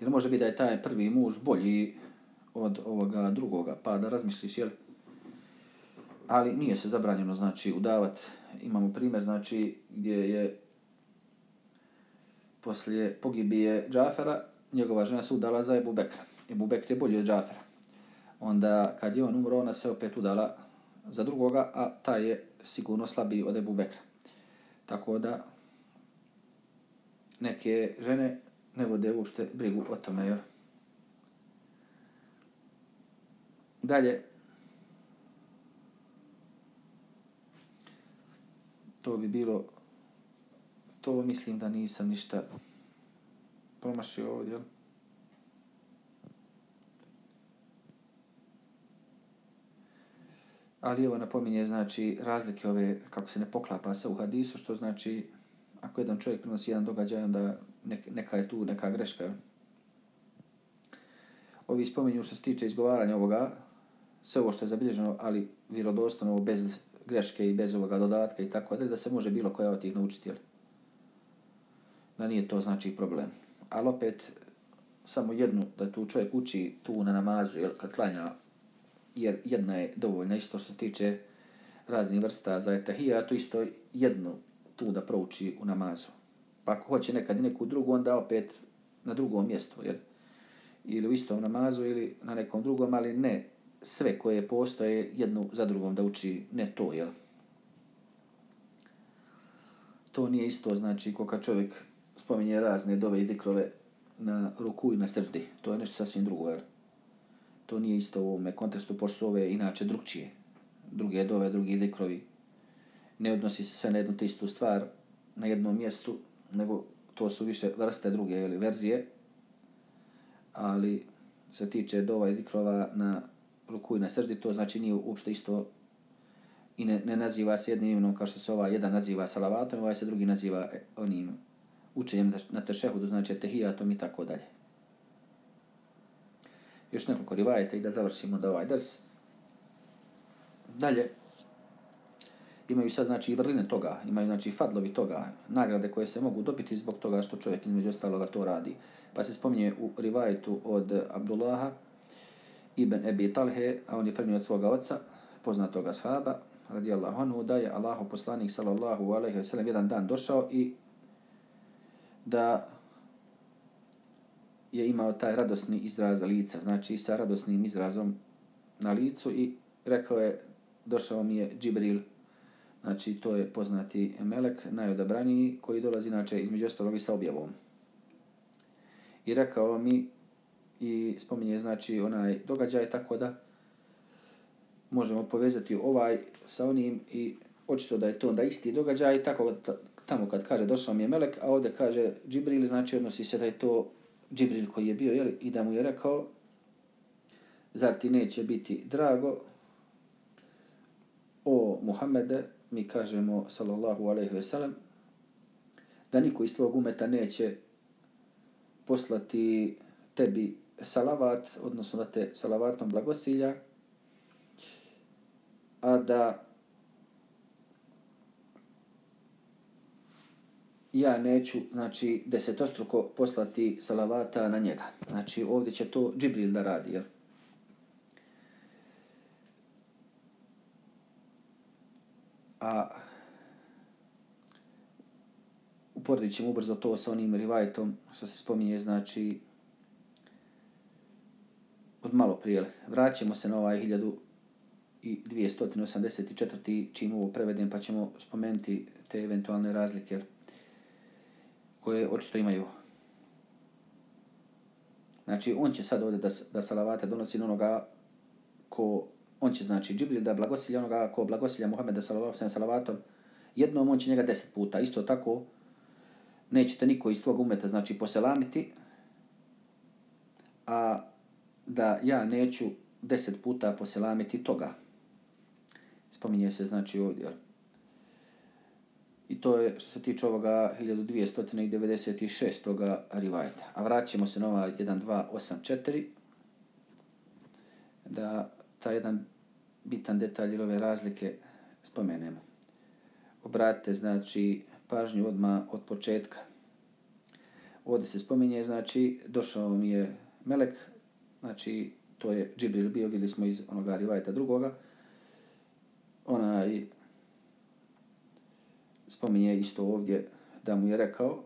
Jer može biti da je taj prvi muž bolji od ovoga drugoga, pa da razmisliš, jel, ali nije se zabranjeno znači udavat imamo primjer znači gdje je poslije pogibije Džafera njegova žena se udala za Ebu Bekra Ebu Bekr je bolji od Džafera onda kad je on umro ona se opet udala za drugoga a ta je sigurno slabiji od Ebu Bekra tako da neke žene ne vode uopšte brigu o tome jel? dalje to bi bilo to mislim da nisam ništa promašio ovdje jel? Ali evo napominje znači razlike ove kako se ne poklapa sa u hadisu što znači ako jedan čovjek prenosi jedan događaj onda neka je tu neka greška ovi spomenju što se tiče izgovaranja ovoga sve ovo što je zabilježeno ali vjerodostojno bez greške i bez ovoga dodatka i tako dalje, da se može bilo koja od tih naučiti, ali Da nije to znači problem. Ali opet, samo jednu, da tu čovjek uči tu na namazu, jel, kad klanja, jer jedna je dovoljna, isto što se tiče raznih vrsta za etahija, to isto jedno tu da prouči u namazu. Pa ako hoće nekad neku drugu, onda opet na drugom mjestu, jer ili u istom namazu ili na nekom drugom, ali ne sve koje postoje jednu za drugom da uči, ne to, jel? To nije isto, znači, ko kad čovjek spominje razne dove i dikrove na ruku i na srđdi. To je nešto sasvim drugo, jer to nije isto u ovome kontekstu, pošto su ove inače drugčije. Druge dove, drugi dikrovi. Ne odnosi se sve na jednu te istu stvar, na jednom mjestu, nego to su više vrste druge ili verzije, ali se tiče dova i zikrova na ruku i na srdi, to znači nije uopšte isto i ne, ne naziva se jednim imenom kao što se ova jedan naziva salavatom, ovaj se drugi naziva e, onim učenjem na tešehudu, znači tehijatom i tako dalje. Još nekoliko rivajeta i da završimo da ovaj drs. Dalje, imaju sad znači i vrline toga, imaju znači fadlovi toga, nagrade koje se mogu dobiti zbog toga što čovjek između ostaloga to radi. Pa se spominje u rivajetu od Abdullaha ibn Ebi Talhe, a on je prenio od svoga oca, poznatoga sahaba, radijallahu anhu, da je Allahu poslanik sallallahu alaihi wa sallam jedan dan došao i da je imao taj radosni izraz lica, znači sa radosnim izrazom na licu i rekao je, došao mi je Džibril, znači to je poznati melek, najodabraniji, koji dolazi inače između ostalog i sa objavom. I rekao mi, i spominje znači onaj događaj, tako da možemo povezati ovaj sa onim i očito da je to onda isti događaj, tako da tamo kad kaže došao mi je melek, a ovdje kaže Džibril, znači odnosi se da je to Džibril koji je bio, jeli, i da mu je rekao, zar ti neće biti drago, o Muhammede, mi kažemo, sallallahu alaihi ve sellem, da niko iz tvojeg umeta neće poslati tebi salavat, odnosno da te salavatom blagosilja, a da ja neću, znači, desetostruko poslati salavata na njega. Znači, ovdje će to Džibril da radi, jel? A uporedit ćemo ubrzo to sa onim rivajtom što se spominje, znači, od malo prije. Vraćamo se na ovaj 1284. čim ovo prevedem, pa ćemo spomenuti te eventualne razlike, jel? Koje očito imaju. Znači, on će sad ovdje da, da salavate donosi onoga ko, on će znači Džibril da blagosilja onoga ko blagosilja Muhammeda sallallahu alejhi salavatom, jednom on će njega deset puta. Isto tako, nećete niko iz tvog umeta znači poselamiti, a da ja neću deset puta poselamiti toga. Spominje se znači ovdje, I to je što se tiče ovoga 1296. rivajta. A vraćamo se na ova 1284. Da ta jedan bitan detalj ili ove razlike spomenemo. Obratite znači pažnju odma od početka. Ovdje se spominje, znači, došao mi je Melek, znači, to je Džibril bio, vidjeli smo iz onoga rivajta drugoga. Onaj spominje isto ovdje da mu je rekao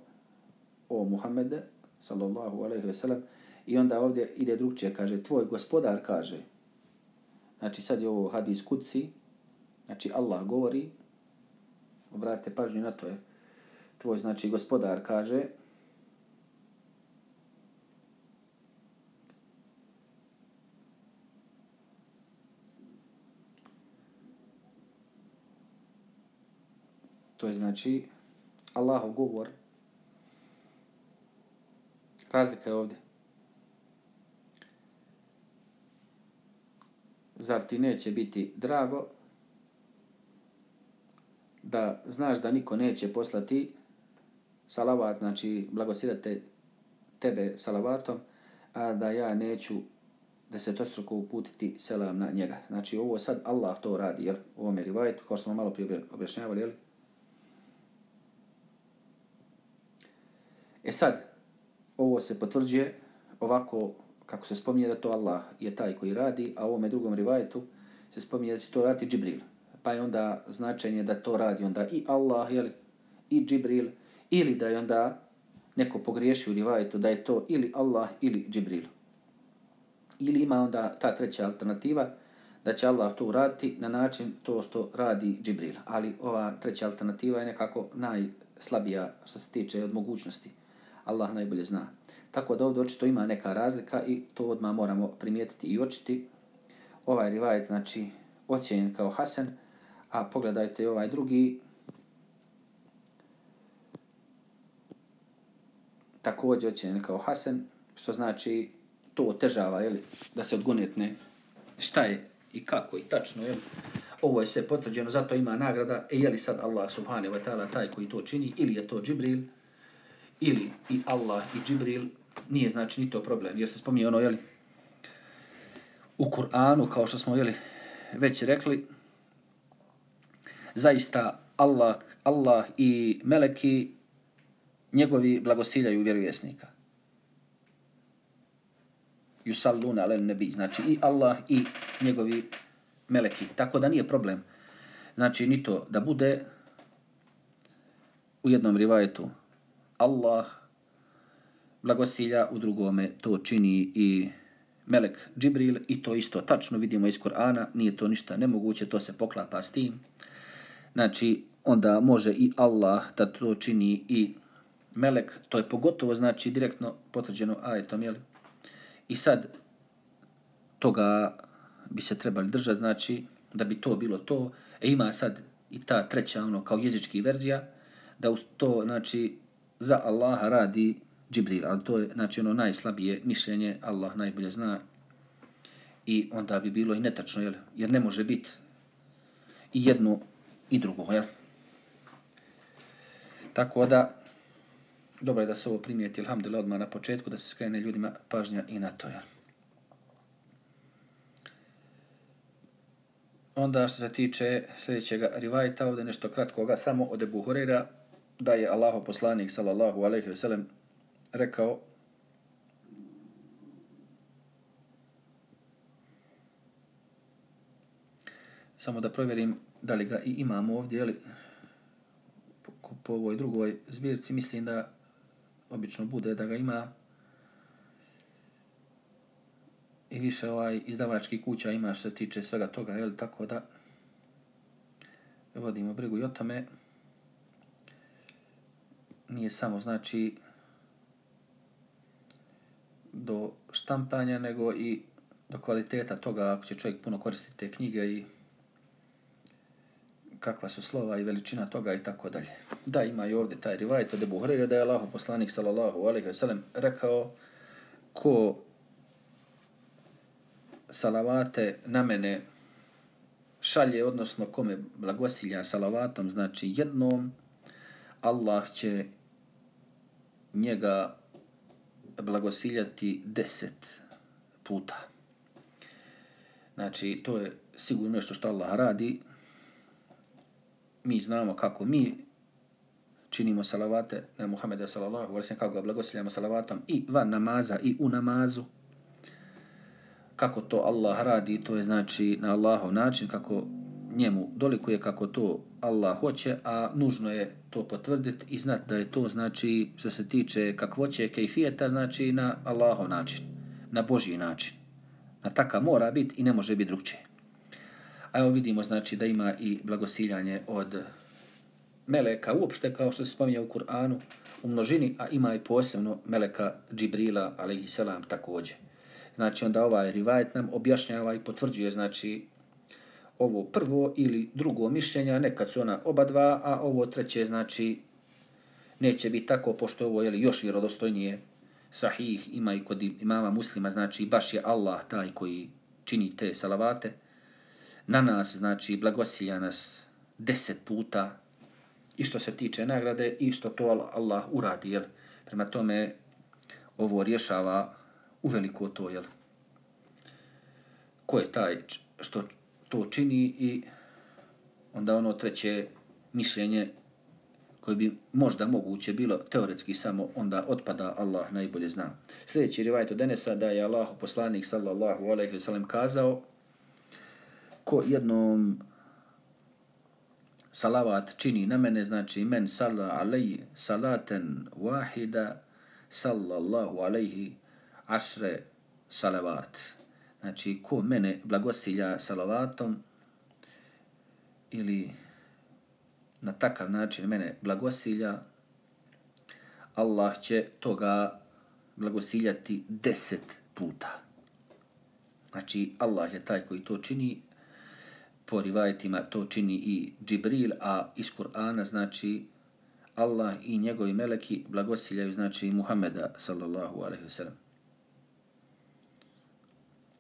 o Muhammede, sallallahu alaihi ve sellem, i onda ovdje ide drugčije, kaže, tvoj gospodar kaže, znači sad je ovo hadis kuci, znači Allah govori, obratite pažnju na to je, tvoj znači gospodar kaže, To je znači Allahov govor. Razlika je ovdje. Zar ti neće biti drago da znaš da niko neće poslati salavat, znači blagosidate tebe salavatom, a da ja neću da se to struko uputiti selam na njega. Znači ovo sad Allah to radi, jel? U ovom je rivajtu, kao što smo malo prije objašnjavali, jel? E sad, ovo se potvrđuje ovako kako se spominje da to Allah je taj koji radi, a u ovome drugom rivajetu se spominje da će to raditi Džibril. pa je onda značenje da to radi onda i Allah, jel, i Džibril, ili da je onda neko pogriješi u rivajetu da je to ili Allah ili Džibril. Ili ima onda ta treća alternativa, da će Allah to uraditi na način to što radi Džibril. Ali ova treća alternativa je nekako najslabija što se tiče od mogućnosti. Allah najbolje zna. Tako da ovdje očito ima neka razlika i to odmah moramo primijetiti i očiti. Ovaj rivajet, znači, ocjenjen kao Hasan, a pogledajte ovaj drugi, također ocjenjen kao Hasan, što znači to otežava, jeli, da se odgonetne šta je i kako i tačno, jel? Ovo je sve potvrđeno, zato ima nagrada. E je li sad Allah subhanahu wa ta'ala taj koji to čini, ili je to Džibril, ili i Allah i Džibril, nije znači ni to problem, jer se spominje ono, jeli, u Kur'anu, kao što smo, jeli, već rekli, zaista Allah, Allah i meleki njegovi blagosiljaju vjerovjesnika. Yusalluna alen nabi, znači i Allah i njegovi meleki. Tako da nije problem. Znači ni to da bude u jednom rivajetu Allah blagosilja, u drugome to čini i Melek Džibril i to isto tačno vidimo iz Korana, nije to ništa nemoguće, to se poklapa s tim. Znači, onda može i Allah da to čini i Melek, to je pogotovo znači direktno potvrđeno ajetom, jel? I sad toga bi se trebali držati, znači da bi to bilo to. E ima sad i ta treća ono kao jezički verzija da to znači za Allaha radi Džibril, ali to je znači ono najslabije mišljenje, Allah najbolje zna i onda bi bilo i netačno, jel? jer ne može biti i jedno i drugo, jel? Tako da, dobro je da se ovo primijeti, alhamdulillah, odmah na početku, da se skrene ljudima pažnja i na to, jel? Onda što se tiče sljedećeg rivajta, ovdje nešto kratkoga, samo od Ebu Horeira, da je Allaho poslanik, sallallahu alaihi ve sellem, rekao samo da provjerim da li ga i imamo ovdje, ali po, po ovoj drugoj zbirci mislim da obično bude da ga ima i više ovaj izdavački kuća ima što se tiče svega toga, jel, tako da vodimo brigu i o tome. Nije samo, znači, do štampanja, nego i do kvaliteta toga ako će čovjek puno koristiti te knjige i kakva su slova i veličina toga i tako dalje. Da, ima i ovdje taj rivajt od Ebu Hureyre da je Allah poslanik sallallahu alaihi ve sellem rekao ko salavate na mene šalje, odnosno kome blagosilja salavatom, znači jednom, Allah će njega blagosiljati deset puta. Znači, to je sigurno nešto što Allah radi. Mi znamo kako mi činimo salavate na Muhammeda sallallahu alaihi kako ga blagosiljamo salavatom i van namaza i u namazu. Kako to Allah radi, to je znači na Allahov način, kako njemu dolikuje kako to Allah hoće, a nužno je to potvrditi i znati da je to znači što se tiče kakvoće kejfijeta, znači na Allahov način, na Božji način. Na taka mora biti i ne može biti drugčije. A evo vidimo znači da ima i blagosiljanje od meleka uopšte kao što se spominje u Kur'anu u množini, a ima i posebno meleka Džibrila, alaihissalam, također. Znači onda ovaj rivajet nam objašnjava i potvrđuje znači ovo prvo ili drugo mišljenje, nekad su ona oba dva, a ovo treće znači neće biti tako, pošto ovo je još vjerodostojnije sahih, ima i kod imama muslima, znači baš je Allah taj koji čini te salavate. Na nas, znači, blagosilja nas deset puta i što se tiče nagrade i što to Allah uradi, jel? prema tome ovo rješava uveliko to, jel? Ko je taj što to čini i onda ono treće mišljenje koje bi možda moguće bilo teoretski samo onda otpada Allah najbolje zna. Sljedeći rivajt od Enesa da je Allah poslanik sallallahu alaihi ve sellem kazao ko jednom salavat čini na mene, znači men sala alaihi salaten wahida sallallahu alejhi ašre salavat. Znači, ko mene blagosilja salavatom ili na takav način mene blagosilja, Allah će toga blagosiljati deset puta. Znači, Allah je taj koji to čini, po rivajetima to čini i Džibril, a iz Kur'ana znači Allah i njegovi meleki blagosiljaju znači Muhameda sallallahu alaihi wa sallam.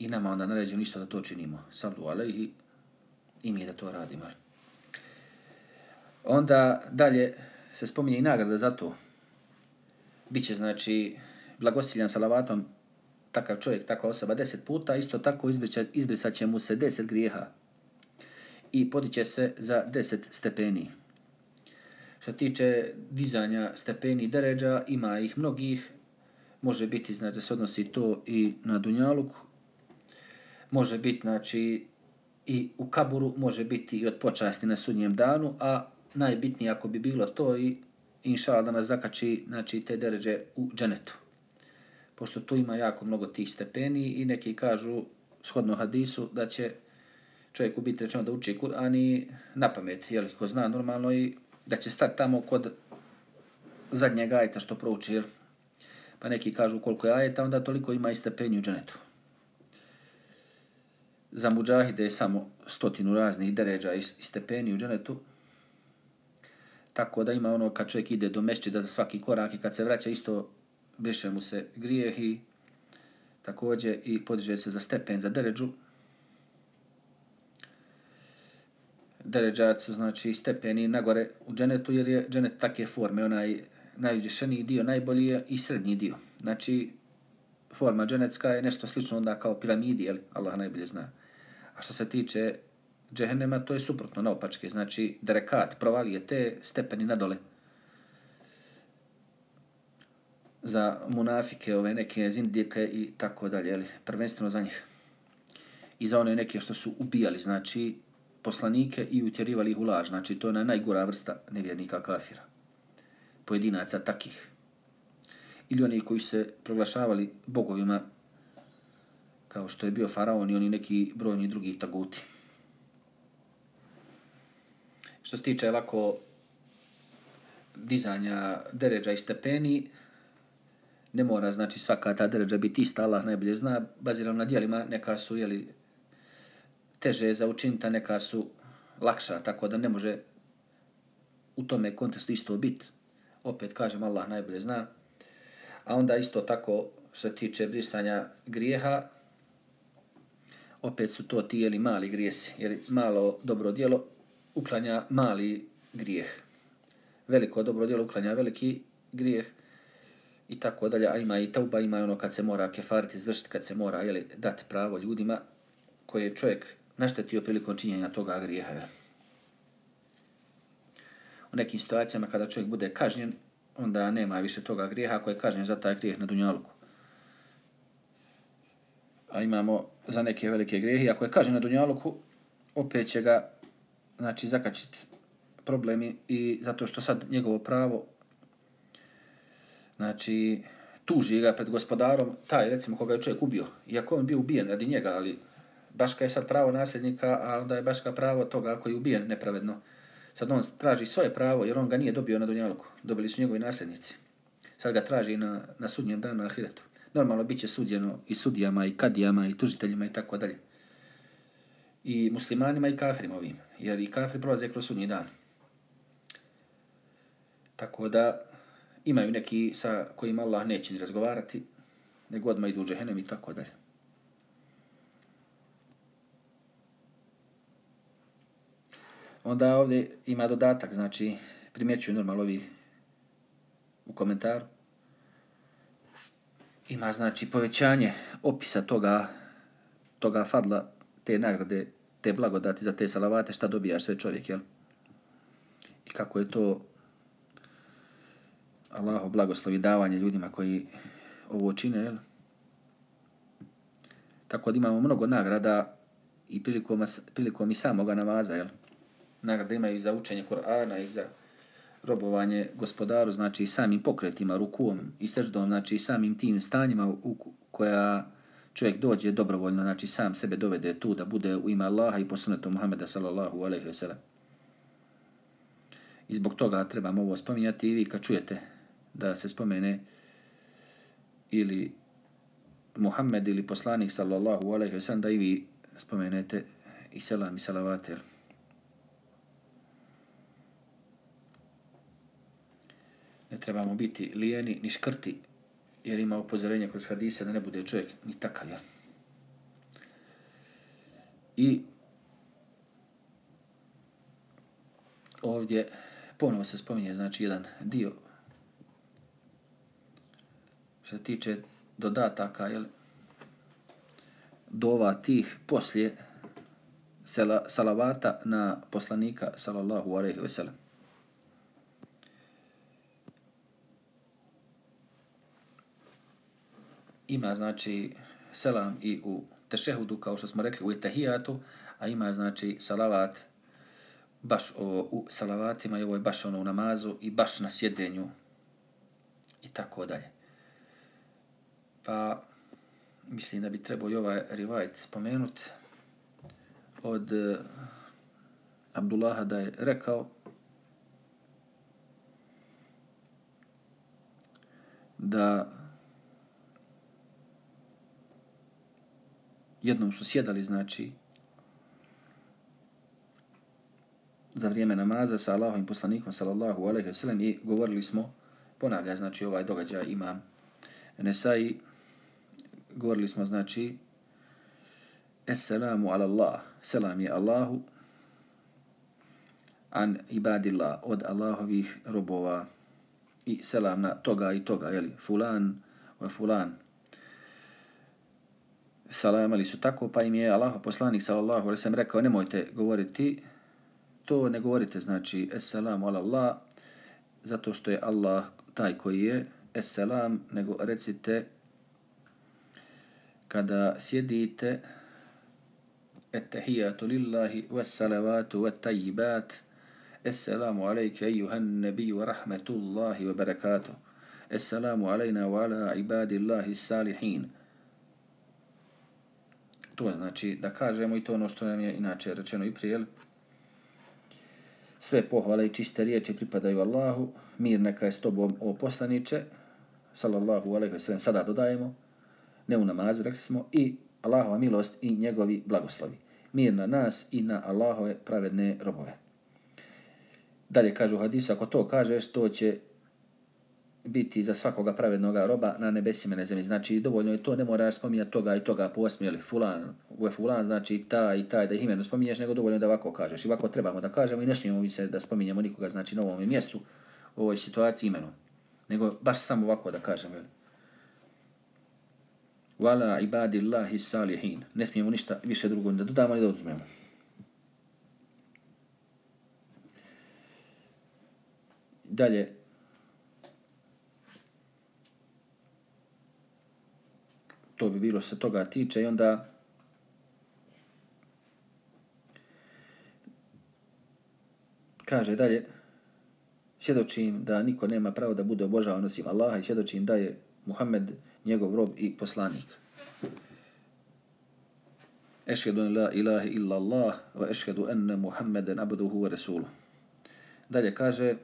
I nama onda naređeno ništa da to činimo. Sallu alaihi i mi da to radimo. Onda dalje se spominje i nagrada za to. Biće znači blagosiljan salavatom takav čovjek, takva osoba deset puta, isto tako izbrisat, izbrisat će mu se deset grijeha i podiće se za deset stepeni. Što tiče dizanja stepeni deređa, ima ih mnogih, može biti, znači, da se odnosi to i na Dunjaluk, može biti, znači, i u kaburu, može biti i od počasti na sudnjem danu, a najbitnije ako bi bilo to i inšala da nas zakači, znači, te deređe u dženetu pošto tu ima jako mnogo tih stepeni i neki kažu, shodno hadisu, da će čovjeku biti rečeno da uči Kur'an i na pamet, jel, ko zna normalno, i da će stati tamo kod zadnjeg ajeta što prouči, jel? Pa neki kažu koliko je ajeta, onda toliko ima i stepeni u dženetu. Za muđahide je samo stotinu raznih deređa i stepeni u dženetu, tako da ima ono kad čovjek ide do mešćida za svaki korak i kad se vraća isto briše mu se grijeh i također i podiže se za stepen, za deređu. Deređat su znači stepeni nagore u dženetu jer je dženet takve forme, onaj najvišeniji dio, najbolji je i srednji dio. Znači, forma dženecka je nešto slično onda kao piramidi, jel? Allah najbolje zna. A što se tiče džehennema, to je suprotno naopačke. Znači, derekat provalije te stepeni nadole. dole. za munafike, ove neke zindike i tako dalje, ali prvenstveno za njih. I za one neke što su ubijali, znači, poslanike i utjerivali ih u laž. Znači, to je na najgora vrsta nevjernika kafira. Pojedinaca takih. Ili oni koji se proglašavali bogovima, kao što je bio faraon i oni neki brojni drugi taguti. Što se tiče ovako dizanja deređa i stepeni, ne mora znači svaka ta deređa biti ista, Allah najbolje zna, bazirano na dijelima, neka su jeli, teže za učinita, neka su lakša, tako da ne može u tome kontestu isto biti. Opet kažem, Allah najbolje zna. A onda isto tako se tiče brisanja grijeha, opet su to ti jeli, mali grijesi, jer malo dobro dijelo uklanja mali grijeh. Veliko dobro dijelo uklanja veliki grijeh i tako dalje, a ima i tauba, ima ono kad se mora kefariti izvršiti, kad se mora jeli, dati pravo ljudima koje je čovjek naštetio prilikom činjenja toga grijeha. Jeli. U nekim situacijama kada čovjek bude kažnjen, onda nema više toga grijeha ako je kažnjen za taj grijeh na dunjaluku. A imamo za neke velike grehe. ako je kažnjen na dunjaluku, opet će ga znači, zakačiti problemi i zato što sad njegovo pravo znači, tuži ga pred gospodarom, taj, recimo, koga je čovjek ubio, iako on bio ubijen radi njega, ali Baška je sad pravo nasljednika, a onda je Baška pravo toga koji je ubijen nepravedno. Sad on traži svoje pravo, jer on ga nije dobio na Dunjaluku. Dobili su njegovi nasljednici. Sad ga traži na, na sudnjem danu na Ahiretu. Normalno bit će suđeno i sudijama, i kadijama, i tužiteljima, i tako dalje. I muslimanima, i kafirima ovim. Jer i kafiri prolaze kroz sudnji dan. Tako da, imaju neki sa kojim Allah neće ni razgovarati, nego odmah idu u džehennem i tako dalje. Onda ovdje ima dodatak, znači primjećuju normalno ovi u komentaru. Ima znači povećanje opisa toga, toga fadla, te nagrade, te blagodati za te salavate, šta dobijaš sve čovjek, jel? I kako je to Allaho blagoslovi davanje ljudima koji ovo čine, jel? Tako da imamo mnogo nagrada i prilikom, prilikom i samoga namaza, jel? nagrade imaju i za učenje Kur'ana i za robovanje gospodaru, znači samim pokretima, rukom i srđdom, znači samim tim stanjima u koja čovjek dođe dobrovoljno, znači sam sebe dovede tu da bude u ime Allaha i posunetu Muhammeda sallallahu alaihi ve sellem. I zbog toga trebamo ovo spominjati i vi kad čujete da se spomene ili Muhammed ili poslanik sallallahu alaihi ve sellem da i vi spomenete i selam i salavate. Ne trebamo biti lijeni ni škrti jer ima upozorenje kroz hadise da ne bude čovjek ni takav. Ja. I ovdje ponovo se spominje znači jedan dio što se tiče dodataka jel, dova tih poslije sela, salavata na poslanika sallallahu alaihi ve sellem. Ima znači selam i u tešehudu kao što smo rekli u etahijatu, a ima znači salavat baš o, u salavatima i ovo je baš ono u namazu i baš na sjedenju i tako dalje. Pa mislim da bi trebao i ovaj rivajt spomenut od uh, Abdullaha da je rekao da jednom su sjedali, znači, za vrijeme namaza sa Allahovim poslanikom sallallahu alaihi wa sallam i govorili smo, ponavlja znači ovaj događaj ima Nesai, govorili smo znači Esselamu ala Allah, selam je Allahu an ibadillah od Allahovih robova i selam na toga i toga, jeli, fulan wa fulan salam ali su tako, pa im je Allah, poslanik sallallahu alaihi wa sallam rekao, nemojte govoriti to, ne govorite, znači, assalamu ala Allah, zato što je Allah taj koji je, assalam, nego recite, kada sjedite, ettehijatu lillahi, wassalavatu, wattajibat, assalamu alaike, ayyuhan nebiju, rahmetullahi, wabarakatuh. Assalamu alejna, wa ala ibadillahi salihin to znači da kažemo i to ono što nam je inače rečeno i prije sve pohvale i čiste riječi pripadaju Allahu, mir neka je s tobom o poslaniče, sallallahu alaihi wa sallam, sada dodajemo, ne u namazu, rekli smo, i Allahova milost i njegovi blagoslovi. Mir na nas i na Allahove pravedne robove. Dalje kažu hadisu, ako to kažeš, to će biti za svakoga pravednoga roba na nebesima na zemlji. Znači, dovoljno je to, ne moraš spominjati toga i toga posmi, ili fulan, u fulan, znači ta i taj, da ih imenu spominješ, nego dovoljno da ovako kažeš. I ovako trebamo da kažemo i ne smijemo se da spominjemo nikoga, znači, na ovom mjestu, u ovoj situaciji imenu. Nego baš samo ovako da kažemo, jel? Wala ibadillahi salihin. Ne smijemo ništa više drugo da dodamo ni da oduzmemo. Dalje, to bi bilo se toga tiče i onda kaže dalje svjedočim da niko nema pravo da bude obožavan osim Allaha i svjedočim da je Muhammed njegov rob i poslanik. Ešhedu en la ilaha illa Allah wa ešhedu enne Muhammeden abduhu wa rasuluh. Dalje kaže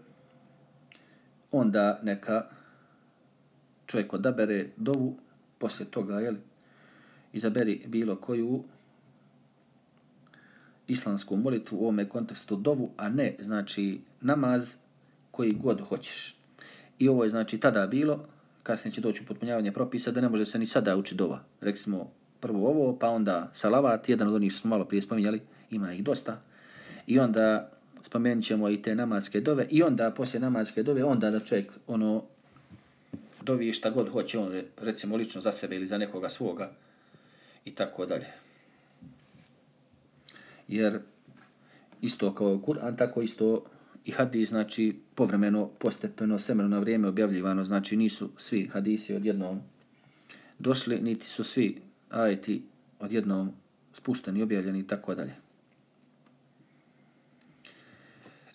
onda neka čovjek odabere dovu poslije toga, jel, izaberi bilo koju islamsku molitvu u ovome kontekstu dovu, a ne, znači, namaz koji god hoćeš. I ovo je, znači, tada bilo, kasnije će doći upotpunjavanje propisa, da ne može se ni sada uči dova. Rekli smo prvo ovo, pa onda salavat, jedan od onih smo malo prije spominjali, ima ih dosta. I onda spomenut ćemo i te namazke dove, i onda poslije namazke dove, onda da čovjek ono dovi šta god hoće on, recimo lično za sebe ili za nekoga svoga i tako dalje. Jer isto kao Kur'an, tako isto i hadis, znači povremeno, postepeno, semeno na vrijeme objavljivano, znači nisu svi hadisi odjednom došli, niti su svi ajeti odjednom spušteni, objavljeni i tako dalje.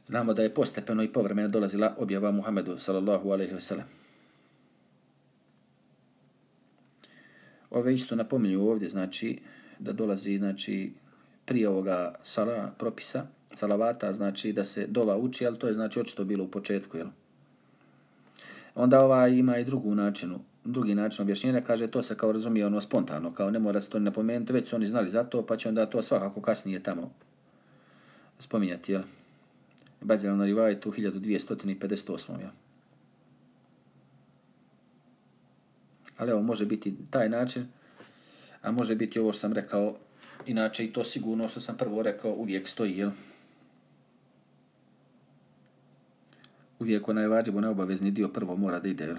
Znamo da je postepeno i povremeno dolazila objava Muhammedu sallallahu alaihi ve sellem. Ove isto napominju ovdje, znači, da dolazi, znači, prije ovoga sala propisa, salavata, znači da se dova uči, ali to je znači očito bilo u početku, jel? Onda ova ima i drugu načinu, drugi način objašnjenja, kaže to se kao razumije ono spontano, kao ne mora se to napomenuti, već su oni znali za to, pa će onda to svakako kasnije tamo spominjati, jel? Bazirano na rivajetu 1258. Jel? Ali evo, može biti taj način, a može biti ovo što sam rekao, inače i to sigurno što sam prvo rekao uvijek stoji, jel? Uvijek onaj vađivo neobavezni dio prvo mora da ide, jel?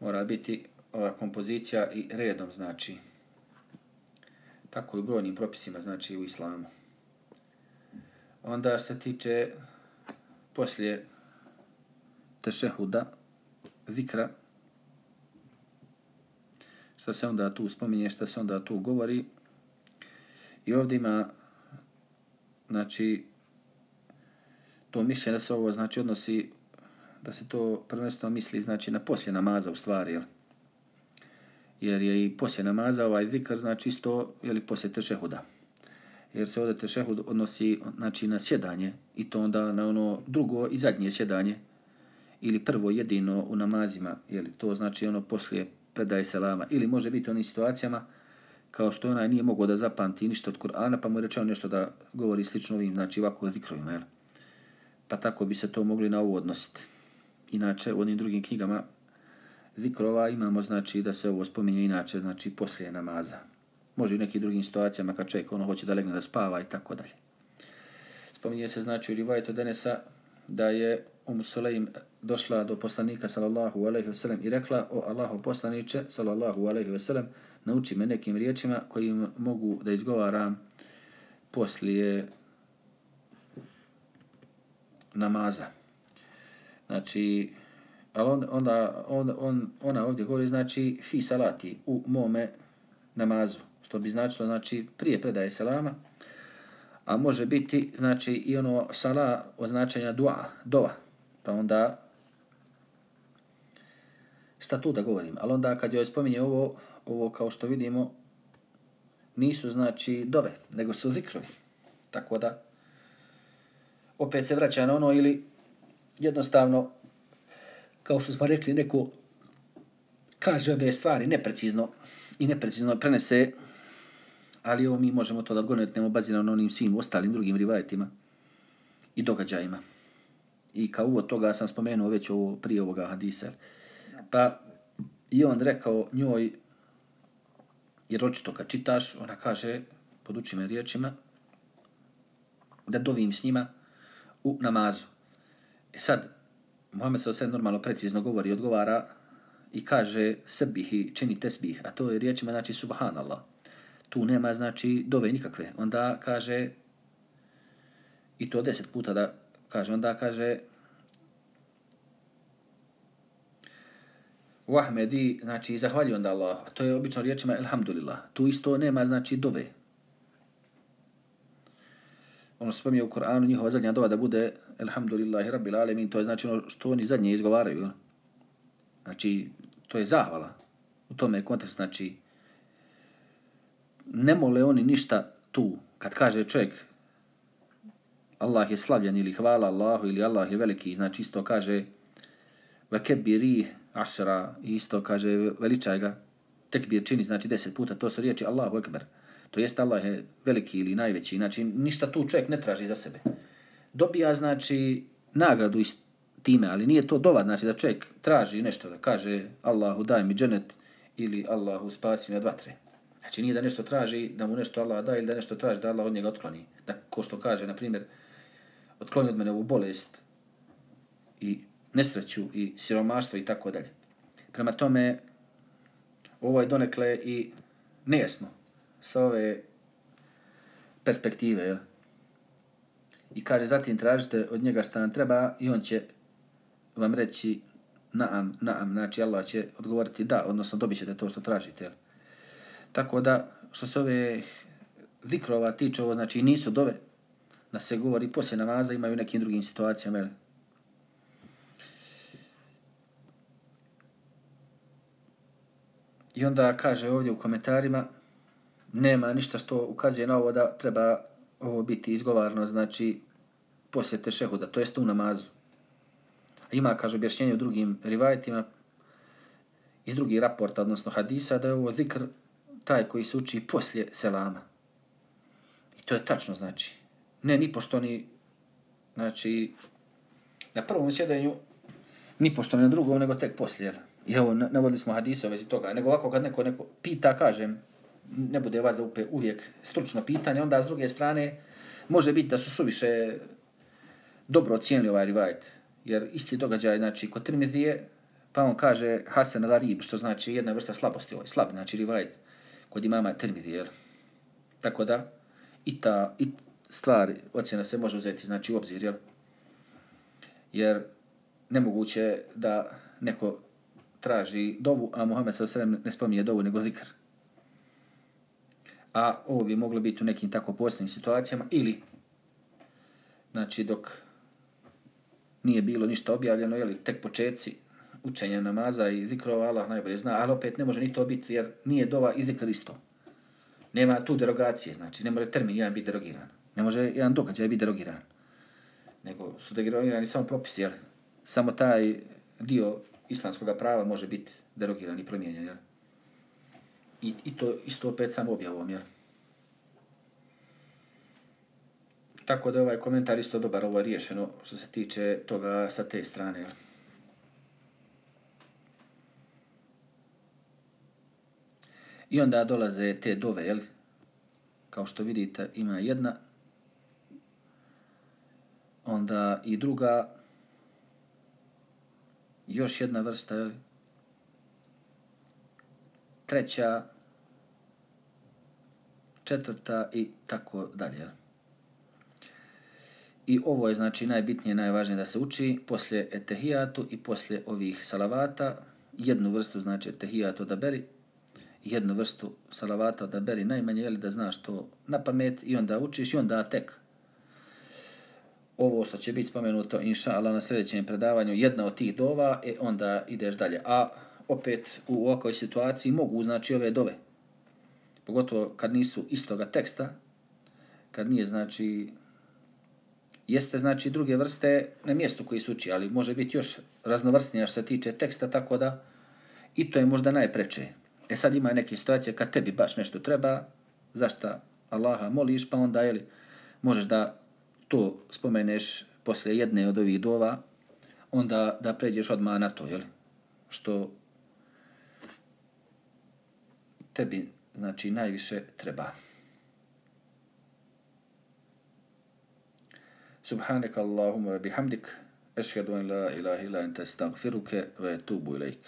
Mora biti ova kompozicija i redom, znači. Tako i u brojnim propisima, znači u islamu. Onda se tiče poslije tešehuda, zikra, šta se onda tu spominje, šta se onda tu govori. I ovdje ima, znači, to mišljenje da se ovo, znači, odnosi, da se to prvenstveno misli, znači, na poslije namaza u stvari, jel? Jer je i poslije namaza ovaj zikr, znači, isto, jel, poslije tešehuda. Jer se ovdje tešehud odnosi, znači, na sjedanje, i to onda na ono drugo i zadnje sjedanje, ili prvo jedino u namazima, jel, to znači ono poslije predaje selama. Ili može biti u onim situacijama kao što onaj nije mogao da zapamti ništa od Kur'ana, pa mu je rečeno nešto da govori slično ovim, znači ovako zikrovima, jel? Pa tako bi se to mogli na ovo odnositi. Inače, u onim drugim knjigama zikrova imamo, znači, da se ovo spominje inače, znači, poslije namaza. Može i u nekim drugim situacijama kad čovjek ono hoće da legne da spava i tako dalje. Spominje se, znači, u rivajetu Denesa da je Umu Sulaim došla do poslanika sallallahu alejhi ve sellem i rekla o Allahu poslanice sallallahu alejhi ve sellem nauči me nekim riječima kojim mogu da izgovaram poslije namaza. Znači, ali onda, onda on, on, ona ovdje govori, znači, fi salati u mome namazu, što bi značilo, znači, prije predaje selama, a može biti, znači, i ono sala označenja dua, dova, Pa onda, šta tu da govorim? Ali onda kad joj spominje ovo, ovo kao što vidimo, nisu znači dove, nego su zikrovi. Tako da, opet se vraća na ono ili jednostavno, kao što smo rekli, neko kaže ove stvari neprecizno i neprecizno prenese, ali ovo mi možemo to da odgonetnemo bazirano na onim svim ostalim drugim rivajetima i događajima. I kao uvod toga sam spomenuo već ovo prije ovoga hadisa. Pa i on rekao njoj, jer očito kad čitaš, ona kaže, poduči me riječima, da dovim s njima u namazu. E sad, Muhammed se sve normalno precizno govori, odgovara i kaže sebihi, čini tesbih, a to je riječima znači subhanallah. Tu nema znači dove nikakve. Onda kaže i to deset puta da kaže, onda kaže Wahmedi, znači, zahvaljujem onda Allah, to je obično riječima Elhamdulillah, tu isto nema, znači, dove. Ono se spominje u Koranu, njihova zadnja dova da bude Elhamdulillahi Rabbil Alemin, to je znači ono što oni zadnje izgovaraju. Ono. Znači, to je zahvala. U tome je kontekst, znači, ne mole oni ništa tu, kad kaže čovjek Allah je slavljen ili hvala Allahu ili Allah je veliki, znači isto kaže vekebiri ašra isto kaže veličaj ga tekbir čini znači deset puta to su riječi Allahu ekber to jest Allah je veliki ili najveći znači ništa tu čovjek ne traži za sebe. Dobija znači nagradu iz time ali nije to dova znači da čovjek traži nešto da kaže Allahu daj mi dženet ili Allahu spasi me od vatre znači nije da nešto traži da mu nešto Allah da ili da nešto traži da Allah od njega otkloni da ko što kaže na primjer otkloni od mene ovu bolest i nesreću i siromaštvo i tako dalje. Prema tome, ovo je donekle i nejasno sa ove perspektive. Jel? I kaže, zatim tražite od njega šta vam treba i on će vam reći naam, naam, znači Allah će odgovoriti da, odnosno dobit ćete to što tražite. Jel? Tako da, što se ove zikrova tiče, ovo znači nisu dove, da se govori poslije namaza, imaju u nekim drugim situacijama, jel? I onda kaže ovdje u komentarima, nema ništa što ukazuje na ovo da treba ovo biti izgovarno, znači poslije tešehuda, to jest u namazu. Ima, kaže, objašnjenje u drugim rivajetima, iz drugih raporta, odnosno hadisa, da je ovo zikr taj koji se uči poslije selama. I to je tačno, znači. Ne, ni pošto ni, znači, na prvom sjedenju, ni pošto ni na drugom, nego tek poslije. I evo, navodili smo hadise u vezi toga. Nego ovako kad neko, neko pita, kažem, ne bude vas uvijek stručno pitanje, onda s druge strane, može biti da su suviše dobro ocijenili ovaj rivajet. Jer isti događaj, znači, kod Tirmidije, pa on kaže Hasan al-Arib, što znači jedna vrsta slabosti, ovaj slab, znači rivajet kod imama Tirmidije. Tako da, i ta i stvar ocjena se može uzeti, znači, u obzir, jel? Jer nemoguće da neko traži dovu, a Muhammed s.a.v. ne spominje dovu, nego zikr. A ovo bi moglo biti u nekim tako posljednim situacijama, ili, znači, dok nije bilo ništa objavljeno, jeli, tek početci učenja namaza i zikrova, Allah najbolje zna, ali opet ne može ni to biti, jer nije dova i zikr isto. Nema tu derogacije, znači, ne može termin jedan biti derogiran. Ne može jedan događaj biti derogiran. Nego su derogirani samo propisi, jel? Samo taj dio islamskog prava može biti derogiran i promijenjen, jel? I, I to isto opet samo objavom, jel? Tako da ovaj komentar isto dobar, ovo je riješeno što se tiče toga sa te strane, jel? I onda dolaze te dove, jel? Kao što vidite, ima jedna, onda i druga, još jedna vrsta, jel? treća, četvrta i tako dalje. Jel? I ovo je znači najbitnije, najvažnije da se uči poslije etehijatu i poslije ovih salavata. Jednu vrstu znači etehijatu da beri, jednu vrstu salavata da beri najmanje, jeli da znaš to na pamet i onda učiš i onda tek ovo što će biti spomenuto, inša Allah, na sljedećem predavanju, jedna od tih dova, e onda ideš dalje. A opet u ovakvoj situaciji mogu znači ove dove. Pogotovo kad nisu istoga teksta, kad nije znači jeste znači druge vrste na mjestu koji se uči, ali može biti još raznovrsnija što se tiče teksta, tako da i to je možda najpreče. E sad ima neke situacije kad tebi baš nešto treba, zašto Allaha moliš, pa onda jeli, možeš da to spomeneš posle jedne od ovih dova, onda da pređeš odmah na to, jeli? Što tebi, znači, najviše treba. Subhanak Allahumma wa bihamdik, ashhadu an la ilaha illa anta astaghfiruka wa tubu ilaik.